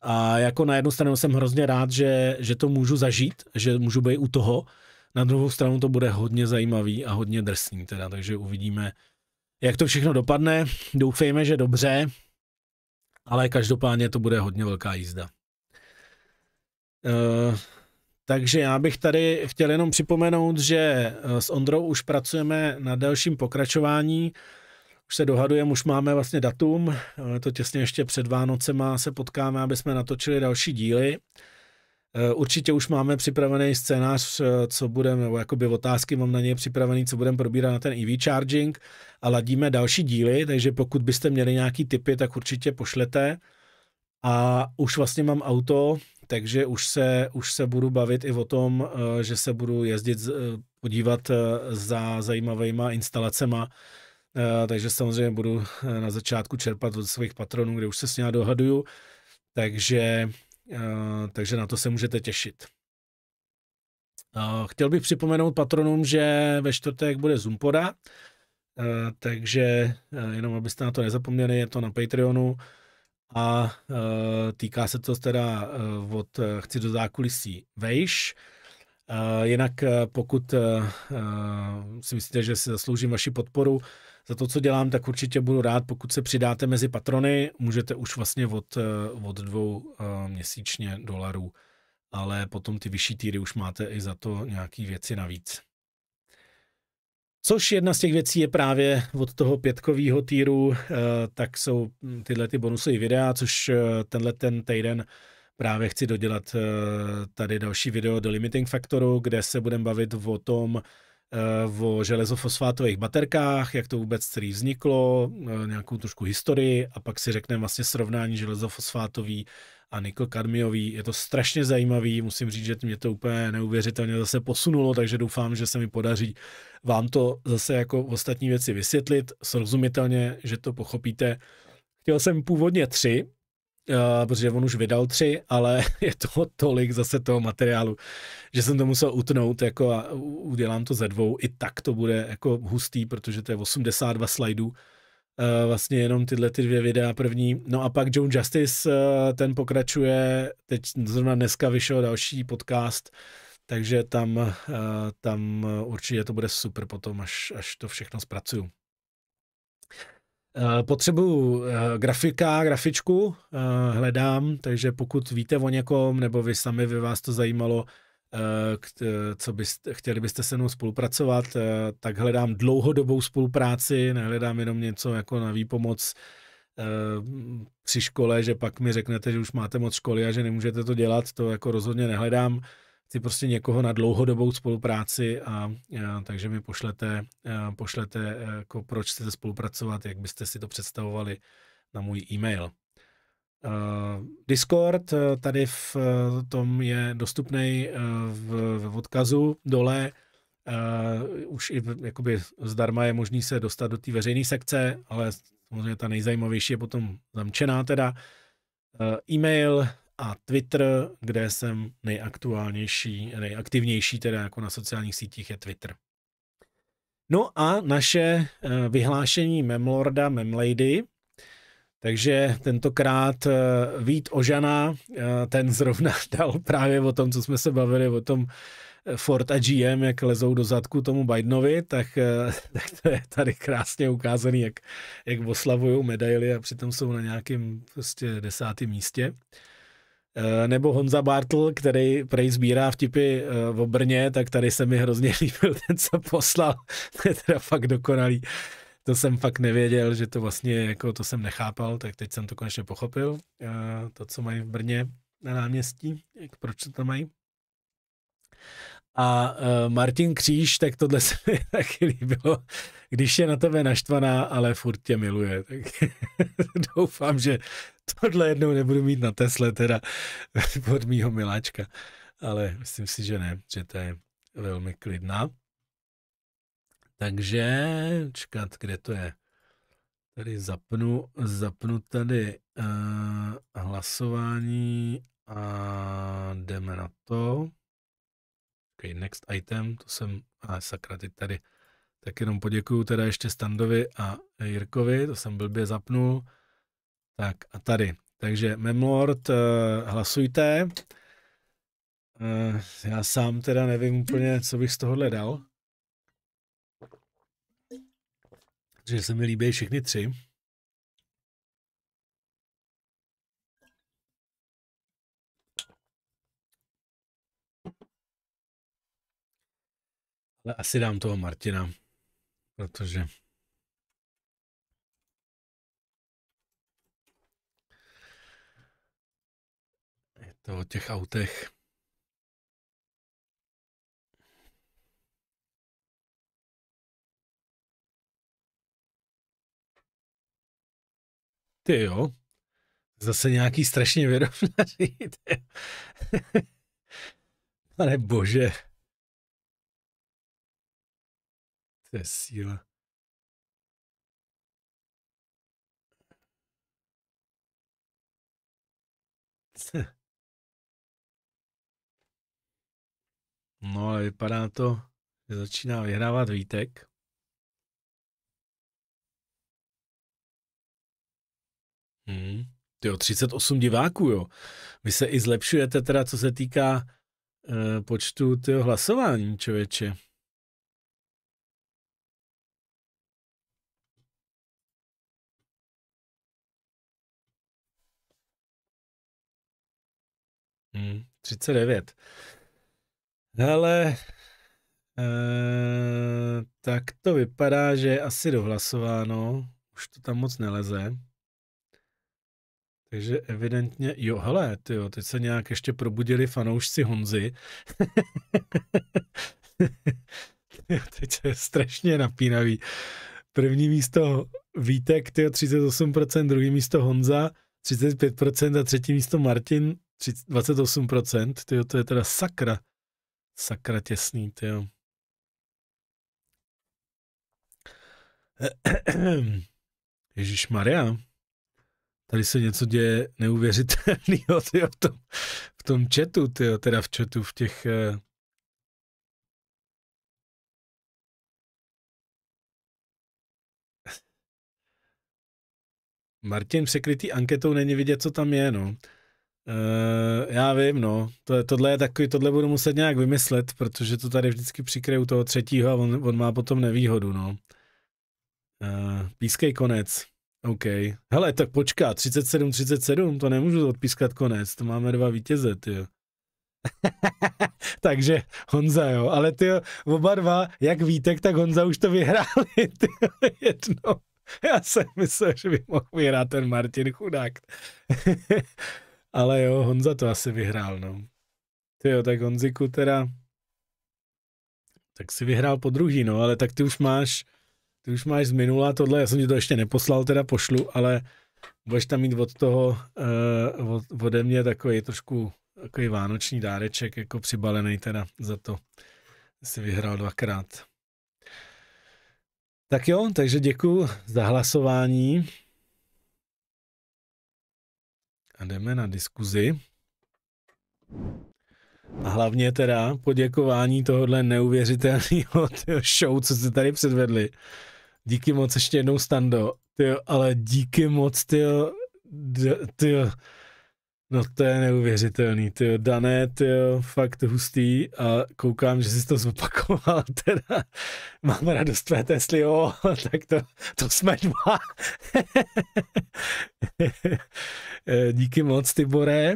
Speaker 1: A jako na jednu stranu jsem hrozně rád, že, že to můžu zažít, že můžu být u toho. Na druhou stranu to bude hodně zajímavý a hodně drsný teda, takže uvidíme, jak to všechno dopadne. Doufejme, že dobře, ale každopádně to bude hodně velká jízda. Uh, takže já bych tady chtěl jenom připomenout, že eh, s Ondrou už pracujeme na dalším pokračování. Už se dohadujeme, už máme vlastně datum, to těsně ještě před Vánocema se potkáme, aby jsme natočili další díly. Eh, určitě už máme připravený scénář, eh, co budeme, nebo jakoby otázky mám na něj připravený, co budeme probírat na ten EV charging a ladíme další díly, takže pokud byste měli nějaký tipy, tak určitě pošlete. A už vlastně mám auto, takže už se, už se budu bavit i o tom, eh, že se budu jezdit podívat za zajímavýma instalacema, takže samozřejmě budu na začátku čerpat od svých patronů, kde už se s ním dohaduju. Takže takže na to se můžete těšit. Eh, chtěl bych připomenout patronům, že ve čtvrtek bude Zumpoda, eh, takže jenom abyste na to nezapomněli, je to na Patreonu a týká se to teda od Chci do zákulisí vejš. Jinak pokud si myslíte, že si zasloužím vaši podporu, za to, co dělám, tak určitě budu rád, pokud se přidáte mezi patrony, můžete už vlastně od, eh, od dvou uh, měsíčně dolarů, ale potom ty vyšší týry už máte i za to nějaký věci navíc. Což jedna z těch věcí je právě od toho pětkového týru, uh, tak jsou tyhle ty bonusové videa, což tenhle ten týden právě chci dodělat tady další video do Limiting Factoru, kde se budeme bavit o tom, Eh, o železofosfátových baterkách, jak to vůbec celý vzniklo, eh, nějakou trošku historii a pak si řekneme vlastně srovnání železofosfátový a nikl kadmiový. Je to strašně zajímavý, musím říct, že mě to úplně neuvěřitelně zase posunulo, takže doufám, že se mi podaří vám to zase jako ostatní věci vysvětlit, srozumitelně, že to pochopíte. Chtěl jsem původně tři, Uh, protože on už vydal tři, ale je to tolik zase toho materiálu, že jsem to musel utnout jako a udělám to ze dvou. I tak to bude jako hustý, protože to je 82 slajdů. Uh, vlastně jenom tyhle ty dvě videa první. No a pak John Justice, uh, ten pokračuje, teď zrovna dneska vyšel další podcast, takže tam, tam určitě to bude super potom, až, až to všechno zpracuju. Eh, potřebuju eh, grafika, grafičku, eh, hledám, takže pokud víte o někom, nebo vy sami by vás to zajímalo, co byste, chtěli byste se mnou spolupracovat, tak hledám dlouhodobou spolupráci, nehledám jenom něco jako na výpomoc při škole, že pak mi řeknete, že už máte moc školy a že nemůžete to dělat, to jako rozhodně nehledám chci prostě někoho na dlouhodobou spolupráci a, a takže mi pošlete, a, pošlete jako proč chcete spolupracovat, jak byste si to představovali na můj e-mail. Uh, Discord tady v tom je dostupný v, v odkazu dole. Už i jakoby zdarma je možný se dostat do té veřejné sekce, ale samozřejmě ta nejzajímavější je potom zamčená teda. E-mail a Twitter, kde jsem nejaktuálnější, nejaktivnější teda jako na sociálních sítích je Twitter. No a naše eh, vyhlášení Memlorda, Memlady, takže tentokrát eh, Vít Ožana, eh, ten zrovna dal právě o tom, co jsme se bavili, o tom Ford a GM, jak lezou do zadku tomu Bidenovi, tak, tak to je tady krásně ukázaný, jak, jak oslavují medaily a přitom jsou na nějakém prostě desátém místě. Eh, nebo Honza Bartl, který prej sbírá vtipy eh, v Brně, tak tady se mi hrozně líbil ten, co poslal. to je teda fakt dokonalý. To jsem fakt nevěděl, že to vlastně, jako to jsem nechápal, tak teď jsem to konečně pochopil. To, co mají v Brně na náměstí, jak, proč to tam mají. A uh, Martin Kříž, tak tohle se mi taky líbilo, když je na tebe naštvaná, ale furt tě miluje. Tak doufám, že tohle jednou nebudu mít na Tesle, teda od mýho miláčka. Ale myslím si, že ne, že to je velmi klidná. Takže, čekat, kde to je? Tady zapnu, zapnu tady uh, hlasování a jdeme na to. Okay, next item, to jsem, a sakra, teď tady tak jenom poděkuju teda ještě Standovi a Jirkovi, to jsem blbě zapnul. Tak a tady, takže Memlord, uh, hlasujte. Uh, já sám teda nevím úplně, co bych z tohohle dal. Takže se mi líbí všechny tři. Ale asi dám toho Martina, protože je to o těch autech. Ty jo, zase nějaký strašně vyrovnaný. Pane bože. To je síla. No ale vypadá to, že začíná vyhrávat Vítek. Hmm. Jo, 38 diváků, jo. Vy se i zlepšujete teda, co se týká e, počtu toho hlasování, člověče. Hmm, 39. Ale e, tak to vypadá, že je asi dohlasováno. Už to tam moc neleze. Takže evidentně, jo, hele, tyjo, teď se nějak ještě probudili fanoušci Honzy. teď je strašně napínavý. První místo Vítek, tyjo, 38%, druhý místo Honza, 35% a třetí místo Martin, 28%, tyjo, to je teda sakra, sakra těsný, tyjo. Ježíš Maria. Tady se něco děje neuvěřitelného v tom, v tom chatu, tyjo, teda v chatu, v těch... Uh... Martin překrytý anketou není vidět, co tam je, no. Uh, já vím, no. To, tohle je takový, tohle budu muset nějak vymyslet, protože to tady vždycky přikryju toho třetího a on, on má potom nevýhodu, no. Uh, pískej konec. OK. Hele, tak počká, 37, 37, to nemůžu odpískat konec, to máme dva vítěze, ty. Takže Honza, jo, ale ty oba dva, jak Vítek, tak Honza už to vyhráli, ty jedno. Já jsem myslel, že by mohl vyhrát ten Martin Chudák. ale jo, Honza to asi vyhrál, no. Ty jo, tak Honziku teda, tak si vyhrál po druhý, no, ale tak ty už máš ty už máš z minula tohle, já jsem ti to ještě neposlal, teda pošlu, ale budeš tam mít od toho, uh, od, ode mě takový trošku takový vánoční dáreček, jako přibalený teda za to. Jsi vyhrál dvakrát. Tak jo, takže děkuji za hlasování. A jdeme na diskuzi. A hlavně teda poděkování tohohle neuvěřitelného show, co jste tady předvedli. Díky moc ještě jednou Stando. Tyjo, ale díky moc, ty, ty, No to je neuvěřitelný, ty dané, ty fakt hustý a koukám, že jsi to zopakoval, teda mám radost tvé Tesly, jo, tak to, to jsme dva. Díky moc, Tibore.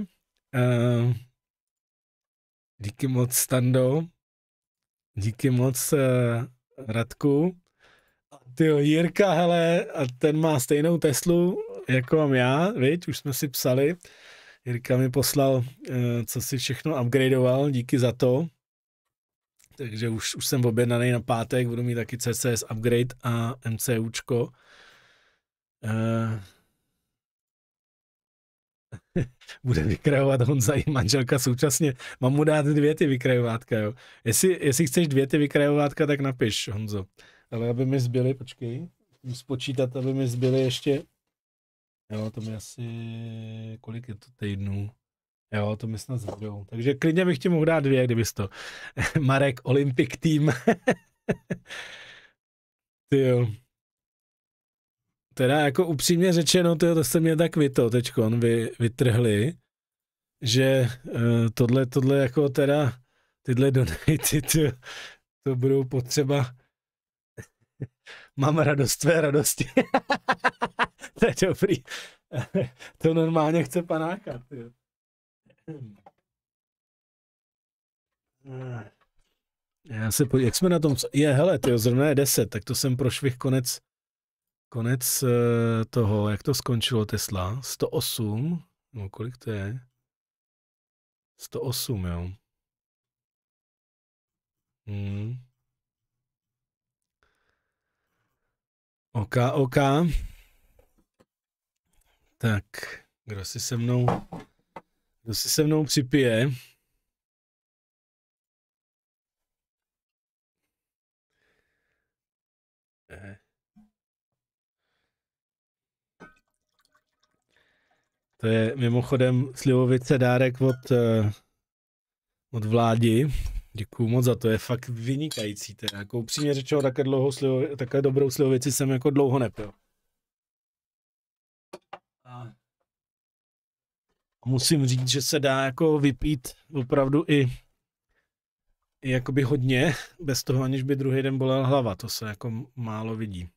Speaker 1: Díky moc, Stando. Díky moc, uh, Radku. Ty Jirka, hele, a ten má stejnou Teslu, jako mám já, viď, už jsme si psali. Jirka mi poslal, eh, co si všechno upgradeoval, díky za to. Takže už, už jsem objednaný na pátek, budu mít taky CCS upgrade a MCUčko. Uh, bude vykrajovat Honza i manželka současně. Mám mu dát dvě ty vykrajovátka, jo. Jestli, jestli chceš dvě ty vykrajovátka, tak napiš, Honzo. Ale aby mi zbyly, počkej, spočítat, aby mi zbyly ještě Jo, to mi asi, kolik je to týdnů? Jo, to mi snad zbudou. Takže klidně bych ti mohl dát dvě, kdybys to. Marek, Olympic Team. Ty jo. Teda jako upřímně řečeno, tyjo, to se mě tak vyto teďkon vy, vytrhli, že uh, tohle, tohle jako teda, tyhle donaty, ty, to budou potřeba. Mám radost tvé radosti. To je dobrý. to normálně chce panáka. Tyjo. Já se podívám, jak jsme na tom, je, hele, tyjo, zrovna je 10, tak to jsem prošvih konec, konec uh, toho, jak to skončilo Tesla, 108, no kolik to je? 108, jo. Hmm. OK, OK. Tak, kdo si se mnou, kdo si se mnou připije? Eh. To je mimochodem slivovice dárek od, uh, od vládi. Děkuju moc za to, je fakt vynikající. Je jako upřímně řečeno, také, dlouho slivovi, také dobrou slivovici jsem jako dlouho nepil. Musím říct, že se dá jako vypít opravdu i, i jakoby hodně, bez toho aniž by druhý den bolela hlava. To se jako málo vidí.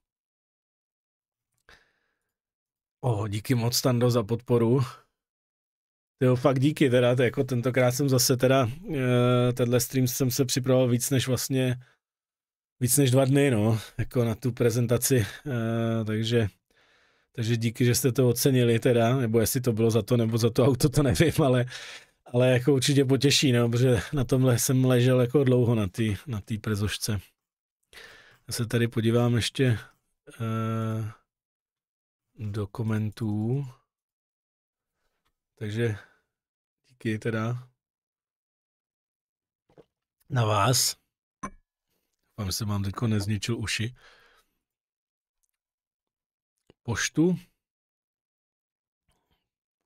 Speaker 1: O, díky moc, Stando, za podporu. Jo, fakt díky, teda, to jako tentokrát jsem zase teda, uh, tenhle stream jsem se připravoval víc než vlastně, víc než dva dny, no, jako na tu prezentaci, uh, takže takže díky, že jste to ocenili teda, nebo jestli to bylo za to, nebo za to auto, to nevím, ale, ale jako určitě potěší, no, protože na tomhle jsem ležel jako dlouho na té na tý prezošce. Já se tady podívám ještě uh, do komentů. Takže díky teda na vás. Vám se mám teď nezničil uši poštu.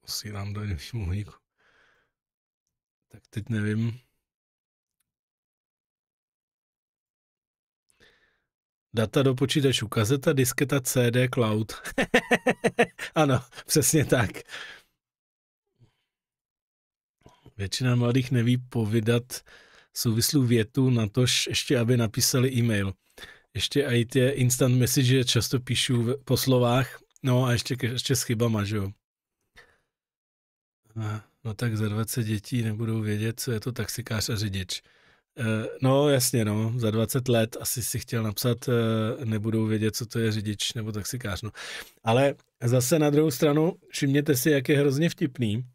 Speaker 1: Posílám do mohníku. Tak teď nevím. Data do počítačů, kazeta, disketa, CD, cloud. ano, přesně tak. Většina mladých neví povydat souvislou větu na tož ještě, aby napísali e-mail ještě i ty instant message často píšu po slovách, no a ještě, ještě s chybama, že jo. No tak za 20 dětí nebudou vědět, co je to taxikář a řidič. E, no jasně, no, za 20 let asi si chtěl napsat, e, nebudou vědět, co to je řidič nebo taxikář, no. Ale zase na druhou stranu, všimněte si, jak je hrozně vtipný,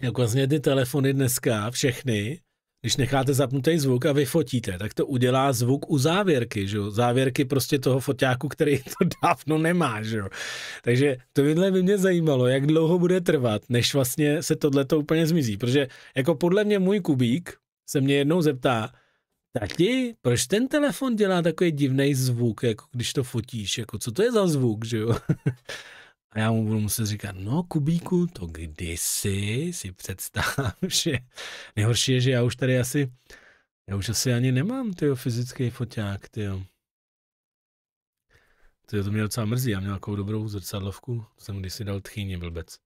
Speaker 1: jak vlastně ty telefony dneska, všechny, když necháte zapnutý zvuk a vy fotíte, tak to udělá zvuk u závěrky, že jo? Závěrky prostě toho foťáku, který to dávno nemá, že jo? Takže to by mě zajímalo, jak dlouho bude trvat, než vlastně se tohle to úplně zmizí, protože jako podle mě můj kubík se mě jednou zeptá, Tati, proč ten telefon dělá takový divný zvuk, jako když to fotíš, jako co to je za zvuk, že jo? A já mu budu muset říkat, no Kubíku, to kdysi si představ, že nejhorší je, že já už tady asi, já už asi ani nemám, tyjo, fyzický foťák, tyjo. Tyjo, to mě docela mrzí, já měl takovou dobrou zrcadlovku, jsem kdysi dal tchýni blbec.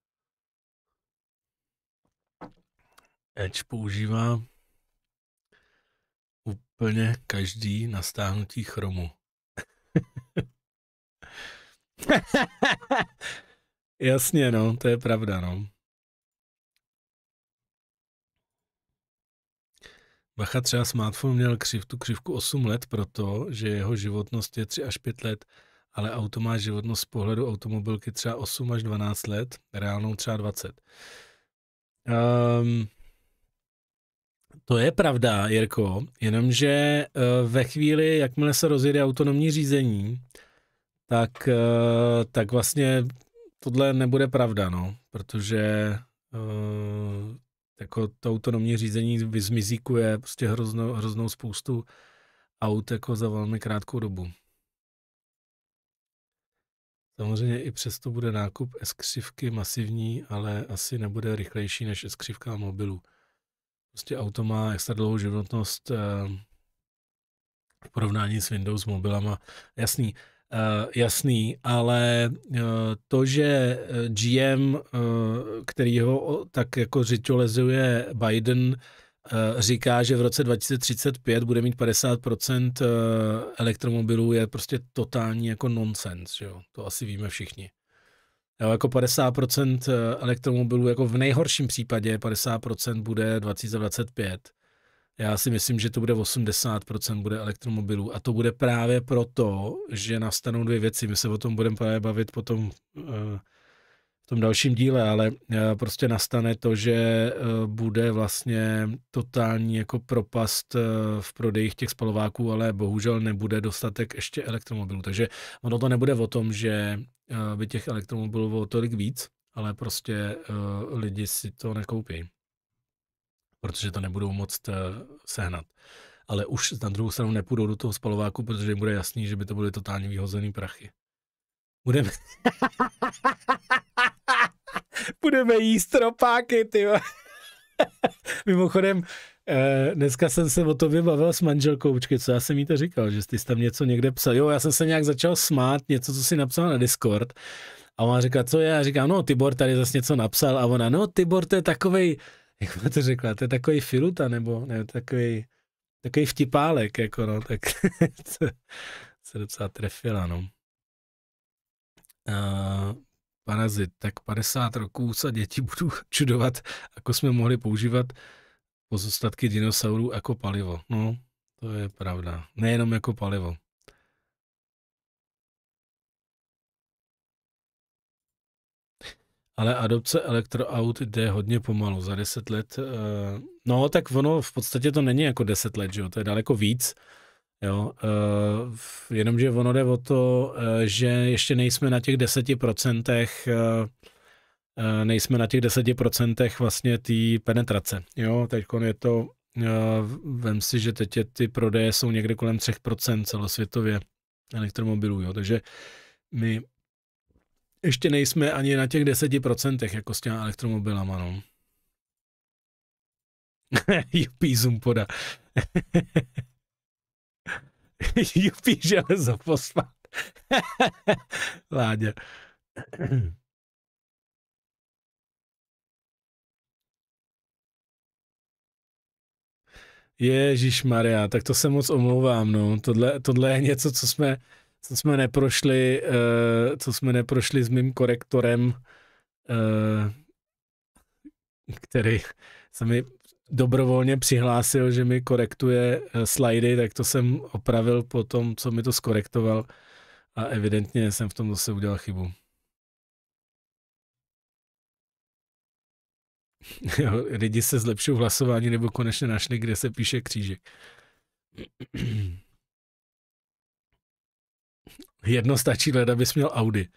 Speaker 1: Edge používá úplně každý na stáhnutí chromu. Jasně, no, to je pravda, no. Bacha třeba smartphone měl křiv, tu křivku 8 let proto, že jeho životnost je 3 až 5 let, ale auto má životnost z pohledu automobilky třeba 8 až 12 let, reálnou třeba 20. Um, ehm, to je pravda, Jirko, jenomže uh, ve chvíli, jakmile se rozjede autonomní řízení, tak, uh, tak vlastně tohle nebude pravda, no, protože uh, jako to autonomní řízení vyzmizíkuje prostě hroznou, hroznou spoustu aut jako za velmi krátkou dobu. Samozřejmě i přesto bude nákup S-křivky masivní, ale asi nebude rychlejší než S-křivka mobilu. Prostě auto má extra dlouhou životnost eh, v porovnání s Windows mobilama. Jasný, Uh, jasný, ale uh, to, že GM, uh, který ho tak jako řiťolezuje Biden, říká, že v roce 2035 bude mít 50% elektromobilů, je prostě totální jako nonsens, jo? to asi víme všichni. Jo, jako 50% elektromobilů, jako v nejhorším případě 50% bude 2025 já si myslím, že to bude 80% bude elektromobilů a to bude právě proto, že nastanou dvě věci. My se o tom budeme právě bavit potom eh, v tom dalším díle, ale eh, prostě nastane to, že eh, bude vlastně totální jako propast v prodeji těch spalováků, ale bohužel nebude dostatek ještě elektromobilů. Takže ono to nebude o tom, že by těch elektromobilů bylo tolik víc, ale prostě lidi si to nekoupí protože to nebudou moct uh, sehnat. Ale už na druhou stranu nepůjdou do toho spalováku, protože jim bude jasný, že by to byly totálně vyhozený prachy. Budeme... Budeme jíst tropáky, ty. Mimochodem, eh, dneska jsem se o to vybavil s manželkou, počkej, co já jsem jí to říkal, že jsi tam něco někde psal. Jo, já jsem se nějak začal smát, něco, co si napsal na Discord. A ona říká, co je? Já říkám, no, Tibor tady zase něco napsal. A ona, no, Tibor, to je takovej, jak má to řekla, to je takový filuta, nebo ne, takový, takový vtipálek, jako no, tak se docela trefila, no. Uh, parazit, tak 50 roků se děti budou čudovat, jako jsme mohli používat pozostatky dinosaurů jako palivo. No, to je pravda. Nejenom jako palivo. Ale adopce elektroaut jde hodně pomalu, za 10 let. Uh, no, tak ono v podstatě to není jako 10 let, že jo, to je daleko víc. Jo, uh, jenomže ono jde o to, uh, že ještě nejsme na těch 10%, uh, uh, nejsme na těch 10% vlastně té penetrace. Jo, teď je to, vem si, že teď ty prodeje jsou někde kolem 3% celosvětově elektromobilů, jo, takže my ještě nejsme ani na těch 10% jako s těma elektromobilama, no. Jupí Zumpoda. Jupí železo fosfát. Láďa. Ježíš Maria, tak to se moc omlouvám, no. Tohle, tohle je něco, co jsme, co jsme neprošli, uh, co jsme neprošli s mým korektorem, uh, který se mi dobrovolně přihlásil, že mi korektuje uh, slajdy, tak to jsem opravil po tom, co mi to skorektoval a evidentně jsem v tom zase udělal chybu. Lidi se zlepšují v hlasování nebo konečně našli, kde se píše křížek. Jedno stačí leda, abys měl Audi.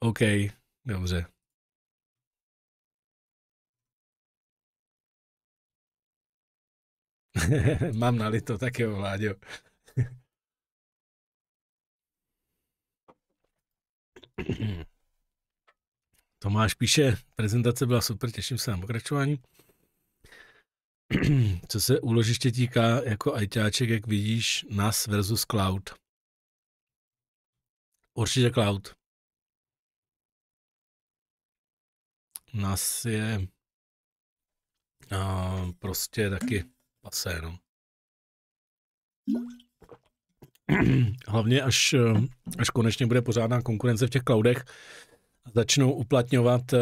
Speaker 1: OK, dobře. Mám nalito, tak jo, Vláďo. Tomáš píše, prezentace byla super, těším se na pokračování. Co se úložiště týká jako ajťáček, jak vidíš, NAS versus cloud. Určitě cloud. Nás je a prostě taky pasé, no. Hlavně až, až konečně bude pořádná konkurence v těch cloudech začnou uplatňovat eh,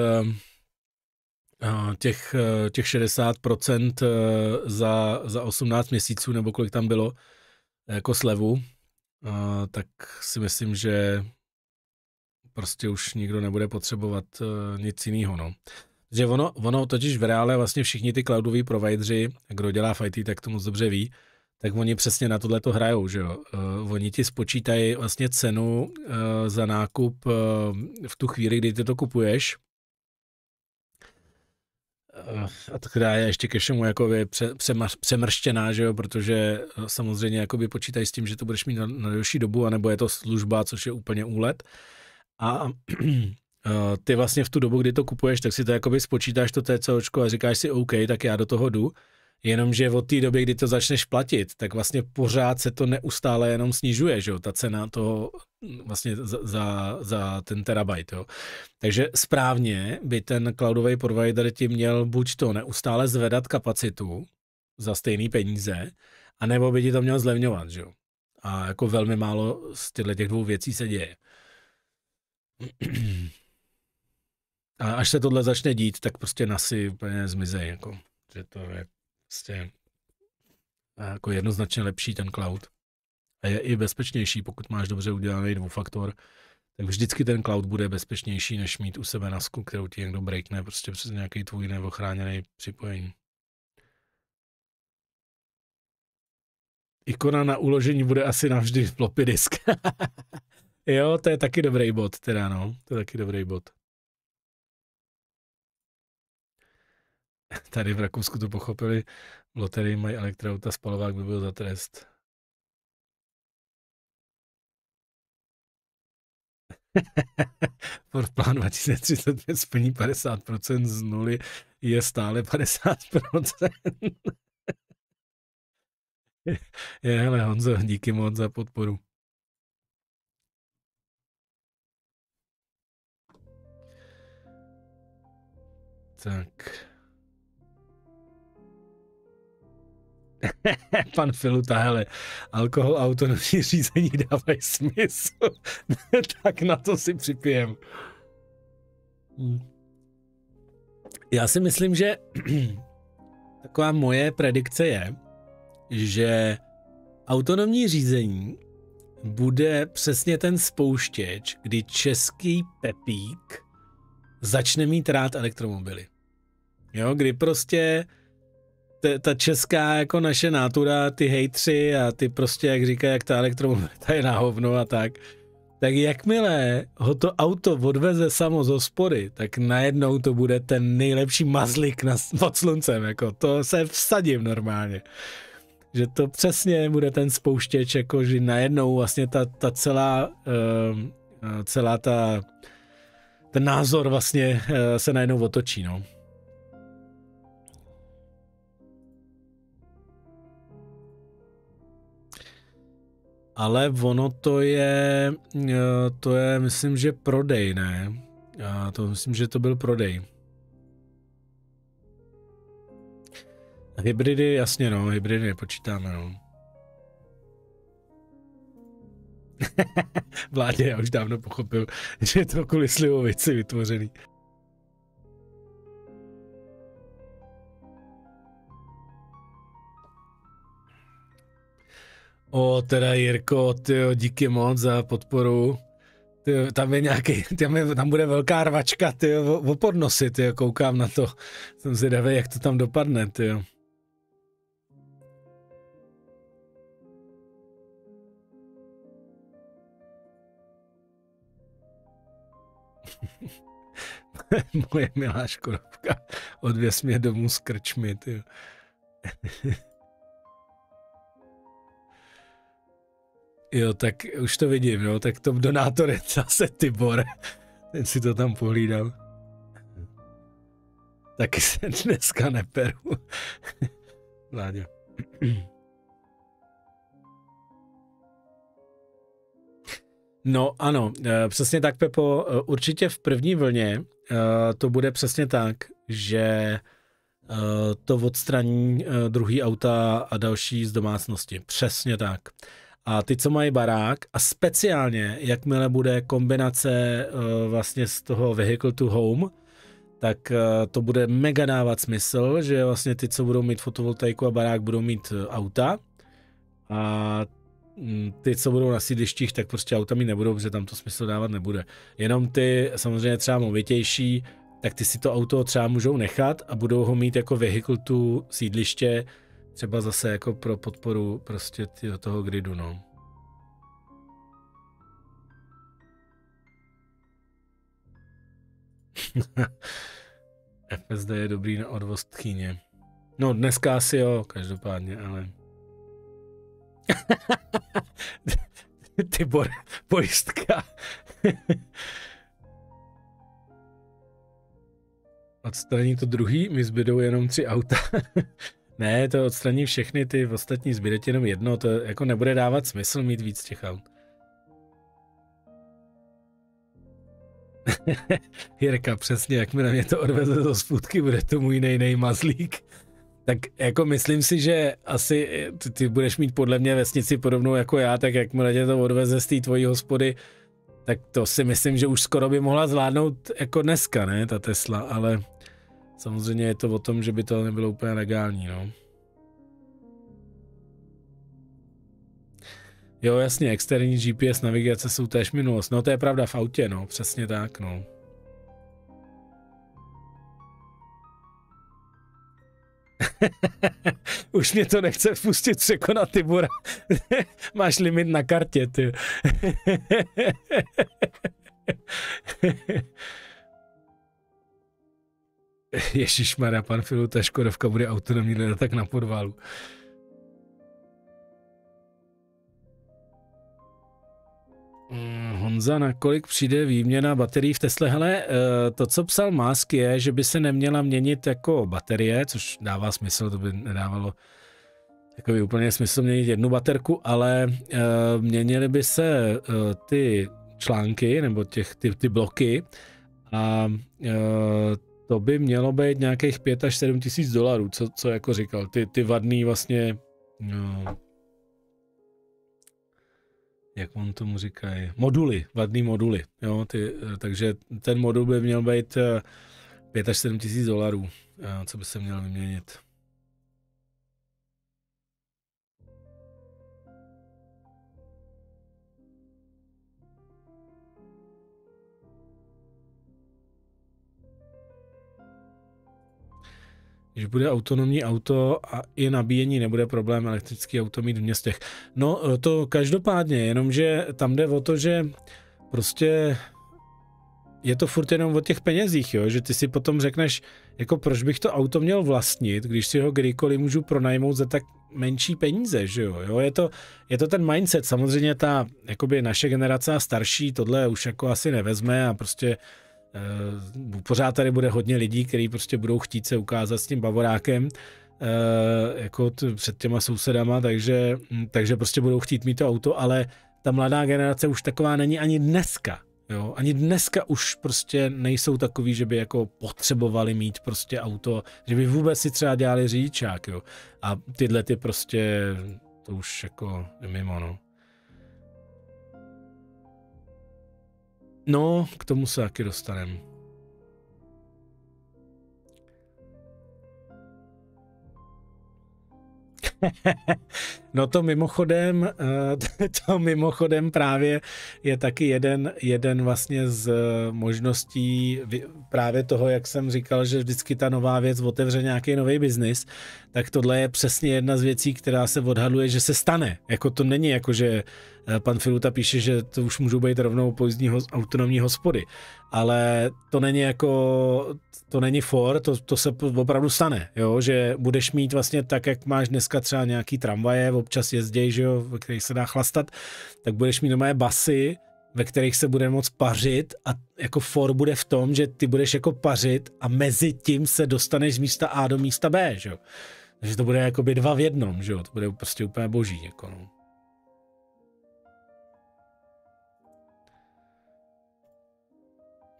Speaker 1: eh, těch, eh, těch 60% za, za 18 měsíců, nebo kolik tam bylo, jako slevu, tak si myslím, že prostě už nikdo nebude potřebovat nic jiného. No. Že ono, ono totiž v reále vlastně všichni ty cloudoví provideři, kdo dělá IT, tak to moc dobře ví, tak oni přesně na tohle to hrajou, že jo. Uh, oni ti spočítají vlastně cenu uh, za nákup uh, v tu chvíli, kdy ty to kupuješ. Uh, a která je ještě ke všemu jako pře, přemar, přemrštěná, že jo, protože samozřejmě jakoby počítají s tím, že to budeš mít na, na delší dobu, anebo je to služba, což je úplně úlet. A ty vlastně v tu dobu, kdy to kupuješ, tak si to jakoby spočítáš to TCOčko a říkáš si OK, tak já do toho jdu Jenomže od té doby, kdy to začneš platit, tak vlastně pořád se to neustále jenom snižuje, že jo, ta cena toho vlastně za, za, za ten terabyte, jo. Takže správně by ten cloudový provider ti měl buď to neustále zvedat kapacitu za stejné peníze, anebo by ti to měl zlevňovat, že jo. A jako velmi málo z těchto těch dvou věcí se děje. A až se tohle začne dít, tak prostě nasy úplně zmizej, jako, že to je prostě jako jednoznačně lepší ten cloud. A je i bezpečnější, pokud máš dobře udělaný dvoufaktor, tak vždycky ten cloud bude bezpečnější, než mít u sebe nasku, kterou ti někdo breakne prostě přes nějaký tvůj neochráněný připojení. Ikona na uložení bude asi navždy floppy disk. jo, to je taky dobrý bod, teda no, to je taky dobrý bod. Tady v Rakousku to pochopili, v loterii mají elektroauta, spalovák by byl za trest. Ford Plan 2035 splní 50% z nuly, je stále 50%. je, hele Honzo, díky moc za podporu. Tak. Pan Filuta, hele, alkohol, autonomní řízení dávají smysl. tak na to si připijem. Hm. Já si myslím, že taková moje predikce je, že autonomní řízení bude přesně ten spouštěč, kdy český Pepík začne mít rád elektromobily. Jo, kdy prostě ta česká jako naše natura, ty hejtři a ty prostě, jak říká, jak ta elektromobilita je na hovno a tak, tak jakmile ho to auto odveze samo z hospody, tak najednou to bude ten nejlepší mazlik na, pod sluncem, jako to se vsadím normálně. Že to přesně bude ten spouštěč, jako že najednou vlastně ta, ta celá, uh, celá ta, ten názor vlastně uh, se najednou otočí, no. Ale ono to je, eh, to je, myslím, že prodej, ne? To myslím, že to byl prodej. Hybridy, jasně no, hybridy počítáme, no. Vládě, já už dávno pochopil, že je to kvůli slivovici vytvořený. O, teda Jirko, tyjo, díky moc za podporu. Tyjo, tam je nějaký, tam, je, tam bude velká rvačka, ty o, podnosy, koukám na to. Jsem zvědavý, jak to tam dopadne, tyjo. Moje milá Škodovka, odvěs mě domů s krčmi, tyjo. Jo, tak už to vidím, no, tak to donátor je zase Tibor. Ten si to tam pohlídal. Taky se dneska neperu. Vláďo. No ano, eh, přesně tak, Pepo. Eh, určitě v první vlně eh, to bude přesně tak, že to odstraní druhý auta a další z domácnosti. Přesně tak. A ty, co mají barák, a speciálně, jakmile bude kombinace vlastně z toho vehicle to home, tak to bude mega dávat smysl, že vlastně ty, co budou mít fotovoltaiku a barák, budou mít auta a mm, ty, co budou na sídlištích, tak prostě auta mít nebudou, protože tam to smysl dávat nebude. Jenom ty samozřejmě třeba movitější, tak ty si to auto třeba můžou nechat a budou ho mít jako vehicle tu sídliště, třeba zase jako pro podporu prostě toho gridu, no. FSD je dobrý na odvoz tchýně. No dneska asi jo, každopádně, ale... Tibor, pojistka. Odstraní to druhý, mi zbydou jenom tři auta. Ne, to odstraní všechny ty ostatní, zbyde jenom jedno, to jako nebude dávat smysl mít víc těch aut. Jirka, přesně, jak mi na mě to odveze do sputky, bude to můj nej mazlík. Tak jako myslím si, že asi ty, ty budeš mít podle mě vesnici podobnou jako já, tak jakmile tě to odveze z té tvojí hospody, tak to si myslím, že už skoro by mohla zvládnout jako dneska, ne, ta Tesla, ale samozřejmě je to o tom, že by to nebylo úplně legální, no. Jo, jasně, externí GPS navigace jsou též minulost. No to je pravda v autě, no, přesně tak, no. Už mě to nechce pustit překonat Tibora. Máš limit na kartě, ty. Ježíš Maria, pan Filu, ta Škodovka bude autonomní tak na podválu. Mm, Honza, na kolik přijde výměna baterií v Tesle? Hele, eh, to, co psal Musk, je, že by se neměla měnit jako baterie, což dává smysl, to by nedávalo takový úplně smysl měnit jednu baterku, ale uh, měnily by se uh, ty články nebo těch, ty, ty bloky a to by mělo být nějakých 5 až 7 tisíc dolarů, co, co jako říkal, ty, ty vadný vlastně uh, jak on tomu říkají, moduly, vadný moduly, jo, ty, takže ten modul by měl být 5 až 7 tisíc dolarů, co by se měl vyměnit. Když bude autonomní auto a i nabíjení nebude problém elektrický auto mít v městech. No to každopádně, jenomže tam jde o to, že prostě je to furt jenom o těch penězích, jo? že ty si potom řekneš, jako proč bych to auto měl vlastnit, když si ho kdykoliv můžu pronajmout za tak menší peníze, že jo? jo? Je, to, je to ten mindset, samozřejmě ta jakoby naše generace a starší tohle už jako asi nevezme a prostě pořád tady bude hodně lidí, kteří prostě budou chtít se ukázat s tím bavorákem, uh, jako t- před těma sousedama, takže, hm, takže prostě budou chtít mít to auto, ale ta mladá generace už taková není ani dneska. Jo? Ani dneska už prostě nejsou takový, že by jako potřebovali mít prostě auto, že by vůbec si třeba dělali řidičák, jo. A tyhle ty prostě, to už jako mimo, no. No, k tomu se taky dostaneme. No to mimochodem, eh, to mimochodem právě je taky jeden, jeden vlastně z možností právě toho, jak jsem říkal, že vždycky ta nová věc otevře nějaký nový biznis, tak tohle je přesně jedna z věcí, která se odhaduje, že se stane. Jako to není jako, že pan Filuta píše, že to už můžou být rovnou pozdní autonomní hospody, ale to není jako, to není for, to, to se opravdu stane, jo? že budeš mít vlastně tak, jak máš dneska třeba nějaký tramvaje, občas jezdí, že jo, ve kterých se dá chlastat, tak budeš mít nové basy, ve kterých se bude moc pařit a jako for bude v tom, že ty budeš jako pařit a mezi tím se dostaneš z místa A do místa B, že jo. Takže to bude jako by dva v jednom, že jo, to bude prostě úplně boží, jako no.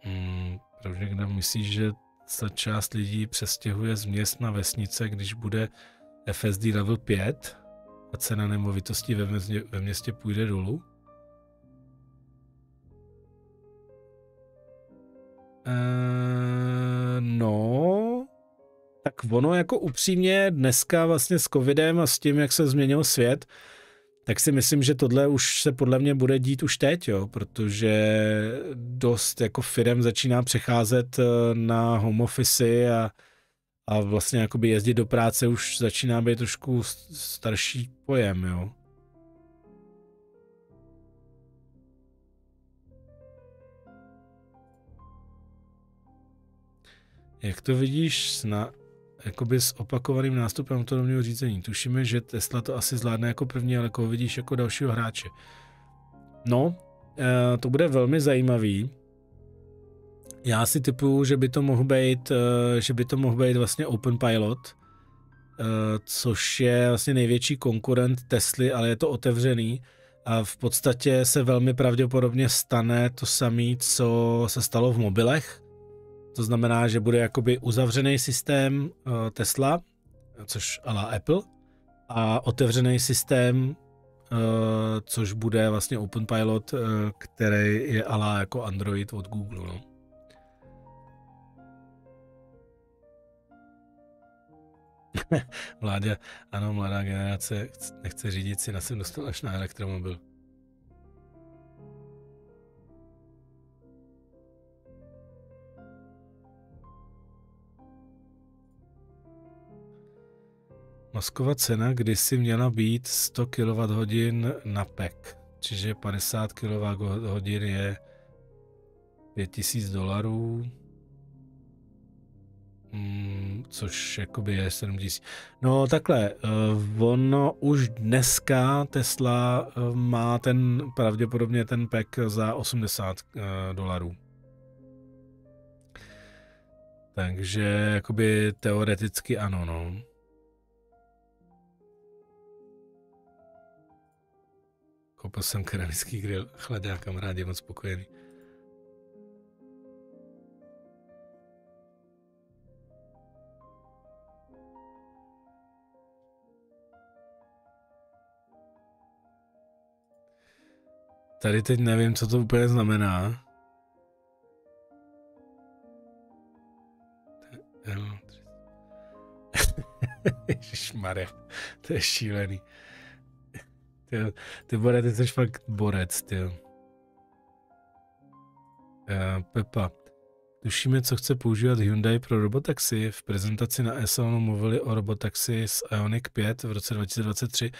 Speaker 1: Hmm, proč někdo myslí, že co část lidí přestěhuje z měst na vesnice, když bude FSD level 5 a cena nemovitostí ve městě, ve městě půjde dolů? Uh, no, tak ono jako upřímně dneska vlastně s covidem a s tím, jak se změnil svět, tak si myslím, že tohle už se podle mě bude dít už teď, jo, protože dost jako firm začíná přecházet eh, na home office a, a vlastně jakoby jezdit do práce už začíná být trošku starší pojem, jo. Jak to vidíš na, jakoby s opakovaným nástupem autonomního řízení? Tušíme, že Tesla to asi zvládne jako první, ale koho vidíš jako dalšího hráče? No, eh, to bude velmi zajímavý. Já si typuju, že by to mohl být, eh, že by to mohl být vlastně Open Pilot, eh, což je vlastně největší konkurent Tesly, ale je to otevřený. A v podstatě se velmi pravděpodobně stane to samé, co se stalo v mobilech, to znamená, že bude jakoby uzavřený systém uh, Tesla, což ala Apple, a otevřený systém, uh, což bude vlastně Open Pilot, uh, který je ala jako Android od Google. No. Mládě, ano, mladá generace nechce řídit si, na sem dostal až na elektromobil. Moskova cena kdysi měla být 100 kWh na PEC, čiže 50 kWh je 5000 dolarů, mm, což jakoby je 7000. No takhle, uh, ono už dneska Tesla uh, má ten pravděpodobně ten PEC za 80 uh, eh, dolarů. Takže jakoby teoreticky ano, no. Koupil jsem keramický grill, chladá kamarád je moc spokojený. Tady teď nevím, co to úplně znamená. Ježišmarja, to je šílený. Ty, ty Bore, ty jsi fakt borec, ty. Uh, Pepa. Tušíme, co chce používat Hyundai pro robotaxi. V prezentaci na Esalonu mluvili o robotaxi s Ioniq 5 v roce 2023.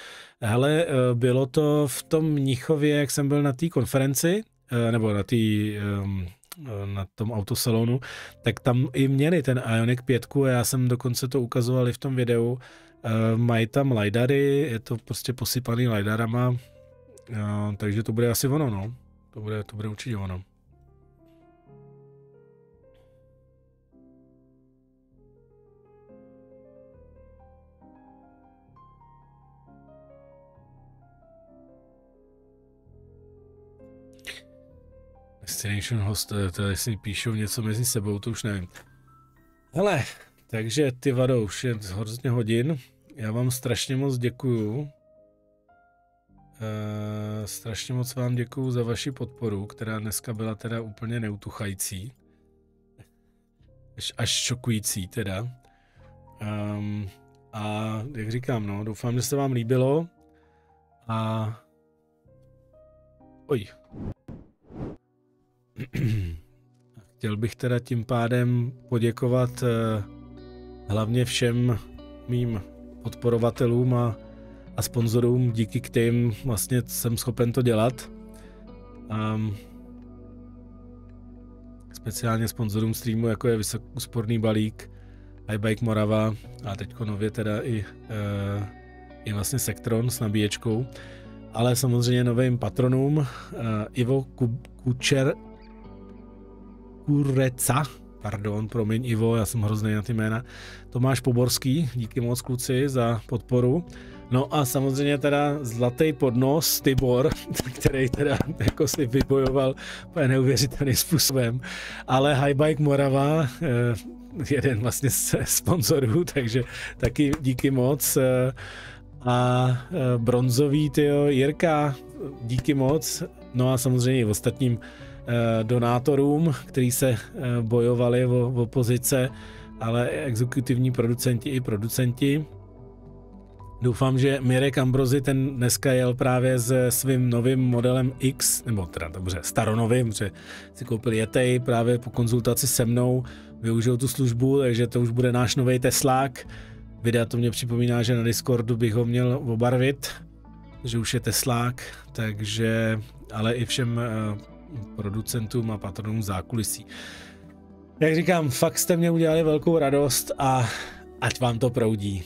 Speaker 1: Hele, eh, bylo to v tom Mnichově, jak jsem byl na té konferenci, eh, nebo na té um, na tom autosalonu, tak tam i měli ten Ioniq 5 a já jsem dokonce to ukazoval i v tom videu, mají tam lidary, je to prostě posypaný lidarama, uh, takže to bude asi ono, no. To bude, to bude určitě ono. Destination host, to, to jestli píšou něco mezi sebou, to už nevím. Hele, takže ty vado, už je hrozně hodin. Já vám strašně moc děkuju. Uh, strašně moc vám děkuju za vaši podporu, která dneska byla teda úplně neutuchající. Až, až šokující teda. Um, a jak říkám, no, doufám, že se vám líbilo. A... Oj. Chtěl bych teda tím pádem poděkovat uh, hlavně všem mým podporovatelům a, a sponzorům, díky kterým vlastně jsem schopen to dělat. Um, speciálně sponzorům streamu, jako je Vysokoúsporný balík, iBike Morava a teď nově teda i, uh, i vlastně Sektron s nabíječkou. Ale samozřejmě novým patronům uh, Ivo Kučer Kureca, pardon, promiň Ivo, já jsem hrozný na ty jména, Tomáš Poborský, díky moc kluci za podporu. No a samozřejmě teda zlatý podnos Tibor, který teda jako si vybojoval úplně neuvěřitelným způsobem. Ale Highbike Morava, eh, jeden vlastně z sponzorů, takže taky díky moc. Eh, a eh, bronzový, tyjo, Jirka, díky moc. No a samozřejmě i ostatním donátorům, kteří se bojovali o, o pozice, ale exekutivní producenti i producenti. Doufám, že Mirek Ambrozy ten dneska jel právě se svým novým modelem X, nebo teda dobře, staronovým, že si koupil Yetej právě po konzultaci se mnou, využil tu službu, takže to už bude náš nový Teslák. Videa to mě připomíná, že na Discordu bych ho měl obarvit, že už je Teslák, takže, ale i všem uh, producentům a patronům zákulisí. Jak říkám, fakt jste mě udělali velkou radost a ať vám to proudí.